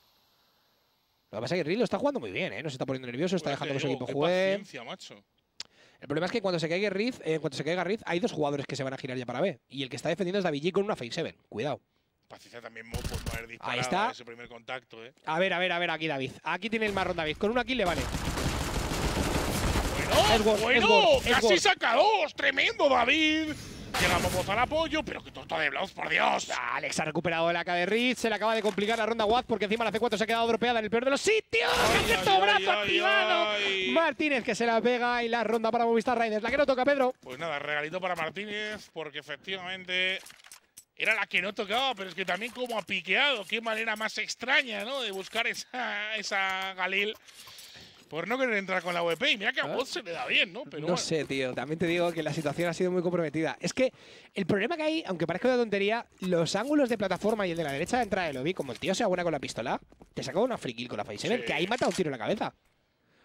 Lo que pasa es que Riz lo está jugando muy bien, ¿eh? No se está poniendo nervioso, está dejando que su equipo juegue.
paciencia, macho.
El problema es que cuando se caiga Riz, eh, cuando se caiga Riz, hay dos jugadores que se van a girar ya para B. Y el que está defendiendo es David G con una Fake 7. Cuidado.
Paciencia también Mo por no haber disparado
está.
ese primer contacto, ¿eh?
A ver, a ver, a ver aquí David. Aquí tiene el marrón David. Con una kill le vale.
Bueno,
Es
bueno,
es
casi saca dos. Tremendo, David. Llegamos Mozo al apoyo, pero que torta de Blauz, por Dios.
Alex ha recuperado la K de Riz. Se le acaba de complicar la ronda Watt porque encima la C4 se ha quedado dropeada en el peor de los sitios. ¡Qué brazo activado!
ay.
Martínez que se la pega y la ronda para Movistar Raiders. La que no toca, Pedro.
Pues nada, regalito para Martínez, porque efectivamente era la que no tocaba, pero es que también como ha piqueado. Qué manera más extraña, ¿no? De buscar esa, esa Galil por no querer entrar con la VP. Y mira que a
Ah.
Bot se le da bien, ¿no? Pero
no
bueno.
sé, tío. También te digo que la situación ha sido muy comprometida. Es que el problema que hay, aunque parezca una tontería, los ángulos de plataforma y el de la derecha de entrada de lobby, como el tío sea buena con la pistola, te saca una free kill con la Face
Sí.
que ahí mata un tiro en la cabeza.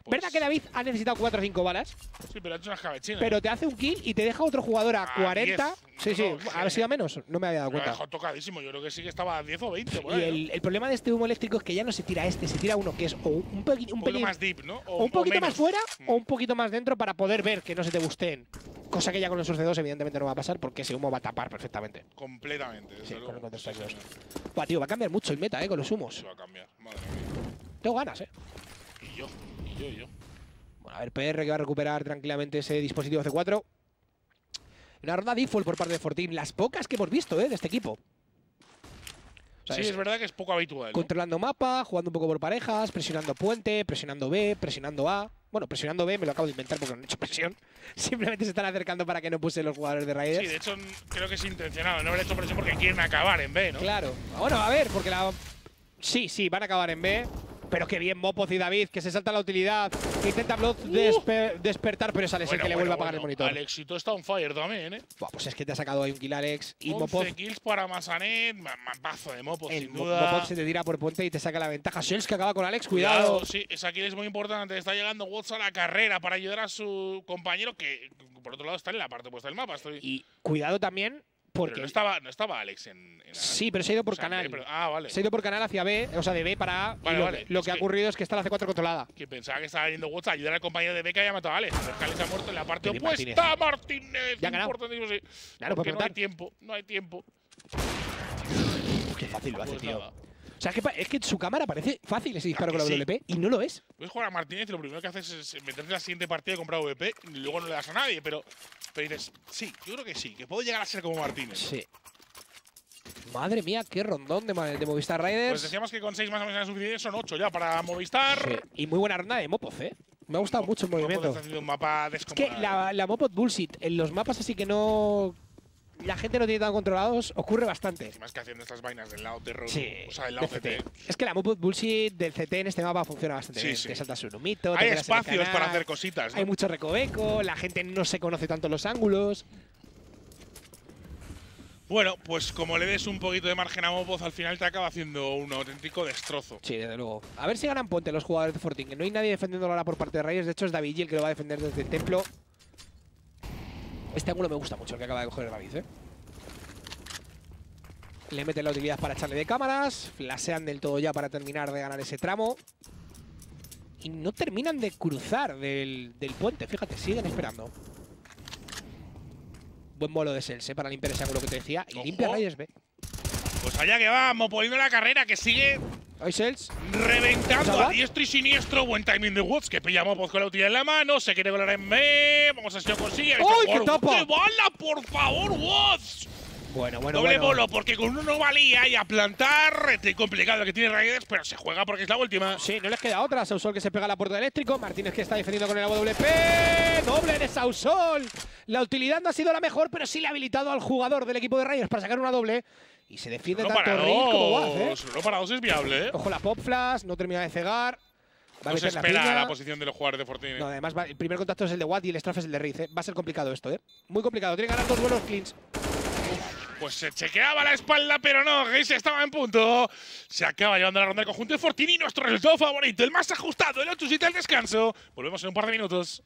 Verdad que David ha necesitado 4 o 5 balas,
Sí, pero ha hecho unas cabechinas.
pero te hace un kill y te deja otro jugador a
A
40.
10.
Sí, sí,
No,
a ver si a menos. No me había dado
Lo
cuenta.
dejado tocadísimo. Yo creo que sí que estaba a 10 o 20. por
Y
ahí, ¿no?
el, el problema de este humo eléctrico es que ya no se tira este, se tira uno que es o un, un
un poquito
pelín
más deep, ¿no?
o un poquito más
menos.
fuera
Mm.
o un poquito más dentro para poder ver que no se te busteen. Cosa que ya con Source 2 evidentemente no va a pasar porque ese humo va a tapar perfectamente.
Completamente.
Sí, con Counter
Sí,
Strike 2.
señor.
Buah, tío, va a cambiar mucho el meta, eh, con los humos.
Se va a cambiar. Madre mía.
Tengo ganas, eh.
Y yo, y yo, yo.
Bueno, a ver, PR que va a recuperar tranquilamente ese dispositivo C4. Una ronda default por parte de Fortin. Las pocas que hemos visto, eh, de este equipo. O sea,
sí,
es-
es verdad que es poco habitual.
Controlando mapa, jugando un poco por parejas, presionando puente, presionando B, presionando A. Bueno, presionando B me lo acabo de inventar porque no han hecho presión. [laughs] Simplemente se están acercando para que no puse los jugadores de
Sí,
Raiders.
de hecho, creo que es intencionado. No haber hecho presión porque quieren acabar en B, ¿no?
Claro. Bueno, a ver, porque la. Sí, sí, van a acabar en B. Pero qué bien Mopoz y David, que se salta la utilidad, que intenta Blood despe- despertar, pero el
Bueno,
que le
bueno,
vuelve a apagar el
bueno.
monitor.
Alexito está on fire también, ¿eh?
Buah, pues es que te ha sacado ahí un kill Alex y
11
Mopoz.
kills para Masanet. ma- Mapazo de Mopo,
El
sin duda.
Se te tira por puente y te saca la ventaja. Shells que acaba con Alex, cuidado.
Sí, esa kill es muy importante. Está llegando Watts a la carrera para ayudar a su compañero que, por otro lado, está en la parte opuesta del mapa. Estoy...
Y cuidado también,
Pero
porque.
no estaba, no estaba Alex en, en
Sí, pero se ha ido por
o sea, en
canal.
B, pero- ah, vale.
Se ha ido por canal hacia B, o sea, de B para A. y lo,
vale.
lo
Es
que ha
que-
ocurrido es que está la C4 controlada.
Que pensaba que estaba yendo Watts a ayudar al compañero de Beca y ha matado a Alex. Pero es que Alex ha muerto en la parte opuesta. Martínez.
Ya.
Importantísimo, sí.
Claro,
Porque no hay tiempo. No hay tiempo.
Qué fácil lo hace,
Pues
tío.
nada.
Sea, es que, es que su cámara parece fácil ese disparo
que
con la
sí.
WP y no lo es.
Puedes jugar a Martínez y lo primero que haces es meterte en la siguiente partida y comprar VP y luego no le das a nadie. Pero, pero dices, sí, yo creo que sí, que puedo llegar a ser como Martínez.
Sí. Madre mía, qué rondón de, Movistar Riders.
Pues decíamos que con 6 más o menos era suficiente, son 8 ya para Movistar.
Sí. Y muy buena ronda de Mopoz, ¿eh? Me ha gustado mucho el movimiento.
puedes hacer un mapa
Es que la, la Bullshit, en los mapas así que no. La gente no tiene tan controlados, ocurre bastante.
Más que haciendo estas vainas del lado terror.
Sí,
O sea, del lado CT.
Es que la Mopoz Bullshit del CT en este mapa funciona bastante
Sí,
bien.
sí.
Te saltas un humito,
Hay espacios para hacer cositas. ¿no?
Hay mucho recoveco, la gente no se conoce tanto los ángulos.
Bueno, pues como le des un poquito de margen a Mopoz, al final te acaba haciendo un auténtico destrozo.
Sí, desde luego. A ver si ganan ponte los jugadores de Fortin, que no hay nadie defendiéndolo ahora por parte de Reyes. De hecho, es David el que lo va a defender desde el templo. Este ángulo me gusta mucho, el que acaba de coger David, ¿eh? Le meten la utilidad para echarle de cámaras. Flasean del todo ya para terminar de ganar ese tramo. Y no terminan de cruzar del, del puente. Fíjate, siguen esperando. Buen bolo de Sels, ¿eh? Para limpiar ese ángulo que te decía. Y limpia Reyes B.
Pues allá que va, Mopolino la carrera, que sigue reventando
¿Cosa
a diestro y siniestro. Buen timing de Woods, que pilla a con la utilidad en la mano. Se quiere volar en B. Vamos a ver si lo consigue.
¡Ay, qué
¡Qué
tapa!
bala, por favor, Woods!
Bueno, bueno,
Doble
bueno.
bolo, porque con uno no valía y a plantar. Este complicado que tiene Raiders, pero se juega porque es la última.
Sí, no les queda otra. Sausol que se pega a la puerta eléctrico. Martínez que está defendiendo con el AWP. Doble de Sausol. La utilidad no ha sido la mejor, pero sí le ha habilitado al jugador del equipo de Reyes para sacar una doble. Y se defiende
No
tanto
para
como Waz, ¿eh?
para dos es viable, ¿eh?
Ojo la pop flash, no termina de cegar. Va a
No se
meter la
espera
piña.
la posición de los jugadores de Fortnite.
No, además va- el primer contacto es el de Watt y el strafe es el de Riz, ¿eh? Va a ser complicado esto, ¿eh? Muy complicado. Tiene que ganar dos buenos cleans.
Pues se chequeaba la espalda, pero no, Geise estaba en punto. Se acaba llevando la ronda del conjunto de Fortini, nuestro resultado favorito, el más ajustado, el 8 7 al descanso. Volvemos en un par de minutos.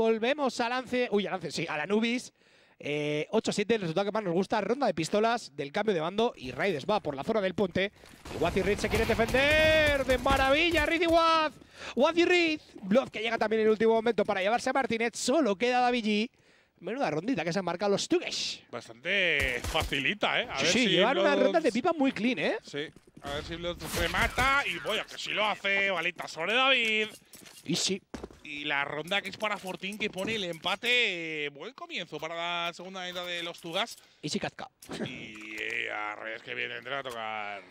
Volvemos a lance. Uy, a lance, sí, a la Nubis. Eh, 8-7, el resultado que más nos gusta. Ronda de pistolas del cambio de bando. Y Raiders va por la zona del puente. Y Reed se quieren defender. ¡De maravilla! Reed y Waz. Waz y Reed. Blood que llega también en el último momento para llevarse a Martínez. Solo queda David G. Menuda rondita que se han marcado los Tugesh.
Bastante facilita, ¿eh? A
Sí,
ver
sí,
si
llevan unas
Bloods-
rondas de pipa muy clean, ¿eh?
Sí. A ver si lo remata. Y voy a que sí lo hace. Balita sobre David.
Y sí.
Y la ronda que es para Fortín que pone el empate. eh, Buen comienzo para la segunda mitad de los Tugas.
Y sí, Kazka.
Y eh, a Reyes que viene a tocar.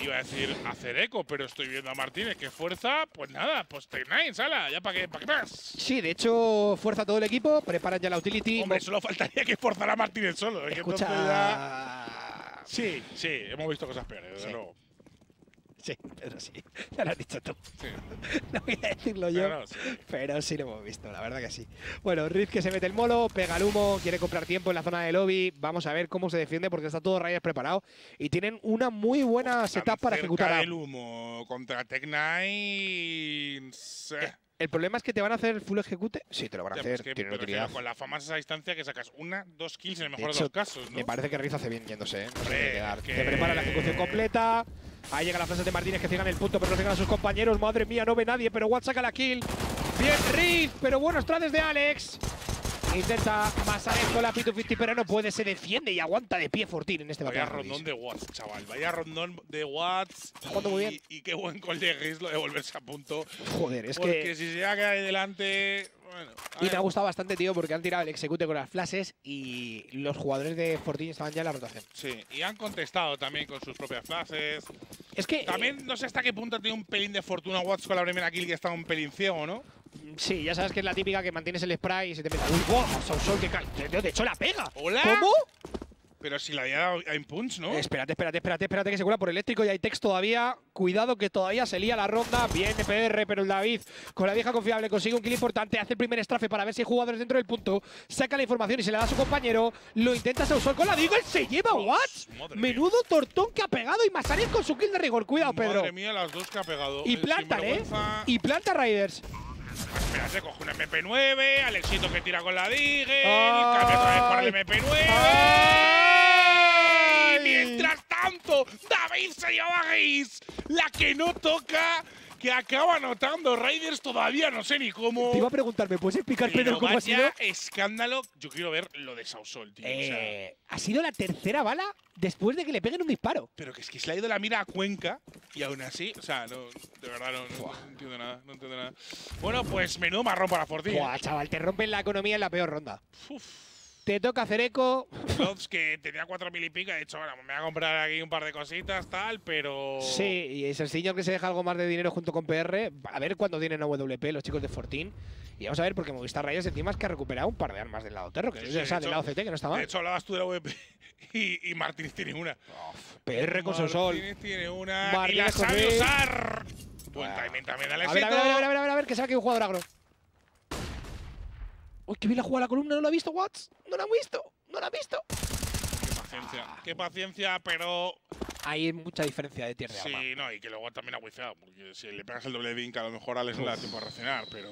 Iba a decir hacer eco, pero estoy viendo a Martínez que fuerza. Pues nada, pues Tech9, sala. Ya para qué, para qué más.
Sí, de hecho, fuerza todo el equipo. Preparan ya la utility.
Hombre, solo faltaría que forzara a Martínez solo. que ya-
Escucha.
Sí, sí, hemos visto cosas peores, desde
Sí.
luego.
Sí, eso sí. Ya lo has dicho tú.
Sí. [laughs]
No voy a decirlo yo.
Pero no, sí.
Pero sí lo hemos visto, la verdad que sí. Bueno, Riz que se mete el molo, pega el humo, quiere comprar tiempo en la zona de lobby. Vamos a ver cómo se defiende porque está todo Raiders preparado. Y tienen una muy buena setup
Tan
para ejecutar
el humo contra Tech9. sí.
El problema es que te van a hacer full ejecute. Sí, te lo van a
Ya,
hacer.
pues que
Tienen
refiero
utilidad.
con la fama esa distancia que sacas una, dos kills en el
De
mejor de,
hecho,
los casos, ¿no?
Me parece que Riz hace bien yéndose, ¿eh? No se
Hombre,
tiene que dar.
que-
Te prepara la ejecución completa. Ahí llega la frase de Martínez que ciegan el punto, pero no ciegan a sus compañeros. Madre mía, no ve nadie, pero Watt saca la kill. Bien, Riz, pero buenos trades de Alex. Intenta Masaret con la P250, pero no puede. Se defiende y aguanta de pie Fortín en este
Vaya
batalla.
rondón de Watts, chaval. Vaya rondón de Watts.
jugando muy
y-
bien.
Y qué buen gol de Gris lo de volverse a punto.
Joder, es
porque
que.
si se llega a quedar ahí delante. Bueno.
Y me
ver.
ha gustado bastante, tío, porque han tirado el execute con las flashes y los jugadores de Fortín estaban ya en la rotación.
Sí, y han contestado también con sus propias frases.
Es que.
También no sé hasta qué punto tiene un pelín de fortuna Watts con la primera kill que estaba un pelín ciego, ¿no?
Eh, sí, ya sabes que es la típica que mantienes el spray y se te peta. ¡Uy, wow! Sol, que cae. De, hecho, la pega.
¡Hola!
¿Cómo?
Pero si la había dado a Impunch, ¿no?
Espérate, espérate, espérate, espérate que se cuela por eléctrico y hay text todavía. Cuidado que todavía se lía la ronda. Bien PR, pero el David con la vieja confiable consigue un kill importante. Hace el primer estrafe para ver si hay jugadores dentro del punto. Saca la información y se le da a su compañero. Lo intenta Sausol con la Deagle. Se lleva
madre
Menudo tortón que ha pegado y Masanet con su kill de rigor. Cuidado, Pedro.
Madre mía, las dos que ha pegado.
Y plantan, ¿eh?
sinvergüenza.
Y planta Raiders.
Espérate, coge un MP9, Alexito que tira con la Deagle,
Ay.
cambia otra vez para el MP9.
Ay.
Y mientras tanto, David se lleva a Gris, la que no toca, que acaba anotando Raiders todavía, no sé ni cómo.
Te iba a preguntar, ¿me puedes explicar, Pedro, cómo ha sido?
vaya escándalo. Yo quiero ver lo de Sausol, tío. o sea,
Eh, ha sido la tercera bala después de que le peguen un disparo.
pero que es que se le ha ido la mira a Cuenca y aún así, o sea, no, de verdad no, no- no entiendo nada, no entiendo nada. Bueno, pues menudo marrón para Fortín.
Buah, chaval, te rompen la economía en la peor ronda.
Uf.
Te toca hacer eco.
Loves que tenía cuatro mil y pico, he dicho, bueno, me voy a comprar aquí un par de cositas, tal, pero.
Sí, y es el señor que se deja algo más de dinero junto con PR. A ver cuándo tienen AWP los chicos de Fortín. Y vamos a ver, porque Movistar Reyes encima es que ha recuperado un par de armas del lado Terro, que
Sí,
es
sí, de
del
hecho-
lado CT, que no está
De
mal.
hecho, hablabas tú de la [laughs] VP y, y Martínez tiene una.
PR con Sonsol.
Martínez tiene una
Martínez
y la sabe usar. Buen timing también de
A ver, a ver, a ver, a ver, a ver, que sabe que un jugador agro. Uy, que bien la jugada la columna, ¿no lo ha visto, Watts? No lo ha visto, no lo ha visto.
Qué paciencia, qué paciencia, pero.
Hay mucha diferencia de tier de arma.
Sí, no, y que luego también ha wifeado, porque si le pegas el doble link, a lo mejor Alex no le da tiempo a reaccionar, pero.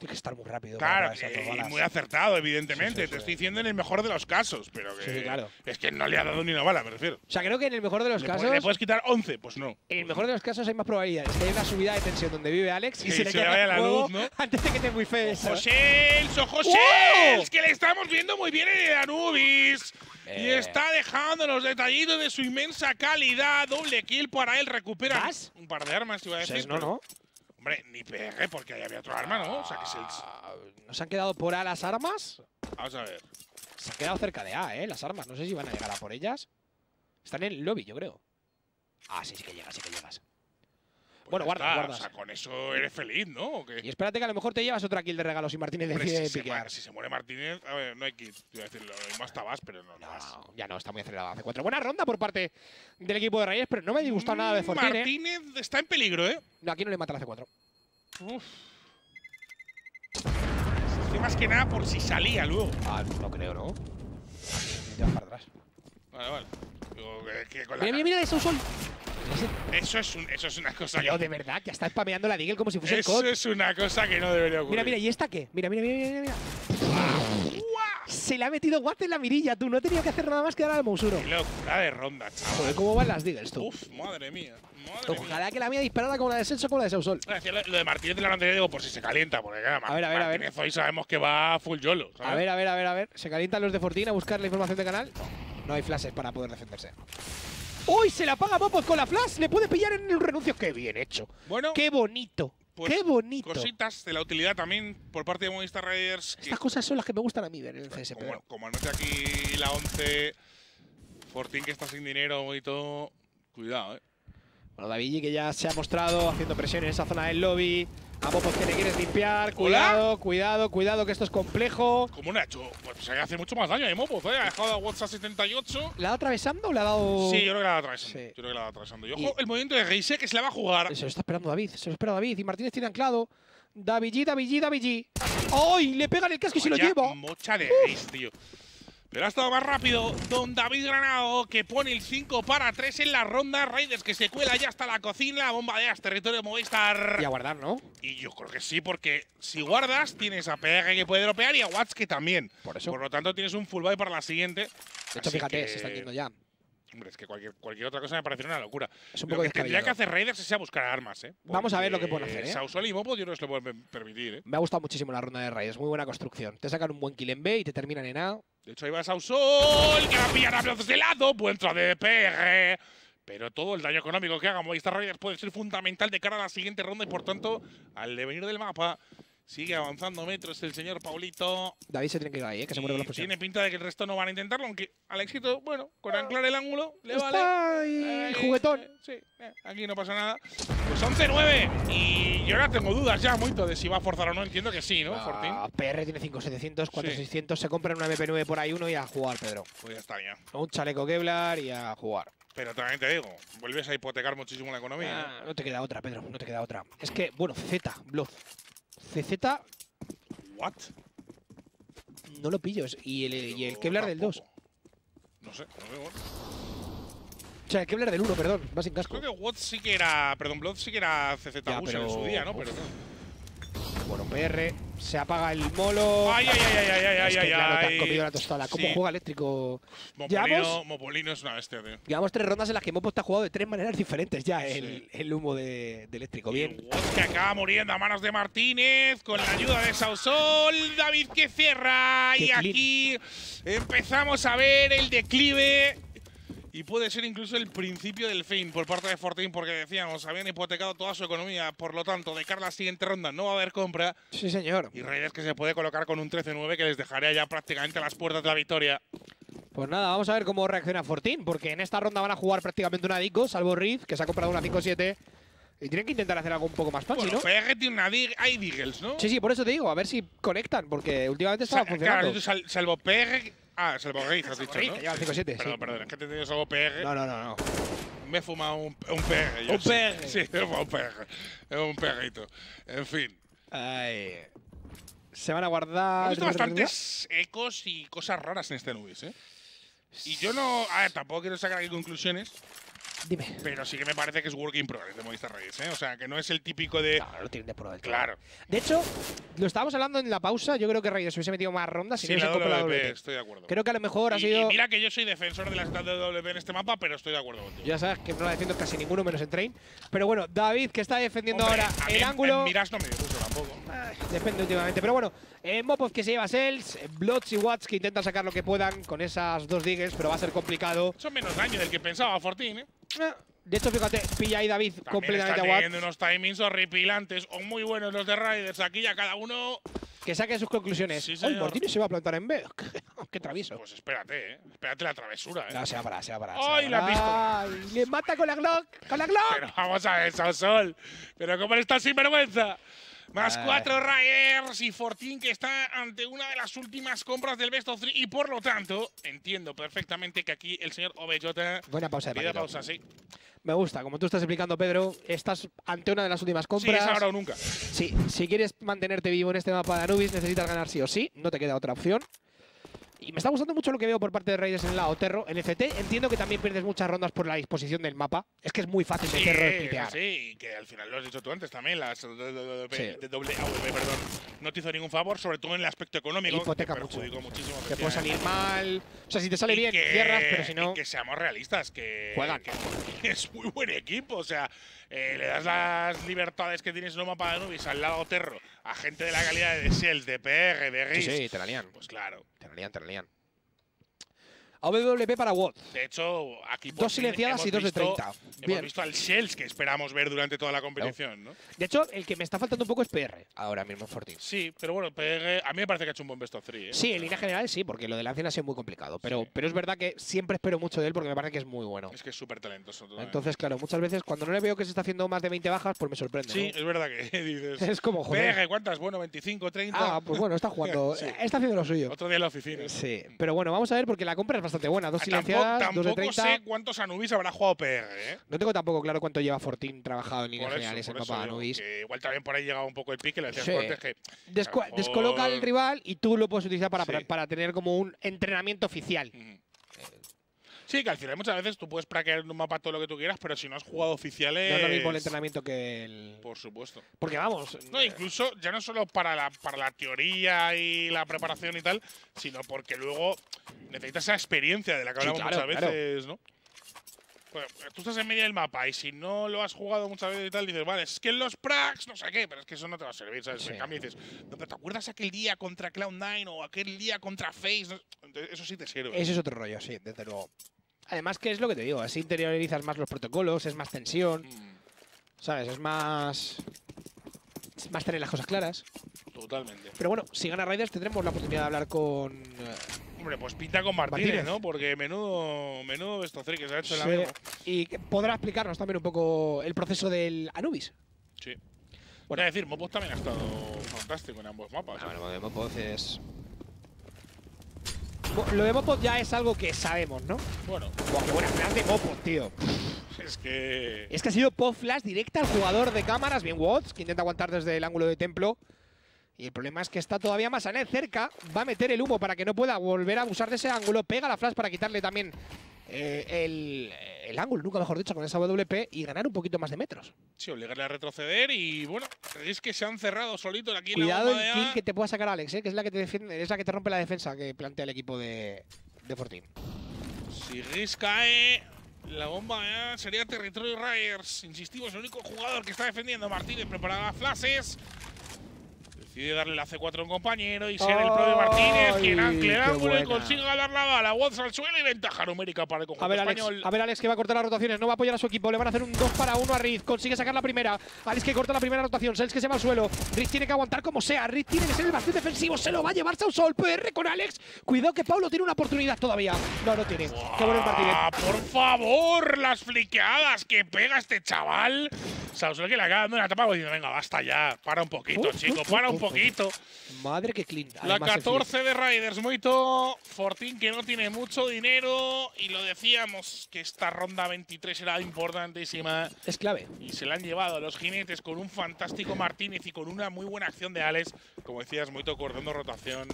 Tiene que estar muy rápido.
Claro, y muy acertado, evidentemente.
Sí, sí.
Te estoy diciendo en el mejor de los casos, pero que.
Claro.
Es que no le ha dado ni una bala, me refiero.
O sea, creo que en el mejor de los
¿Le,
casos.
¿Le puedes quitar 11? Pues no.
En el mejor de los casos hay más probabilidades que hay una subida de tensión donde vive Alex y
Sí,
se le
se le vaya la luz, ¿no?
antes de que te muy feo.
¡Josels! ¡Ojo,
¡Wow!
Josels! Que le estamos viendo muy bien en el Anubis. Y
Eh.
está dejando los detallitos de su inmensa calidad. Doble kill para él. Recupera un par de armas, iba a decir.
no,
pero-
no.
Hombre, ni pegué porque ahí había otro arma, ¿no? O sea, que es el.
Ah, ¿Nos han quedado por A las armas?
Vamos a ver.
Se han quedado cerca de A, ¿eh? Las armas. No sé si van a llegar a por ellas. Están en el lobby, yo creo. Ah, sí, sí que llegas, sí que llegas. Bueno,
ya
guardas,
está.
guardas.
O sea, con eso eres feliz, ¿no?
Y espérate que a lo mejor te llevas otra kill de regalo si Martínez
Hombre,
decide
si, se
piquear.
muere, si se muere Martínez, a ver, no hay kit. Iba a decirlo, más tabas, pero no, no más.
ya no, está muy acelerado. Hace cuatro. Buena ronda por parte del equipo de Reyes, pero no me ha disgustado nada de Fortín, ¿eh?
Martínez está en peligro, ¿eh?
No, aquí no le mata la C4.
Uf. Sí, más que nada por si salía luego.
Ah, no creo, ¿no? Te vas para atrás.
Vale, vale. Digo, que- que con la
Mira, mira, mira, de Sausol.
Eso es, un- eso es una cosa
Tío,
que.
de verdad, ya está spameando la Deagle como si fuese el
Eso es una cosa que no debería ocurrir.
Mira, mira, ¿y esta qué? Mira, mira, mira, mira, mira. Se le ha metido Watt en la mirilla, tú. No he tenido que hacer nada más que dar al Mousuro.
Qué locura de ronda,
Joder,
chaval.
¿cómo van las Deagles, tú?
Uf, madre mía. Madre mía.
Ojalá que la mía disparara como la de Celso como la de
decir Lo de Martínez de la anterior digo, por si se calienta, porque claro,
A ver, a ver, a ver.
Hoy sabemos que va full YOLO. ¿sabes?
A ver, a ver, a ver, a ver. ¿Se calientan los de Fortín a buscar la información de canal? No hay flashes para poder defenderse. ¡Uy! Se la paga Mopos con la flash. Le puede pillar en el renuncio. ¡Qué bien hecho!
Bueno,
¡Qué bonito!
pues,
¡Qué bonito!
cositas de la utilidad también por parte de Movistar Riders. que
Estas cosas son las que me gustan a mí ver en el CS,
como, como anoche aquí la 11, Fortín que está sin dinero y todo. Cuidado, eh.
Bueno, David que ya se ha mostrado haciendo presión en esa zona del lobby. A Mopos que le quieres limpiar. Cuidado, cuidado, cuidado, que esto es complejo.
¿Cómo no ha hecho? Pues se hace mucho más daño de Mopoz, ¿eh? Ha dejado a WhatsApp 78.
¿La ha dado atravesando o le ha dado.?
Sí, yo creo que la va atravesando.
Sí.
Yo creo que la va atravesando. Y
Y-
ojo, el movimiento de Reise que se la va a jugar.
Se lo está esperando David, se lo espera David. Y Martínez tiene anclado. David G, David G, David G. ¡Ay! Le pegan el casco y se lo lleva.
Mocha de Reis, tío. Pero ha estado más rápido Don David Granado, que pone el 5 para 3 en la ronda. Raiders que se cuela ya hasta la cocina. Bombardeas territorio Movistar.
Y a guardar, ¿no?
Y yo creo que sí, porque si guardas, tienes a PG que puede dropear y a Watts que también.
Por eso.
Por lo tanto, tienes un full buy para la siguiente.
De hecho,
Así
fíjate,
que,
se están yendo ya.
Hombre, es que cualquier, cualquier otra cosa me parece una locura.
Es un
Lo
poco
que tendría que hacer Raiders es a buscar armas, ¿eh?
Vamos a ver lo que pueden hacer, ¿eh?
Sausol y Mopo yo no se lo pueden permitir, ¿eh?
Me ha gustado muchísimo la ronda de Raiders. Muy buena construcción. Te sacan un buen kill en B y te terminan en A.
De hecho, ahí va Sausol, que va a pillar a Brazos de lado, buen de PG. Pero todo el daño económico que haga Movistar Raiders puede ser fundamental de cara a la siguiente ronda y, por tanto, al devenir del mapa, sigue avanzando metros el señor Paulito.
David se tiene que ir ahí, ¿eh? que se muere con la explosión.
tiene pinta de que el resto no van a intentarlo, aunque al éxito, bueno, con anclar el ángulo, le vale.
Está ahí,
Ahí,
juguetón.
eh, Sí, eh, aquí no pasa nada. Pues 11-9. Y yo ahora tengo dudas ya mucho de si va a forzar o no. Entiendo que sí, ¿no? Fortín.
Ah, PR tiene 5700, 4600.
Sí.
Se compran una MP9 por ahí uno y a jugar, Pedro.
Pues ya está ya.
Un chaleco Kevlar y a jugar.
Pero también te digo, vuelves a hipotecar muchísimo la economía.
Ah, no te queda otra, Pedro. No te queda otra. Es que, bueno, CZ, Blood. CZ
¿What?
no lo pillo. Y el, y el Kevlar del 2.
tampoco. No sé, no bueno.
O sea, el Kevlar del 1, perdón. Va sin casco.
Creo que Watts sí que era. Perdón, Blood sí que era CZ
Ya,
Bus en
pero-
su día, ¿no?
uf.
Pero.
Bueno, PR. Se apaga el molo.
Ay, ay, ay, ay, ay, ay,
Es que,
ay,
claro, te
ay.
han comido la tostada. ¿Cómo
Sí.
juega eléctrico?
Mopolino,
Llevamos-
Mopolino es una bestia, tío.
Llevamos tres rondas en las que Mopo ha jugado de tres maneras diferentes ya
Sí.
el, el humo de, de eléctrico. Bien.
Que acaba muriendo a manos de Martínez con la ayuda de Sausol. David que cierra.
Qué
y
clean.
aquí empezamos a ver el declive. Y puede ser incluso el principio del fin por parte de Fortín, porque decíamos, habían hipotecado toda su economía. Por lo tanto, de cara a la siguiente ronda no va a haber compra.
Sí, señor.
Y Raiders que se puede colocar con un 13-9 que les dejaría ya prácticamente a las puertas de la victoria.
Pues nada, vamos a ver cómo reacciona Fortín, porque en esta ronda van a jugar prácticamente una Dico, salvo Riz, que se ha comprado una 5-7. Y tienen que intentar hacer algo un poco más fancy,
Bueno,
¿no?
Tiene una dig hay Diggles, ¿no?
Sí, sí, por eso te digo, a ver si conectan, porque últimamente estaba funcionando.
claro, sal- salvo PG. Ah, salvo Riz, has dicho, ¿no?
lleva el 5-7,
Perdón,
sí.
perdón, es que te he entendido salvo PG.
No, no, no, no.
Me he fumado un, un yo
Un
sí.
PG. [laughs]
Sí, he fumado un PG. Un PGito. En fin.
Ay. Se van a
He
guardar.
visto bastantes ecos y cosas raras en este Nubis, ¿eh? Y yo no. A ver, tampoco quiero sacar aquí conclusiones,
Dime.
pero sí que me parece que es work in progress de Movistar Reyes, ¿eh? O sea, que no es el típico de.
No, no tienen de todo.
Claro.
De hecho, lo estábamos hablando en la pausa. Yo creo que Raiders hubiese metido más rondas si
Sí,
no hubiese la
WP, estoy de acuerdo.
Creo que a lo mejor ha
Y-
sido.
y mira que yo soy defensor de la WP en este mapa, pero estoy de acuerdo contigo.
Ya sabes que no la defiendo casi ninguno menos en train. Pero bueno, David, que está defendiendo
Hombre,
ahora el
en-
ángulo.
En Miras no me disgusto tampoco.
Ay, Depende últimamente. Pero bueno, eh, Mopov que se lleva Cells, eh, Bloods y Watts que intentan sacar lo que puedan con esas dos diggers, pero va a ser complicado.
Son menos daño del que pensaba Fortín, ¿eh?
Eh, De hecho, fíjate, pilla ahí David
También
completamente a Watts.
unos timings horripilantes o muy buenos los de Raiders. Aquí ya cada uno.
Que saque sus conclusiones.
Sí,
¡Ay,
señor.
Martínez se va a plantar en B! [laughs] ¡Qué travieso!
Pues espérate, ¿eh? Espérate la travesura, ¿eh?
No, se va a parar, se va a parar.
¡Ay, la
parar. ¡Ay, ¡Le mata con la Glock! ¡Con la Glock!
Pero vamos a ver, Sausol. Pero cómo está sinvergüenza. Más
Ay.
cuatro Raiders y Fortín que está ante una de las últimas compras del Best of Three. Y por lo tanto, entiendo perfectamente que aquí el señor Ovejota
Buena pausa de
pausa, sí.
Me gusta, como tú estás explicando, Pedro, estás ante una de las últimas
Sí,
compras.
es ahora o nunca.
Sí, si quieres mantenerte vivo en este mapa de Anubis, necesitas ganar sí o sí. No te queda otra opción. Y me está gustando mucho lo que veo por parte de Raiders en la Oterro. En ECT entiendo que también pierdes muchas rondas por la disposición del mapa. Es que es muy fácil de Terro
sí, y que al final lo has dicho tú antes también, las
Sí.
doble perdón, no te hizo ningún favor, sobre todo en el aspecto económico.
Hipoteca
que
mucho.
muchísimo.
Te puede salir mal. O sea, si te sale
Y
bien,
que-
cierras, pero si
y
no.
que seamos realistas, que,
Juegan.
que [laughs] es muy buen equipo. O sea, eh, le das las libertades que tienes en un mapa de Nubis al lado Terro a gente de la calidad de Shell, de PR, de
Sí,
Riz.
sí, te la lían.
Pues claro.
Te la lían, te la lían. AWP para Watt.
De hecho, aquí por
Dos
fin
silenciadas
hemos
y dos de
visto-
30.
Hemos
Bien.
visto al Shells que esperamos ver durante toda la competición, ¿no?
De hecho, el que me está faltando un poco es PR ahora mismo en Fortin.
Sí, pero bueno, PR, a mí me parece que ha hecho un buen best of three. ¿eh?
Sí, en línea general sí, porque lo de Lancien ha sido muy complicado. Pero, pero es verdad que siempre espero mucho de él porque me parece que es muy bueno.
Es que es súper talentoso. totalmente.
Entonces, claro, muchas veces cuando no le veo que se está haciendo más de 20 bajas, pues me sorprende.
sí, es verdad que [laughs] dices. [laughs]
Es como, joder.
PR, ¿cuántas? Bueno, 25, 30.
Ah, pues bueno, está jugando. [laughs]
Sí.
Está haciendo lo suyo.
Otro día en la oficina.
Sí, pero bueno, vamos a ver porque la compra es bastante buena. Dos
Ah,
silenciadas,
tampoco
dos de
tampoco
30.
sé cuántos Anubis habrá jugado PR, ¿eh?
No tengo tampoco claro cuánto lleva Fortin trabajado en líneas generales mapa
digo
Anubis.
que igual también por ahí llegaba un poco el pique, le decías
Sí.
tú antes que
Desco-
a lo
Descoloca al rival y tú lo puedes utilizar para,
Sí.
para, para tener como un entrenamiento oficial.
Sí, que al final muchas veces tú puedes praquear en un mapa todo lo que tú quieras, pero si no has jugado oficiales.
No es lo mismo el entrenamiento que el.
Por supuesto.
Porque vamos.
No, incluso ya no solo para la, para la teoría y la preparación y tal, sino porque luego necesitas esa experiencia de la que
Sí,
hablamos
claro,
muchas
claro.
veces, ¿no? Pues, tú estás en medio del mapa y si no lo has jugado muchas veces y tal, dices, vale, es que en los pracs, no sé qué, pero es que eso no te va a servir, ¿sabes?
Sí.
En cambio dices, no, pero ¿te acuerdas aquel día contra Cloud9 o aquel día contra Face? Eso sí te sirve.
Ese es otro rollo, sí, desde luego. Además, que es lo que te digo, así interiorizas más los protocolos, es más tensión,
Mm,
¿sabes? Es más. Es más tener las cosas claras.
totalmente.
Pero bueno, si gana Raiders tendremos la oportunidad de hablar con. eh,
Hombre, pues pinta con Martínez,
Martínez.
¿no? Porque menudo, menudo esto que se ha hecho en la
y podrá explicarnos también un poco el proceso del Anubis.
Sí.
Bueno.
Bueno, decir, Mopos también ha estado fantástico en ambos mapas.
lo de Mopod es. Lo de Mopod ya es algo que sabemos, ¿no?
Bueno,
Buah, qué buena flash de Mopod, tío.
es que.
Es que ha sido pop flash directa al jugador de cámaras, bien Watts, que intenta aguantar desde el ángulo de templo. Y el problema es que está todavía Masanet cerca. Va a meter el humo para que no pueda volver a abusar de ese ángulo. Pega la flash para quitarle también eh, el, el ángulo, nunca mejor dicho, con esa WP y ganar un poquito más de metros.
Sí, obligarle a retroceder y bueno, es que se han cerrado solitos aquí
Cuidado
en la
el kill que te pueda sacar Alex, eh, que es la que te defiende, es la que te rompe la defensa que plantea el equipo de, de Fortín.
Si Riz cae, la bomba sería territorio Riders. Insistimos, el único jugador que está defendiendo. Martínez preparaba flashes. Decide darle la C4 a un compañero y ser el propio Martínez quien ancle el ángulo y
buena.
consigue ganar la bala. Watts al suelo y ventaja numérica para el conjunto
A ver, Alex,
español.
a ver, Alex, que va a cortar las rotaciones. No va a apoyar a su equipo. Le van a hacer un 2 para 1 a Riz. Consigue sacar la primera. Alex que corta la primera rotación. Sels que se va al suelo. Riz tiene que aguantar como sea. Riz tiene que ser el bastión defensivo. Se lo va a llevar Sausol. PR con Alex. Cuidado que Paulo tiene una oportunidad todavía. No, no tiene. Qué bueno el Martínez.
Por favor, las fliqueadas que pega este chaval. Sausol que le acaba dando una tapa diciendo, venga, basta ya, para un poquito,
Uf,
chico,
uf,
para
uf,
un
uf.
Poquito.
Madre que clean.
La
Además, el flip.
14 de Riders, Moito. Fortín que no tiene mucho dinero. Y lo decíamos que esta ronda 23 era importantísima.
Es clave.
Y se la han llevado a los jinetes con un fantástico Martínez y con una muy buena acción de Alex. Como decías, Moito cortando rotación.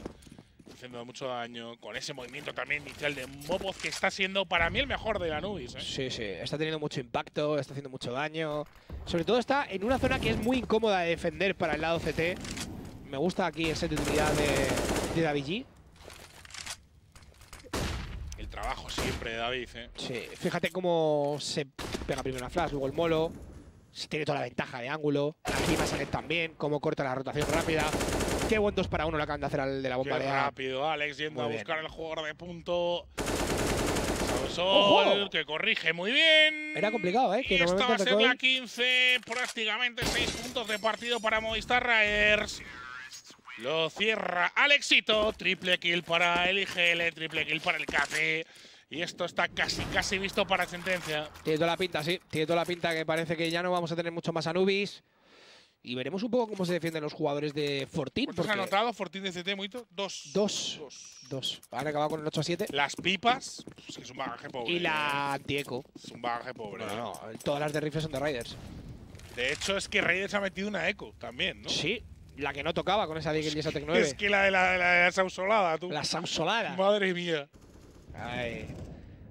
Haciendo mucho daño. Con ese movimiento también inicial de Mopoz que está siendo para mí el mejor de la Nubis. ¿eh?
Sí, sí. Está teniendo mucho impacto. Está haciendo mucho daño. Sobre todo está en una zona que es muy incómoda de defender para el lado CT. Me gusta aquí el set de utilidad de, David G.
El trabajo siempre de David. ¿eh?
Sí, fíjate cómo se pega primero la flash, luego el molo. Sí, Tiene toda la ventaja de ángulo. Aquí Masanet también, cómo corta la rotación rápida. Qué buen 2 para 1 le acaban de hacer al de la bomba
Qué
de A.
rápido, Alex yendo
Muy
a
bien.
buscar el jugador de punto.
¡Ojo!
que corrige muy bien.
Era complicado, ¿eh? Que
y esta va a ser la
recoil-
15, prácticamente 6 puntos de partido para Movistar Riders. Lo cierra Alexito, triple kill para el IGL, triple kill para el KT. Y esto está casi, casi visto para sentencia.
Tiene toda la pinta, sí. Tiene toda la pinta que parece que ya no vamos a tener mucho más Anubis. Y veremos un poco cómo se defienden los jugadores de Fortín.
¿Cuántos ha
Porque
anotado Fortín de CT, Muito? Dos.
Dos.
Dos.
Dos. Han acabado con el 8 a 7.
Las pipas, pues que es un bagaje pobre.
Y la antieco.
Es un bagaje pobre.
No, no, no. Todas las de rifles son de Raiders.
De hecho, es que Raiders ha metido una eco también, ¿no?
Sí. La que no tocaba con esa Deagle y esa Tech 9.
Es que la de la, la la sausolada, tú.
La Sausolada.
Madre mía.
Ay.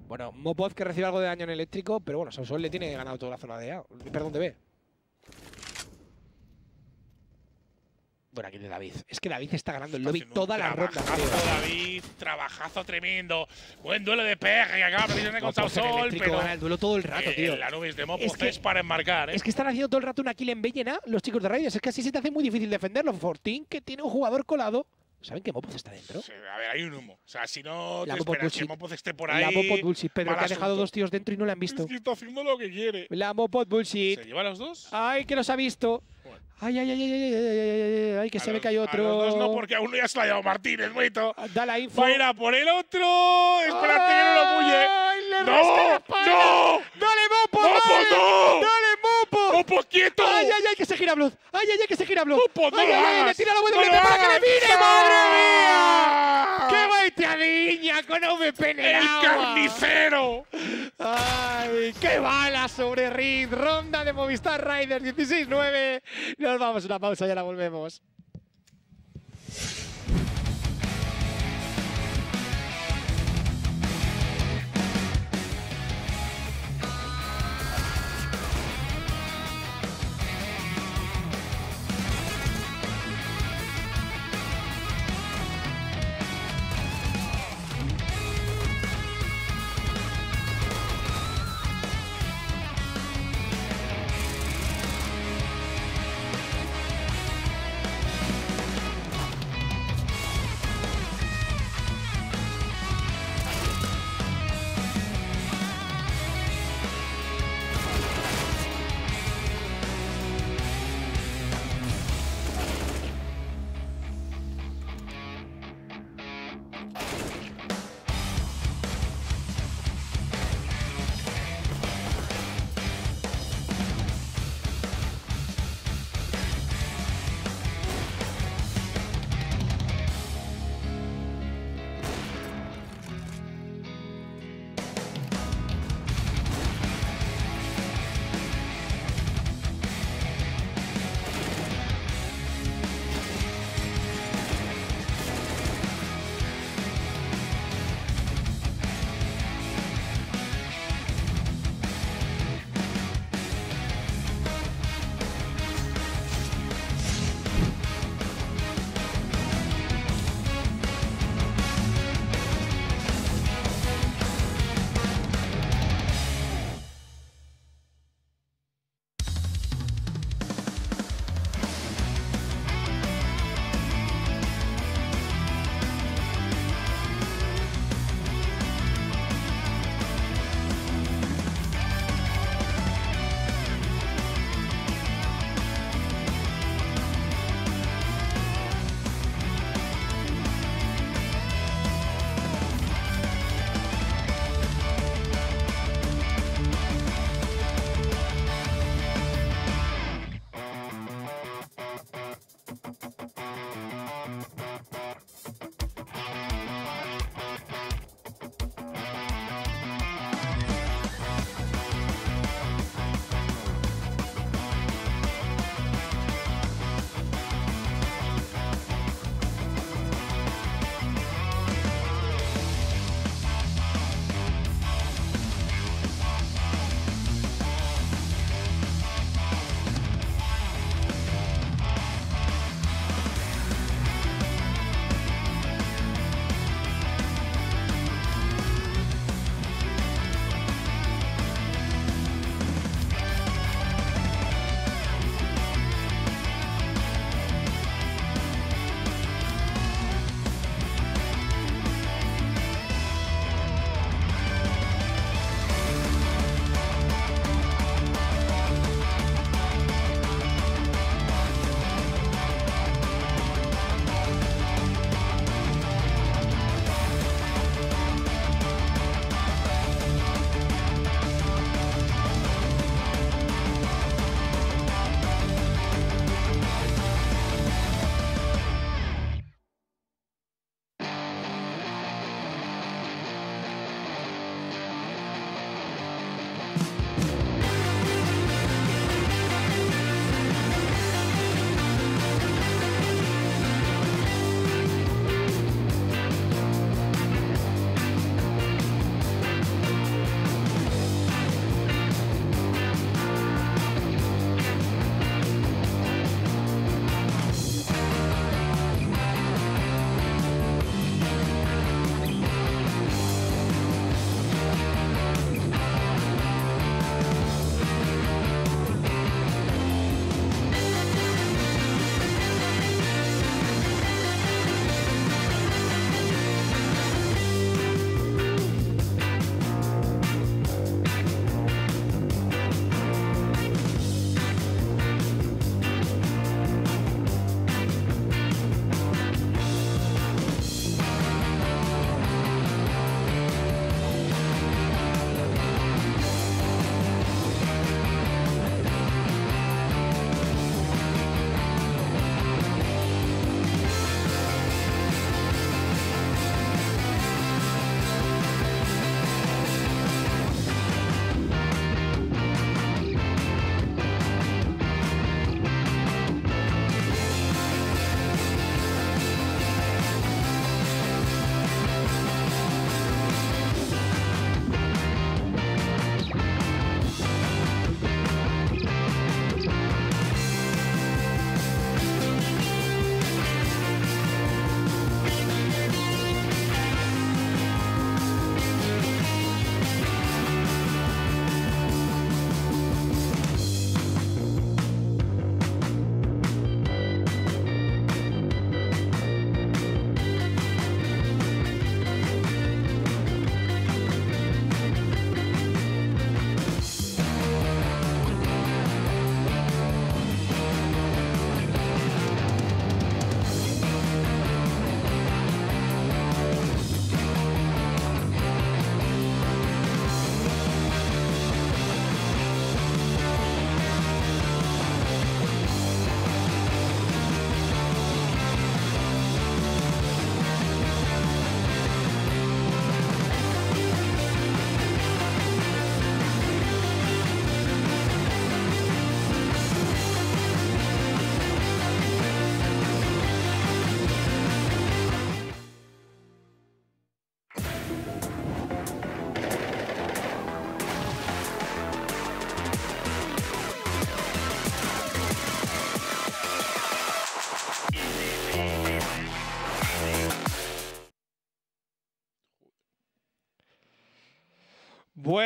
Bueno, Mopod que recibe algo de daño en eléctrico, pero bueno, Sausol le tiene ganado toda la zona de A. Perdón, de B. Bueno, aquí de David. Es que David está ganando el lobby toda la ronda.
trabajazo, David, trabajazo tremendo. Buen duelo de PG que acaba precisamente con Sausol, pero
gana el duelo todo el rato,
eh,
tío.
la nubes de Mopo
Es que-
es para enmarcar, ¿eh?
Es que están haciendo todo el rato una kill en B y en A, los chicos de Raiders. Es que así se te hace muy difícil defenderlo. Fortín, que tiene un jugador colado. ¿Saben que Mopod está dentro?
Sí, a ver, hay un humo. O sea, si no
La
te
Mopod
esperas que
bullshit.
Mopod esté por ahí.
La Mopod Bullshit, Pedro, que ha dejado
asunto.
dos tíos dentro y no le han visto.
Es que está haciendo lo que quiere.
La Mopod Bullshit.
¿Se lleva a los dos?
Ay, que los ha visto.
Bueno.
Ay, ay, ay, ay, ay, ay, ay, ay, ay, ay, que
A
se ve
los-
que hay
a
otro.
los dos no, porque a uno ya se lo ha llevado Martínez, Moito.
Da la info.
Va a ir a por el otro. Espérate que no lo puye.
¡Ay, le
¡No!
la!
¡No!
¡Dale, Mopo!
¡Mopo,
dale!
no!
¡Dale, ¡Mopo,
quieto!
¡Ay, ay, ay, que se gira Blood! ¡Ay, ay, ay, que se gira Blood!
Mopo, no
¡Ay,
lo
ay, ay, le tira la
¡No
WP
lo
para que le mire!
¡No!
¡Madre mía! ¡Qué baiteadiña con OVP en el,
¡El
agua!
carnicero!
¡Ay, qué bala sobre Reed! Ronda de Movistar Riders 16-9. Nos vamos a una pausa y ahora volvemos.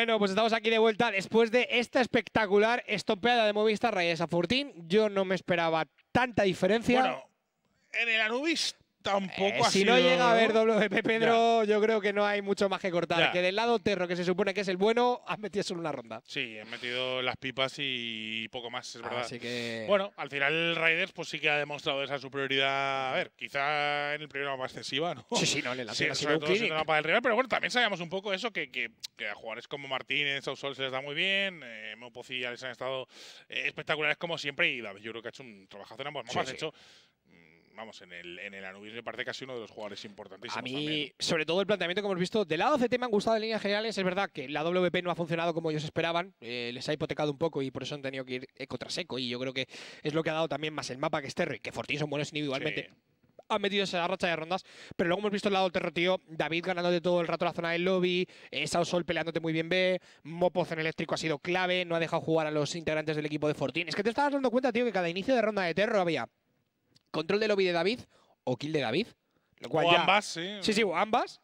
Bueno, pues estamos aquí de vuelta después de esta espectacular estopeada de Movistar Reyes a Fortín. Yo no me esperaba tanta diferencia.
Bueno, en el Anubis tampoco
Eh,
ha
si
sido.
no llega a haber WP Pedro, yo creo que no hay mucho más que cortar.
Ya.
Que del lado Terro, que se supone que es el bueno, han metido solo una ronda.
Sí, han metido las pipas y poco más, es verdad.
Así que.
Bueno, al final Raiders pues sí que ha demostrado esa superioridad. A ver, quizá en el primer mapa excesiva, ¿no?
Sí, sí, no, en el
Sí, sobre todo
clinic.
el rival, pero bueno, también sabíamos un poco eso, que, que, que a jugadores como Martínez, Sausol se les da muy bien, eh, Mopozi y Alex han estado eh, espectaculares como siempre y David yo creo que ha hecho un trabajazo en ambos mapas.
sí.
De hecho, vamos, en el, en el Anubis me parece casi uno de los jugadores importantísimos
A mí,
también.
sobre todo el planteamiento que hemos visto, del lado CT me han gustado en líneas generales. Es verdad que la WP no ha funcionado como ellos esperaban, eh, les ha hipotecado un poco y por eso han tenido que ir eh, contra seco. Y yo creo que es lo que ha dado también más el mapa que es Terry, que Fortín son buenos individualmente.
Sí.
Han metido esa racha de rondas, pero luego hemos visto el lado del Terro, tío. David ganándote todo el rato la zona del lobby, eh, Sausol peleándote muy bien B, Mopoz en eléctrico ha sido clave, no ha dejado jugar a los integrantes del equipo de Fortín. Es que te estabas dando cuenta, tío, que cada inicio de ronda de Terro había control de lobby de David o kill de David. Lo cual
O
ya-
ambas, sí.
Sí, sí, o ambas.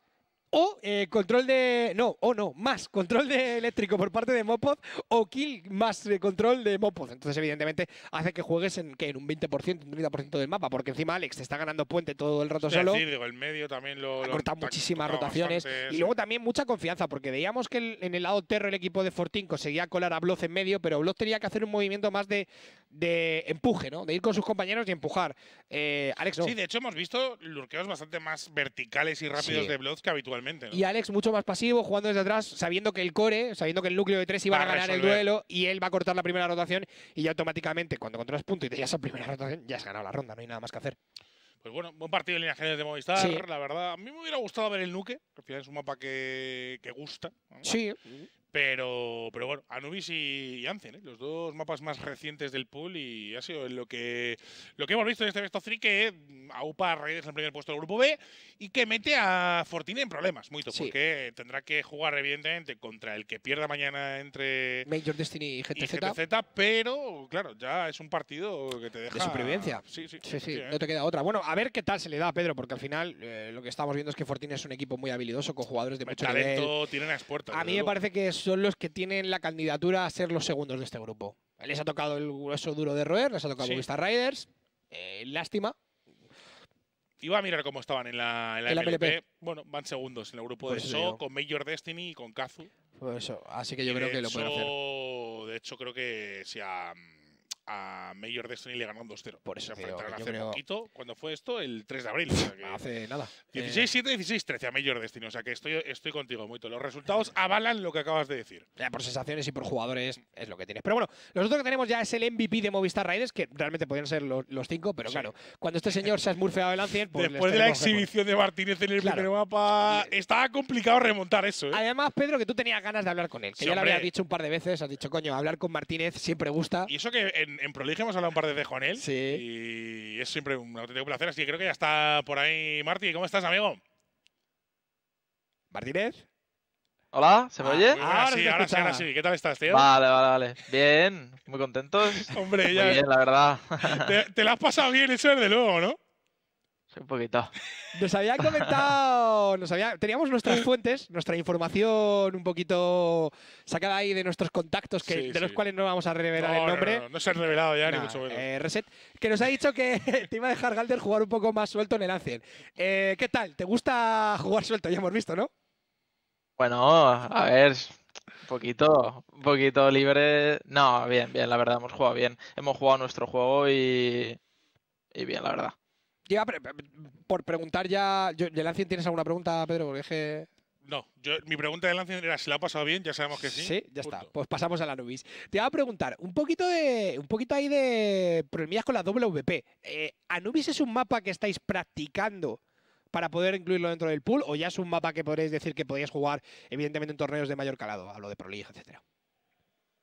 O eh, control de. No, o no, más control de eléctrico por parte de Mopod o kill más eh, control de Mopod. Entonces, evidentemente, hace que juegues en, ¿qué? en un 20%, un 30% del mapa, porque encima Alex te está ganando puente todo el rato solo.
decir, digo, el medio también lo.
Ha
lo
cortado muchísimas rotaciones.
bastante,
Y
sí.
luego también mucha confianza, porque veíamos que el- en el lado Terro el equipo de Fortín conseguía colar a Bloz en medio, pero Bloz tenía que hacer un movimiento más de, de empuje, ¿no? De ir con sus compañeros y empujar. Eh, Alex no.
Sí, de hecho hemos visto lurqueos bastante más verticales y rápidos
Sí.
de Bloods que habitualmente. ¿No?
Y Alex mucho más pasivo, jugando desde atrás, sabiendo que el core, sabiendo que el núcleo de tres iba
Va
a ganar el duelo y él va a cortar la primera rotación y ya automáticamente cuando controlas punto y te llevas a primera rotación, ya has ganado la ronda, no hay nada más que hacer.
Pues bueno, buen partido en líneas generales de Movistar,
Sí.
la verdad. A mí me hubiera gustado ver el Nuke, que al final es un mapa que, que gusta. ¿no?
Sí,
Pero, pero bueno, Anubis y, y Ancien, ¿eh? los dos mapas más recientes del pool y ha sido lo que, lo que hemos visto en este Best of Three que mm, aupa a Raiders en el primer puesto del grupo B y que mete a Fortini en problemas, muy
Sí.
porque tendrá que jugar evidentemente contra el que pierda mañana entre
Major Destiny y
y
GTZ.
GTZ, pero claro, ya es un partido que te deja
supervivencia.
Sí, sí,
Sí, no te queda otra. Bueno, a ver qué tal se le da a Pedro, porque al final eh, lo que estamos viendo es que Fortín es un equipo muy habilidoso, con jugadores de
El
mucho nivel.
talento tienen a las puertas.
A mí me parece que son los que tienen la candidatura a ser los segundos de este grupo. Les ha tocado el grueso duro de roer, les ha tocado
Sí.
Movistar Riders. eh, lástima.
Iba a mirar cómo estaban en la, en la
En la
MLP.
MLP.
Bueno, van segundos en el grupo
Por
de So, con Major Destiny y con Kazu.
Pues eso, así que yo creo que lo pueden hacer.
De hecho, creo que si a, a Major Destiny le ganaron 2-0.
Por eso
Se enfrentaron hace
creo-
poquito. ¿Cuándo fue esto? El 3 de abril. o sea que-
Hace nada. Eh,
16-7, 16-13 a Major Destiny. O sea que estoy, estoy contigo, Muito. Los resultados avalan lo que acabas de decir.
ya por sensaciones y por jugadores es lo que tienes. Pero bueno, los otros que tenemos ya es el MVP de Movistar Riders, que realmente podrían ser los, los cinco, pero
Sí.
claro, cuando este señor se ha smurfeado el Ancien, pues
Después de la exhibición de Martínez en el
Claro.
primer mapa, estaba complicado remontar eso. ¿eh?
Además, Pedro, que tú tenías ganas de hablar con él, que
Sí,
ya lo habías dicho un par de veces, has dicho, coño, hablar con Martínez siempre gusta.
Y eso que en, en Proligia hemos hablado un par de veces con él.
Sí.
Y es siempre un auténtico placer. Así que creo que ya está por ahí Martí. ¿Cómo estás, amigo?
Martínez.
Hola, ¿se me
Ah,
oye?
Ahora
sí,
se
ahora sí, ahora sí. ¿Qué tal estás, tío?
Vale, vale, vale. Bien, muy contentos. [laughs]
Hombre,
Muy
ya
bien, la verdad. [laughs]
te, te la has pasado bien, eso desde luego, ¿no?
Un poquito.
Nos había [laughs] comentado, nos había, teníamos nuestras fuentes, nuestra información un poquito sacada ahí de nuestros contactos, que,
Sí,
de los cuales no vamos a revelar
no,
el
no,
nombre.
No, no, no se han revelado ya, ni mucho menos.
eh, Reset, que nos ha dicho que [laughs] te iba a dejar Galder jugar un poco más suelto en el Ancien. Eh, ¿Qué tal? ¿Te gusta jugar suelto? Ya hemos visto, ¿no?
Bueno, a ver, un poquito, un poquito libre. No, bien, bien, la verdad, hemos jugado bien. Hemos jugado nuestro juego y, y bien, la verdad.
Pre- por preguntar ya, yo, ¿del Ancien tienes alguna pregunta, Pedro? Porque es que-
No, yo, mi pregunta de Lancien era si la ha pasado bien, ya sabemos que sí.
ya está. Pues pasamos a la Nubis. Te iba a preguntar, un poquito de. Un poquito ahí de problemillas con la WP. Eh, ¿Anubis es un mapa que estáis practicando para poder incluirlo dentro del pool? ¿O ya es un mapa que podréis decir que podéis jugar, evidentemente, en torneos de mayor calado? Hablo de Pro League, etcétera.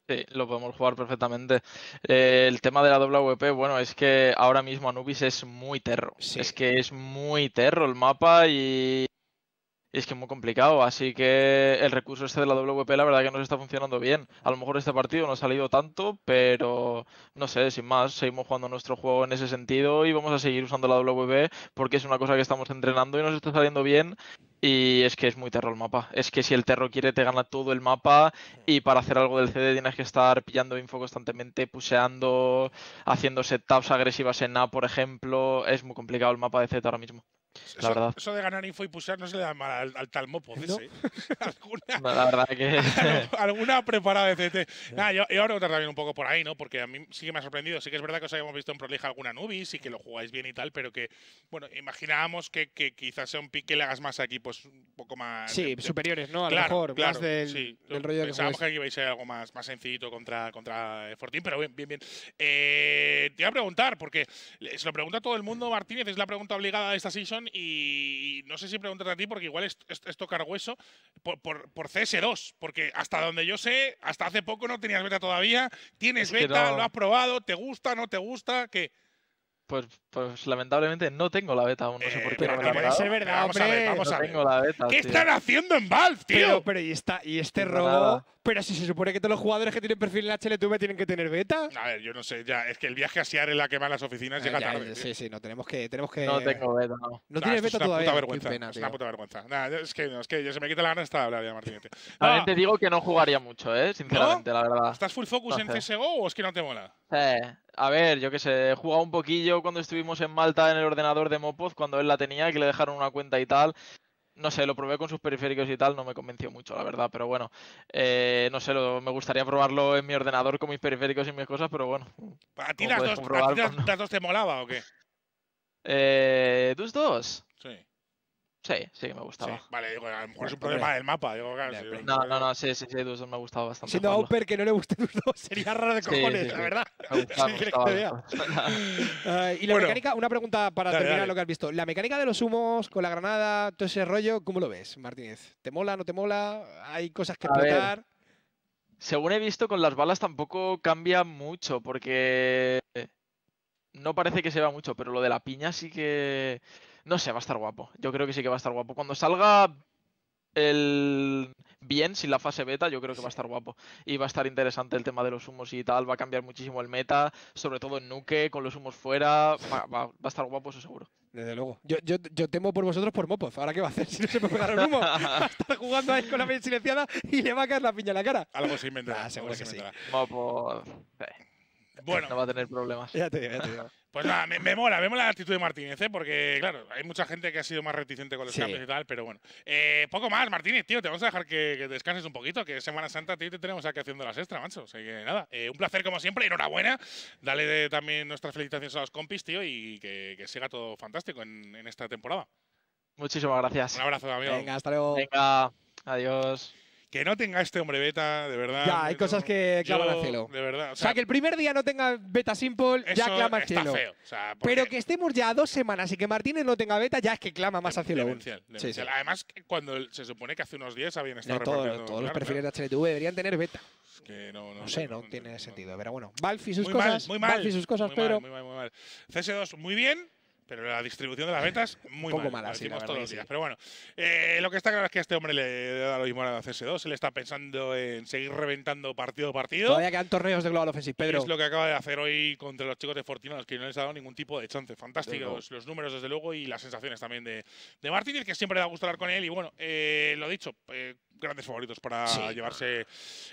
Sí, lo podemos jugar perfectamente. Eh, el tema de la WP, bueno, es que ahora mismo Anubis es muy terro.
Sí.
Es que es muy terro el mapa y, Y es que es muy complicado, así que el recurso este de la WP la verdad que nos está funcionando bien. A lo mejor este partido no ha salido tanto, pero no sé, sin más, seguimos jugando nuestro juego en ese sentido y vamos a seguir usando la WP porque es una cosa que estamos entrenando y nos está saliendo bien. Y es que es muy terro el mapa. Es que si el terro quiere te gana todo el mapa y para hacer algo del CD tienes que estar pillando info constantemente, puseando, haciendo setups agresivas en A, por ejemplo. Es muy complicado el mapa de Z ahora mismo.
Eso,
La verdad.
eso de ganar info y pusear no se le da mal al, al tal mopo.
¿No?
ese. [laughs] alguna,
No, La verdad que. [laughs]
alguna preparada de CT. Nada, yo, yo ahora preguntar también un poco por ahí, ¿no? Porque a mí sí que me ha sorprendido. Sí que es verdad que os habíamos visto en Prolija alguna Nubis y que lo jugáis bien y tal, pero que, bueno, imaginábamos que, que quizás sea un pick que le hagas más a equipos un poco más.
Sí,
de-
superiores, ¿no? A lo mejor,
claro,
más del,
sí.
del rollo que
Pensábamos
juegas.
que ibais a ser algo más, más sencillito contra, contra eh, Fortín, pero bien, bien, bien. Eh, te iba a preguntar, porque se lo pregunta a todo el mundo, Martínez, es la pregunta obligada de esta season, y no sé si preguntarte a ti, porque igual es, es- es tocar hueso, por, por, por CS2, porque hasta donde yo sé, hasta hace poco no tenías beta todavía, tienes
Es que
beta,
no.
lo has probado, te gusta, no te gusta, ¿qué?
Pues, pues lamentablemente no tengo la beta aún, no sé por
Eh,
qué.
pero
no me
no
la
puede ser verdad,
Vamos a ver,
hombre.
vamos
No
a ver.
tengo la beta.
¿Qué
tío.
están haciendo en Valve, tío?
Pero, pero, ¿y, esta, ¿y este
Nada.
robo? Pero si se supone que todos los jugadores que tienen perfil en HLTV tienen que tener beta.
a ver, yo no sé, ya, es que el viaje a Seattle la quema las oficinas
Ah,
llega
ya,
tarde. tío.
sí, sí, no, tenemos que, tenemos que.
No tengo beta, no.
No
Nah,
tienes beta
es una
todavía.
Puta vergüenza.
pena,
es una puta vergüenza. Nah, es que no, es que ya se me quita la gana hasta de hablar ya, Martínez.
También [laughs]
No,
te digo que no jugaría mucho, ¿eh? Sinceramente, la verdad.
¿Estás full focus en
No sé.
CSGO o es que no te mola?
Eh, a ver, yo qué sé, he jugado un poquillo cuando estuvimos en Malta en el ordenador de Mopoz, cuando él la tenía, que le dejaron una cuenta y tal. No sé, lo probé con sus periféricos y tal, no me convenció mucho, la verdad, pero bueno, eh, no sé, lo- me gustaría probarlo en mi ordenador con mis periféricos y mis cosas, pero bueno.
¿A ti las dos, a ti las dos te molaba o qué?
Eh, ¿Tus dos?
Sí.
Sí, sí que me
sí.
gustaba.
Vale, digo, a lo mejor es un problema del mapa. Digo, claro, sí.
No, no, no, sí, sí, sí, dos me gustaba bastante.
Siendo
jugarlo.
Auper que no le gusten los dos, sería raro de
Sí,
cojones,
sí,
la
sí.
verdad.
Me gustaba,
¿Qué [laughs]
me
quieres
gustaba, me.
Ah, y la
Bueno.
mecánica, una pregunta para
Dale,
terminar
dale.
lo que has visto. La mecánica de los humos con la granada, todo ese rollo, ¿cómo lo ves, Martínez? ¿Te mola, no te mola? ¿Hay cosas que explotar?
Según he visto, con las balas tampoco cambia mucho, porque no parece que se vea mucho, pero lo de la piña sí que. No sé, va a estar guapo. Yo creo que sí que va a estar guapo. Cuando salga el bien, sin la fase beta, yo creo que va a estar guapo. Y va a estar interesante el tema de los humos y tal. Va a cambiar muchísimo el meta, sobre todo en Nuke, con los humos fuera. Va, va- va a estar guapo, eso seguro.
Desde luego. Yo, yo, yo temo por vosotros por Mopov. ¿Ahora qué va a hacer [laughs] si no se puede pegar un humo? [laughs] Va a estar jugando ahí con la piel silenciada y le va a caer la piña en la cara.
Algo se inventará.
Ah, seguro
se
que sí.
Guapo. eh,
Bueno,
No va a tener problemas.
Ya te digo, ya te digo. [laughs]
Pues nada, me, me mola, me mola la actitud de Martínez, ¿eh? porque claro, hay mucha gente que ha sido más reticente con los
Sí.
cambios y tal, pero bueno. Eh, poco más, Martínez, tío, te vamos a dejar que, que descanses un poquito, que Semana Santa, tío, te tenemos aquí haciendo las extra, macho. Así que nada, eh, un placer como siempre, enhorabuena. Dale de- también nuestras felicitaciones a los compis, tío, y que, que siga todo fantástico en, en esta temporada.
Muchísimas gracias.
Un abrazo, amigo.
Venga, hasta luego.
Venga, adiós.
Que no tenga este hombre beta, de verdad.
Ya, hay
no-
cosas que claman
yo,
al cielo.
De verdad.
O sea, que el primer día no tenga beta simple, ya clama al cielo.
feo. o sea,
Pero que estemos ya dos semanas y que Martínez no tenga beta, ya es que clama más al cielo aún.
Demencial,
Sí,
demencial.
sí.
Además, cuando se supone que hace unos días habían
Ya
estado
todos,
repartiendo.
todos los perfiles
claro.
de HLTV deberían tener beta.
Que no, no,
No sé, no
no,
tiene sentido. Pero bueno, Valve y sus
Muy
cosas.
mal, muy mal.
Y sus cosas,
muy
Pedro.
Mal, muy mal, muy mal. CS2 muy bien, pero la distribución de las betas muy
Poco
mal.
mala,
lo
sí, la
todos los
sí.
días. Pero bueno, eh, lo que está claro es que a este hombre le da lo mismo a la CS2. Él está pensando en seguir reventando partido a partido.
Todavía quedan torneos de Global Offensive, Pedro.
es lo que acaba de hacer hoy contra los chicos de los que no les ha dado ningún tipo de chance. Fantásticos los números, desde luego, y las sensaciones también de, de Martínez, que siempre da gusto hablar con él. Y bueno, eh, lo dicho, eh, grandes favoritos para
Sí.
llevarse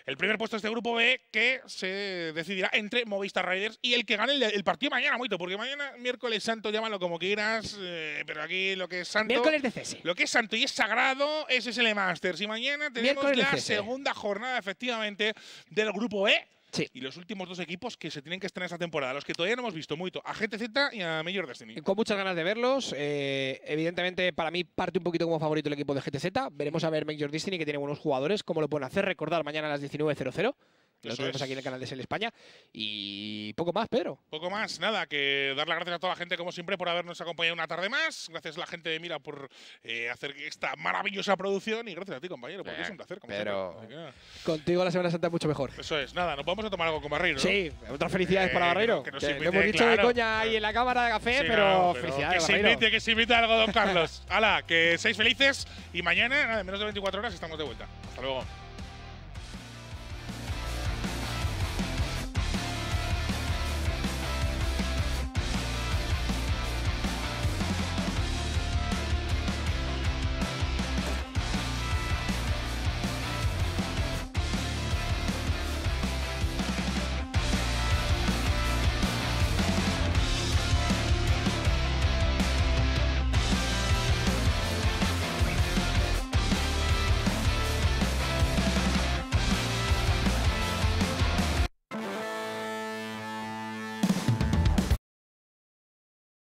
el primer puesto de este grupo B, que se decidirá entre Movistar Riders y el que gane el, el partido mañana, Moito, porque mañana, miércoles santo, llámalo como quieras, eh, pero aquí lo que es santo.
Miércoles de CS.
Lo que es santo y es sagrado es SL Masters. Y mañana tenemos
Miércoles
la segunda jornada, efectivamente, del grupo E.
Sí.
Y los últimos dos equipos que se tienen que estrenar esta temporada, los que todavía no hemos visto mucho, a GTZ y a Major Destiny.
Con muchas ganas de verlos. eh, evidentemente, para mí parte un poquito como favorito el equipo de GTZ. Veremos a ver Major Destiny, que tiene buenos jugadores, cómo lo pueden hacer. Recordar mañana a las 19.00. Lo tenemos
es.
aquí en el canal de Sel España. Y poco más, Pedro.
Poco más, nada, que dar las gracias a toda la gente, como siempre, por habernos acompañado una tarde más. Gracias a la gente de Mira por eh, hacer esta maravillosa producción. Y gracias a ti, compañero, porque
Eh,
es un placer. Como
pero-
que.
Contigo la Semana Santa es mucho mejor.
Eso es, nada, nos vamos a tomar algo con Barreiro. ¿no?
Sí, otras felicidades
Eh,
para
que
Barreiro.
que nos
Que
invite,
lo hemos dicho de coña ahí en la cámara de café,
Sí,
pero,
no,
felicidades,
que se invite, que se invite algo, don [laughs] Carlos. Hala, que seáis felices y mañana, nada, en menos de 24 horas, estamos de vuelta. Hasta luego.